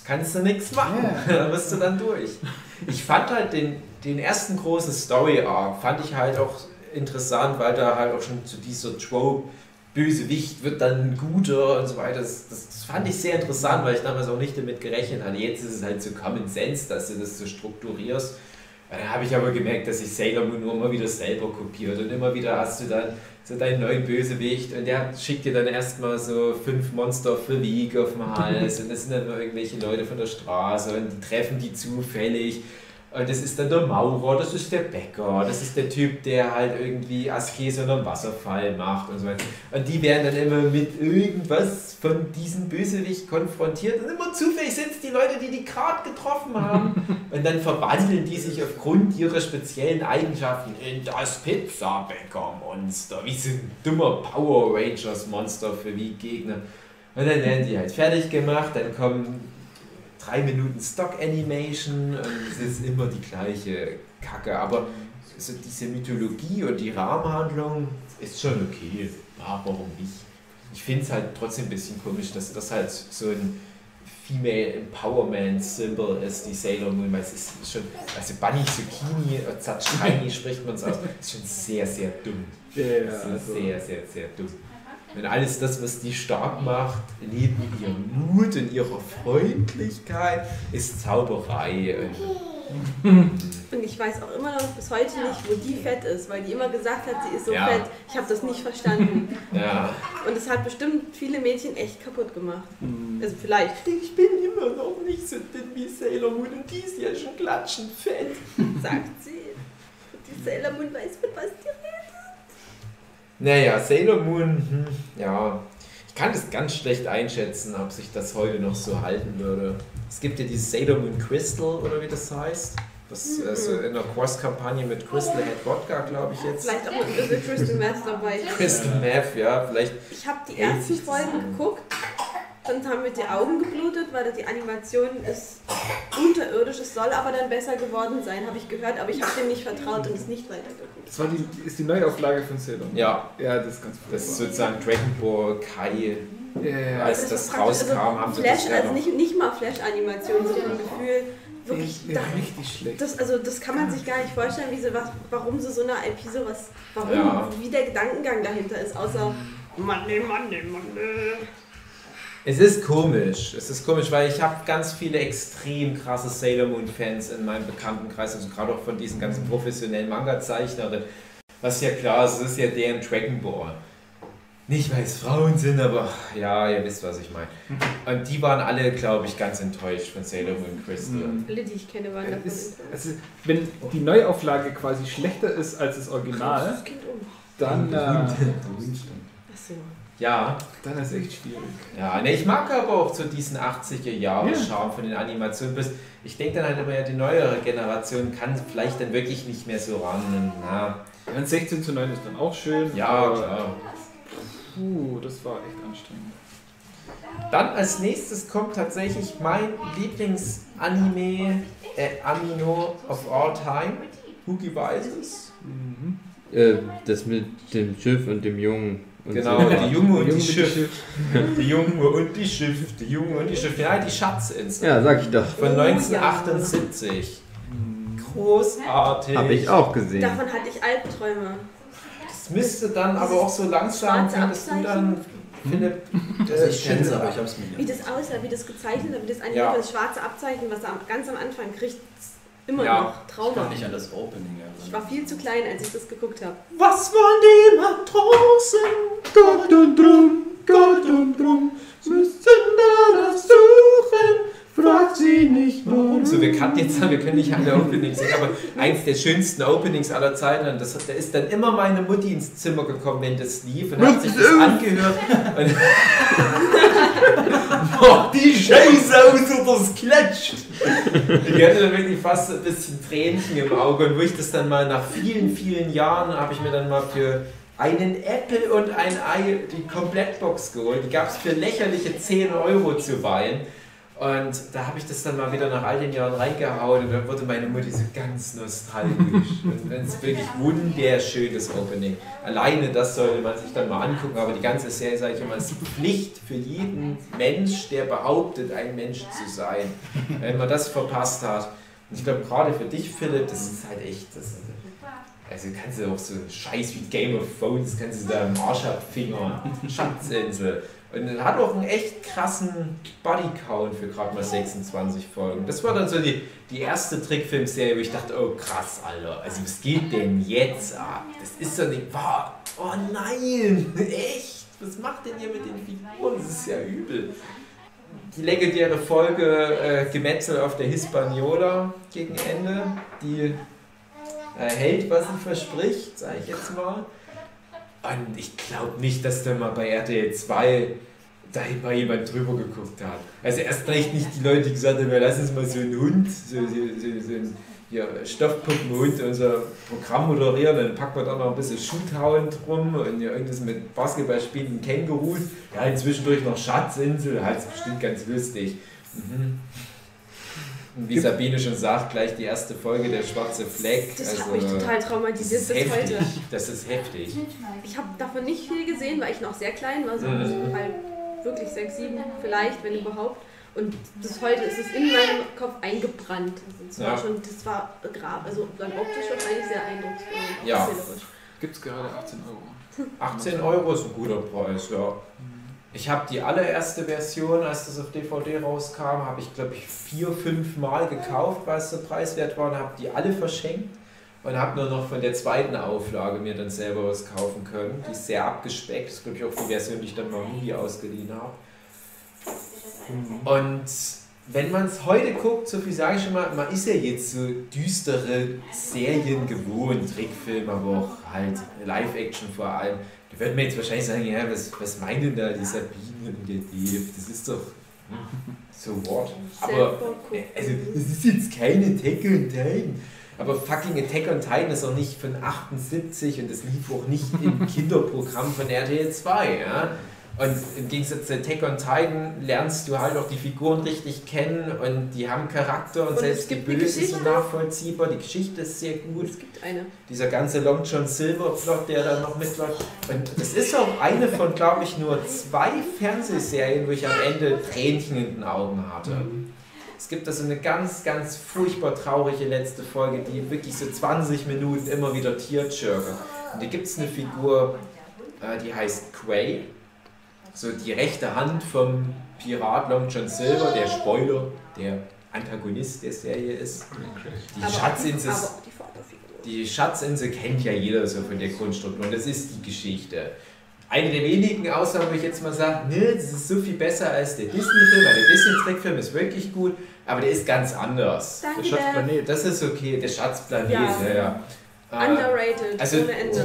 Kannst du nichts machen, Ja. da bist du dann durch. Ich fand halt den, den ersten großen Story-Arc, fand ich halt auch interessant, weil da halt auch schon zu dieser Trope, Bösewicht wird dann ein Guter und so weiter, das, das, das fand ich sehr interessant, weil ich damals auch nicht damit gerechnet hatte. Jetzt ist es halt so Common Sense, dass du das so strukturierst. Dann habe ich aber gemerkt, dass sich Sailor Moon nur immer wieder selber kopiert und immer wieder hast du dann so deinen neuen Bösewicht und der schickt dir dann erstmal so fünf Monster für League auf den Hals und das sind dann nur irgendwelche Leute von der Straße und die treffen die zufällig und das ist dann der Maurer, das ist der Bäcker, das ist der Typ, der halt irgendwie Askese unter einem Wasserfall macht und so weiter. Und die werden dann immer mit irgendwas von diesem Bösewicht konfrontiert und immer zufällig sind es die Leute, die die gerade getroffen haben. Und dann verwandeln die sich aufgrund ihrer speziellen Eigenschaften in das Pizzabäcker-Monster, wie so ein dummer Power Rangers-Monster für wie Gegner. Und dann werden die halt fertig gemacht, dann kommen drei Minuten Stock-Animation und es ist immer die gleiche Kacke. Aber so diese Mythologie und die Rahmenhandlung ist schon okay. Ja, warum nicht? Ich finde es halt trotzdem ein bisschen komisch, dass das halt so ein Female Empowerment Symbol ist, die Sailor Moon, weil es ist schon, also Bunny Zucchini, äh, Zatschini spricht man es aus, ist schon sehr, sehr dumm. Ja, also, sehr, sehr, sehr dumm. Wenn alles das, was die stark macht, neben ihrem Mut und ihrer Freundlichkeit, ist Zauberei. Und ich weiß auch immer noch bis heute nicht, wo die fett ist, weil die immer gesagt hat, sie ist so Ja. fett. Ich habe das nicht verstanden. Ja. Und es hat bestimmt viele Mädchen echt kaputt gemacht. Mhm. Also vielleicht. Ich bin immer noch nicht so dünn wie Sailor Moon und die ist ja schon klatschend fett. sagt sie. Und die Sailor Moon weiß, mit was die redet. Naja, Sailor Moon, hm, ja. Ich kann das ganz schlecht einschätzen, ob sich das heute noch so halten würde. Es gibt ja dieses Sailor Moon Crystal, oder wie das heißt. Das Mhm. ist in einer Cross-Kampagne mit Crystal Head Wodka, glaube ich jetzt. Vielleicht auch mit Crystal Meth dabei. Crystal Meth, ja, vielleicht. Ich habe die ersten Folgen geguckt Sonst haben mir die Augen geblutet, weil die Animation ist unterirdisch. Es soll aber dann besser geworden sein, habe ich gehört, aber ich habe dem nicht vertraut und es nicht weitergeguckt. Das war die, ist die Neuauflage von Sailor Moon. Ja, Ja, das ist ganz das ist sozusagen Dragon Ball Kai. Ja. Als ist das praktisch- rauskam, haben sie Flash, das also nicht, nicht mal Flash-Animation, so ein Gefühl, wirklich, ja, da, richtig schlecht. das, also das kann man sich gar nicht vorstellen, wie sie was, warum sie so eine IP sowas, warum, Ja. wie der Gedankengang dahinter ist, außer Mann, nee, Mann, nee, Mann, nee. Es ist komisch. Es ist komisch, weil ich habe ganz viele extrem krasse Sailor Moon Fans in meinem Bekanntenkreis, also gerade auch von diesen ganzen professionellen Manga-Zeichnerinnen. Was ja klar ist, es ist ja deren Dragon Ball. Nicht weil es Frauen sind, aber ja, ihr wisst, was ich meine. Und die waren alle, glaube ich, ganz enttäuscht von Sailor Moon Crystal. Mhm. Alle, die ich kenne, waren davon ist, wenn die Neuauflage quasi schlechter ist als das Original, dann, äh, Achso. Ja, dann ist echt schwierig. ja, ne, ich mag aber auch so diesen 80er Jahre Ja. Charme von den Animationen. Bis- Ich denke dann halt immer, ja, die neuere Generation kann vielleicht dann wirklich nicht mehr so ran. Na, Ja, und 16 zu 9 ist dann auch schön. ja, aber, klar. Puh, das war echt anstrengend. Dann als nächstes kommt tatsächlich mein Lieblingsanime, äh, Amino of all time. Hugi weiß es. Mhm. Äh, das mit dem Schiff und dem Jungen. Und Genau, so. die Junge und Junge die mit Schiff. Die Junge und die Schiff, die Junge und die Schiff. Ja, die Schatzinsel. Ja, sag ich doch. Von 1978. Großartig. Habe ich auch gesehen. Davon hatte ich Albträume. Das müsste dann aber auch so langsam, Schwarze findest du dann, Philipp, äh, ich kenne es, aber ich habe es mir Wie nicht. das aussah, wie das gezeichnet hat, wie das animiert Ja. das schwarze Abzeichen, was er ganz am Anfang kriegt, immer Ja. noch Ich Trauma. kann mich an das Opening Ich war viel zu klein, als ich das geguckt habe. Was waren die Matrosen? Gott und drum, Gott und drum, müssen danach suchen. Fragt sie nicht warum. So, wir kannten jetzt, wir können nicht alle Openings sehen, aber eins der schönsten Openings aller Zeiten. Und das, da ist dann immer meine Mutti ins Zimmer gekommen, wenn das lief und hat sich das angehört. Und Boah, die Scheiße aus oder das klatscht. Die hatte dann wirklich fast ein bisschen Tränchen im Auge. Und wo ich das dann mal nach vielen, vielen Jahren, habe ich mir dann mal für einen Apple und ein Ei die Komplettbox geholt. Die gab es für lächerliche 10 Euro zuweilen. Und da habe ich das dann mal wieder nach all den Jahren reingehauen und dann wurde meine Mutti so ganz nostalgisch. und es ist wirklich wunderschönes Opening. Alleine das sollte man sich dann mal angucken, aber die ganze Serie, sage ich immer, ist Pflicht für jeden Mensch, der behauptet, ein Mensch zu sein. Wenn man das verpasst hat. Und ich glaube, gerade für dich, Philipp, das ist halt echt. Das, also kannst du auch so Scheiß wie Game of Thrones, kannst du da im Arsch abfingern. Schatzinsel. Und hat auch einen echt krassen Bodycount für gerade mal 26 Folgen. Das war dann so die, die erste Trickfilmserie, wo ich dachte, oh krass, Alter, also was geht denn jetzt ab? Das ist doch nicht wahr. Oh nein, echt? Was macht denn ihr mit den Figuren? Das ist ja übel. Die legendäre Folge äh, Gemetzel auf der Hispaniola gegen Ende, die äh, hält, was sie verspricht, sage ich jetzt mal. Und ich glaube nicht, dass da mal bei RTL 2 da mal jemand drüber geguckt hat. Also erst recht nicht die Leute, die gesagt haben, lass uns mal so einen Hund, so, so, so, so einen ja, Stoffpuppenhund unser Programm moderieren, dann packen wir da noch ein bisschen Shoothound drum und ja, irgendwas mit Basketball spielenden Kängurus. Ja, inzwischen durch noch Schatzinsel, halt bestimmt ganz lustig. Mhm. Und wie Sabine schon sagt, gleich die erste Folge, der schwarze Fleck. Das also, hat mich total das traumatisiert ist bis heftig. heute. Das ist heftig. Ich habe davon nicht viel gesehen, weil ich noch sehr klein war, so Mhm. halt wirklich sechs, sieben vielleicht, wenn überhaupt. Und bis heute ist es in meinem Kopf eingebrannt. Also es Ja. war schon, das war grab, also dann optisch wahrscheinlich sehr eindrucksvoll. Ja. Gibt es gerade 18 Euro. 18 Euro ist ein guter Preis, ja. Ich habe die allererste Version, als das auf DVD rauskam, habe ich glaube ich vier, fünf Mal gekauft, weil es so preiswert war und habe die alle verschenkt und habe nur noch von der zweiten Auflage mir dann selber was kaufen können. Die ist sehr abgespeckt, das ist glaube ich auch die Version, die ich dann mal Movie ausgeliehen habe. Und wenn man es heute guckt, so viel sage ich schon mal, man ist ja jetzt so düstere Serien gewohnt, Trickfilm, aber auch halt Live-Action vor allem. Wird man jetzt wahrscheinlich sagen, ja, was, was meint denn da die Sabine und der Dave? Das ist doch hm, so what. Aber äh, also, das ist jetzt kein Attack on Titan. Aber fucking Attack on Titan ist auch nicht von 78 und das lief auch nicht im Kinderprogramm von RTL 2. Ja? Und im Gegensatz zu Attack on Titan lernst du halt auch die Figuren richtig kennen und die haben Charakter und, Und selbst die Bösen sind nachvollziehbar. Die Geschichte ist sehr gut. Es gibt eine. Dieser ganze Long John Silver Plot, der da noch mitläuft. Und das ist auch eine von, glaube ich, nur zwei Fernsehserien, wo ich am Ende Tränchen in den Augen hatte. Es gibt da so eine ganz, ganz furchtbar traurige letzte Folge, die wirklich so 20 Minuten immer wieder tearjerken. Und da gibt es eine Figur, äh, die heißt Quay. So die rechte Hand vom Pirat Long John Silver, der Spoiler, der Antagonist der Serie ist. Die Aber- Schatzinsel die Schatzinsel kennt ja jeder so von der Grundstruktur und das ist die Geschichte. Eine der wenigen Ausnahmen, wo ich jetzt mal sage, ne, das ist so viel besser als der Disney-Film, weil der Disney-Trickfilm ist wirklich gut, aber der ist ganz anders. Danke, Der. Schatzplanet. Das ist okay, der Schatzplanet, Ja. ja, ja. Äh, Underrated. also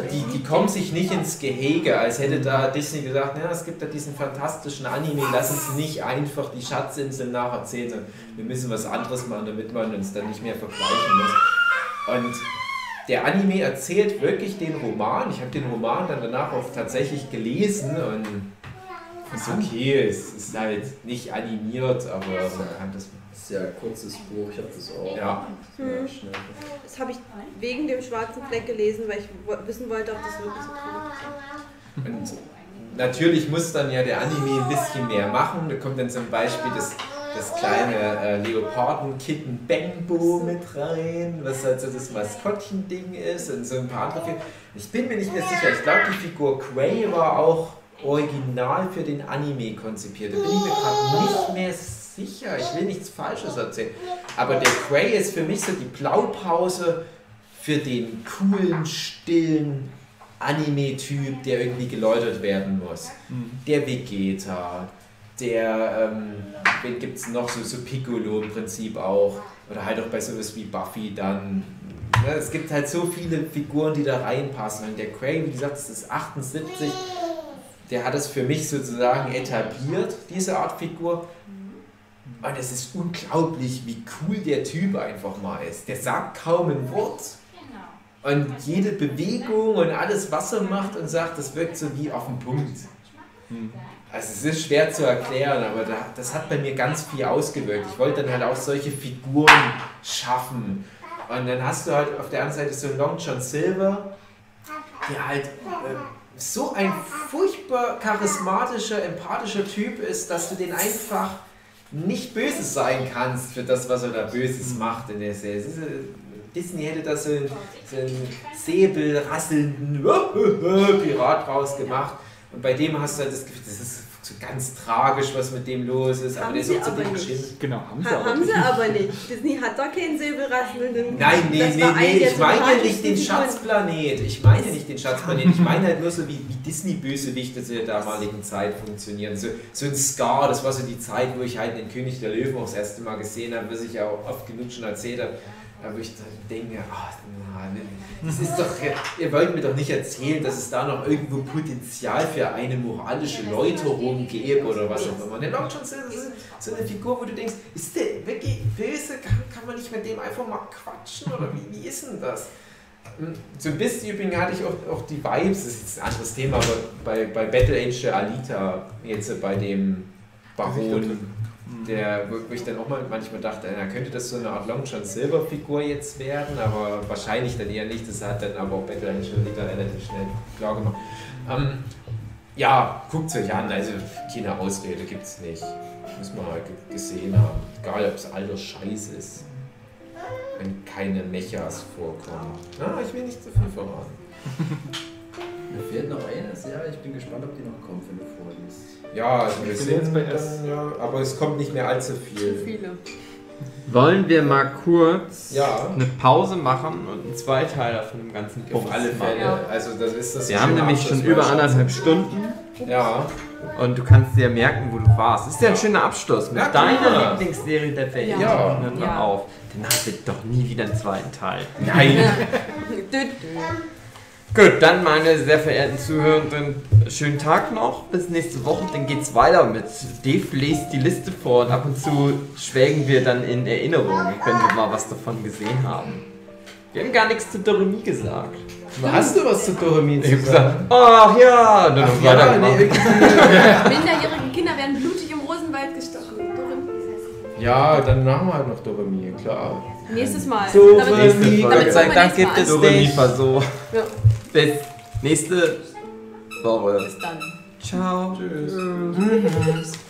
die, die kommen sich nicht ins Gehege, als hätte da Disney gesagt, ja, es gibt da diesen fantastischen Anime, lass uns nicht einfach die Schatzinsel nacherzählen, sondern wir müssen was anderes machen, damit man uns dann nicht mehr vergleichen muss. Und der Anime erzählt wirklich den Roman. Ich habe den Roman dann danach auch tatsächlich gelesen und ist okay, es ist halt nicht animiert, aber man kann das machen. Sehr kurzes Buch, ich habe das auch. Ja. Schnell. Das habe ich wegen dem schwarzen Fleck gelesen, weil ich wissen wollte, ob das wirklich so cool ist. Und natürlich muss dann ja der Anime ein bisschen mehr machen. Da kommt dann zum Beispiel das, das kleine äh, Leoparden-Kitten Bangbo mit rein, was halt so das Maskottchen-Ding ist und so ein paar andere Figuren. Ich bin mir nicht mehr sicher. Ich glaube, die Figur Quay war auch original für den Anime konzipiert. Da bin ich mir gerade nicht mehr sicher. Ich will nichts Falsches erzählen. Aber der Quay ist für mich so die Blaupause für den coolen, stillen Anime-Typ, der irgendwie geläutert werden muss. Der Vegeta, der, ähm, wen gibt es noch, so, so Piccolo im Prinzip auch. Oder halt auch bei sowas wie Buffy dann. Ne, es gibt halt so viele Figuren, die da reinpassen. Und der Cray, wie gesagt, das ist 78, der hat es für mich sozusagen etabliert, diese Art Figur. Und es ist unglaublich, wie cool der Typ einfach mal ist. Der sagt kaum ein Wort. Und jede Bewegung und alles, was er macht und sagt, das wirkt so wie auf den Punkt. Also es ist schwer zu erklären, aber da, das hat bei mir ganz viel ausgewirkt. Ich wollte dann halt auch solche Figuren schaffen. Und dann hast du halt auf der anderen Seite so einen Long John Silver, der halt äh, so ein furchtbar charismatischer, empathischer Typ ist, dass du den einfach nicht böse sein kannst für das, was er da Böses macht in der Serie. Äh, Disney hätte da so einen, so einen säbelrasselnden Pirat draus gemacht. Und bei dem hast du halt das Gefühl, das ist so ganz tragisch, was mit dem los ist. Aber Haben der ist auch zu aber dem nicht. geschrieben. Genau, haben sie Ha, aber haben nicht. sie aber nicht. Disney hat da keinen säbelrasselnden. Nein, nee, Das nee, nee, ich meine ja nicht den. Schatzplanet. Ich meine ja nicht den Schatzplanet. Ich meine halt nur so, wie, wie Disney-Bösewichte zu der damaligen Zeit funktionieren. So, so ein Scar, das war so die Zeit, wo ich halt den König der Löwen auch das erste Mal gesehen habe, was ich ja auch oft genug schon erzählt habe. Da wo ich dann denke, ach, nein, das ist doch, ihr wollt mir doch nicht erzählen, dass es da noch irgendwo Potenzial für eine moralische Läuterung gäbe oder was auch immer. Der Long John Silver ist so eine Figur, wo du denkst, ist der wirklich böse? Kann, kann man nicht mit dem einfach mal quatschen? Oder wie, wie ist denn das? Hm, So ein bisschen übrigens hatte ich auch, auch die Vibes, das ist jetzt ein anderes Thema, aber bei, bei Battle der Alita, jetzt bei dem Baron, der, wo ich dann auch mal manchmal dachte, na, könnte das so eine Art Long John Silver Figur jetzt werden, aber wahrscheinlich dann eher nicht. Das hat dann aber auch Battle Age der Alita relativ schnell klar gemacht. Ähm, ja, guckt euch an, also keine Ausrede gibt es nicht. Muss man halt ge- gesehen haben. Egal, ob es alter Scheiß ist. Wenn keine Mechas vorkommen. Na, ich will nicht zu viel verraten. Mir fehlt noch eine Serie, ich bin gespannt, ob die noch kommt, wenn du vorliest. Ja, also wir bin sind jetzt bei dann, S. ja, aber es kommt nicht mehr allzu Zu viel. viele. Wollen wir mal kurz Ja. eine Pause machen und einen Zweiteiler von dem ganzen Bums Auf alle machen? Fälle. Also das ist das Wir haben nämlich schon über anderthalb Stunden Ja. und du kannst dir merken, wo du warst. Ist ja ein schöner Abschluss mit Ja, deiner Lieblingsserie der Welt. Ja. Hört mal Ja. auf. Dann hast du doch nie wieder einen zweiten Teil. Nein. Gut, dann meine sehr verehrten Zuhörenden, schönen Tag noch. Bis nächste Woche. Dann geht's weiter mit Dave lest die Liste vor und ab und zu schwelgen wir dann in Erinnerung, wenn wir mal was davon gesehen haben. Wir haben gar nichts zu Doremi gesagt. Hast du was zu Doremi Ich hab zu gesagt, ach ja, dann Ach ja, nee. Minderjährige Kinder werden blutig im Rosenwald gestochen. Ja, dann machen wir halt noch Doremi, klar. Nächstes Mal. So, Damit- Gott sei Dank gibt es dich. so. Ja. Bis nächste Woche. Bis dann. Ciao. Tschüss. Mhm.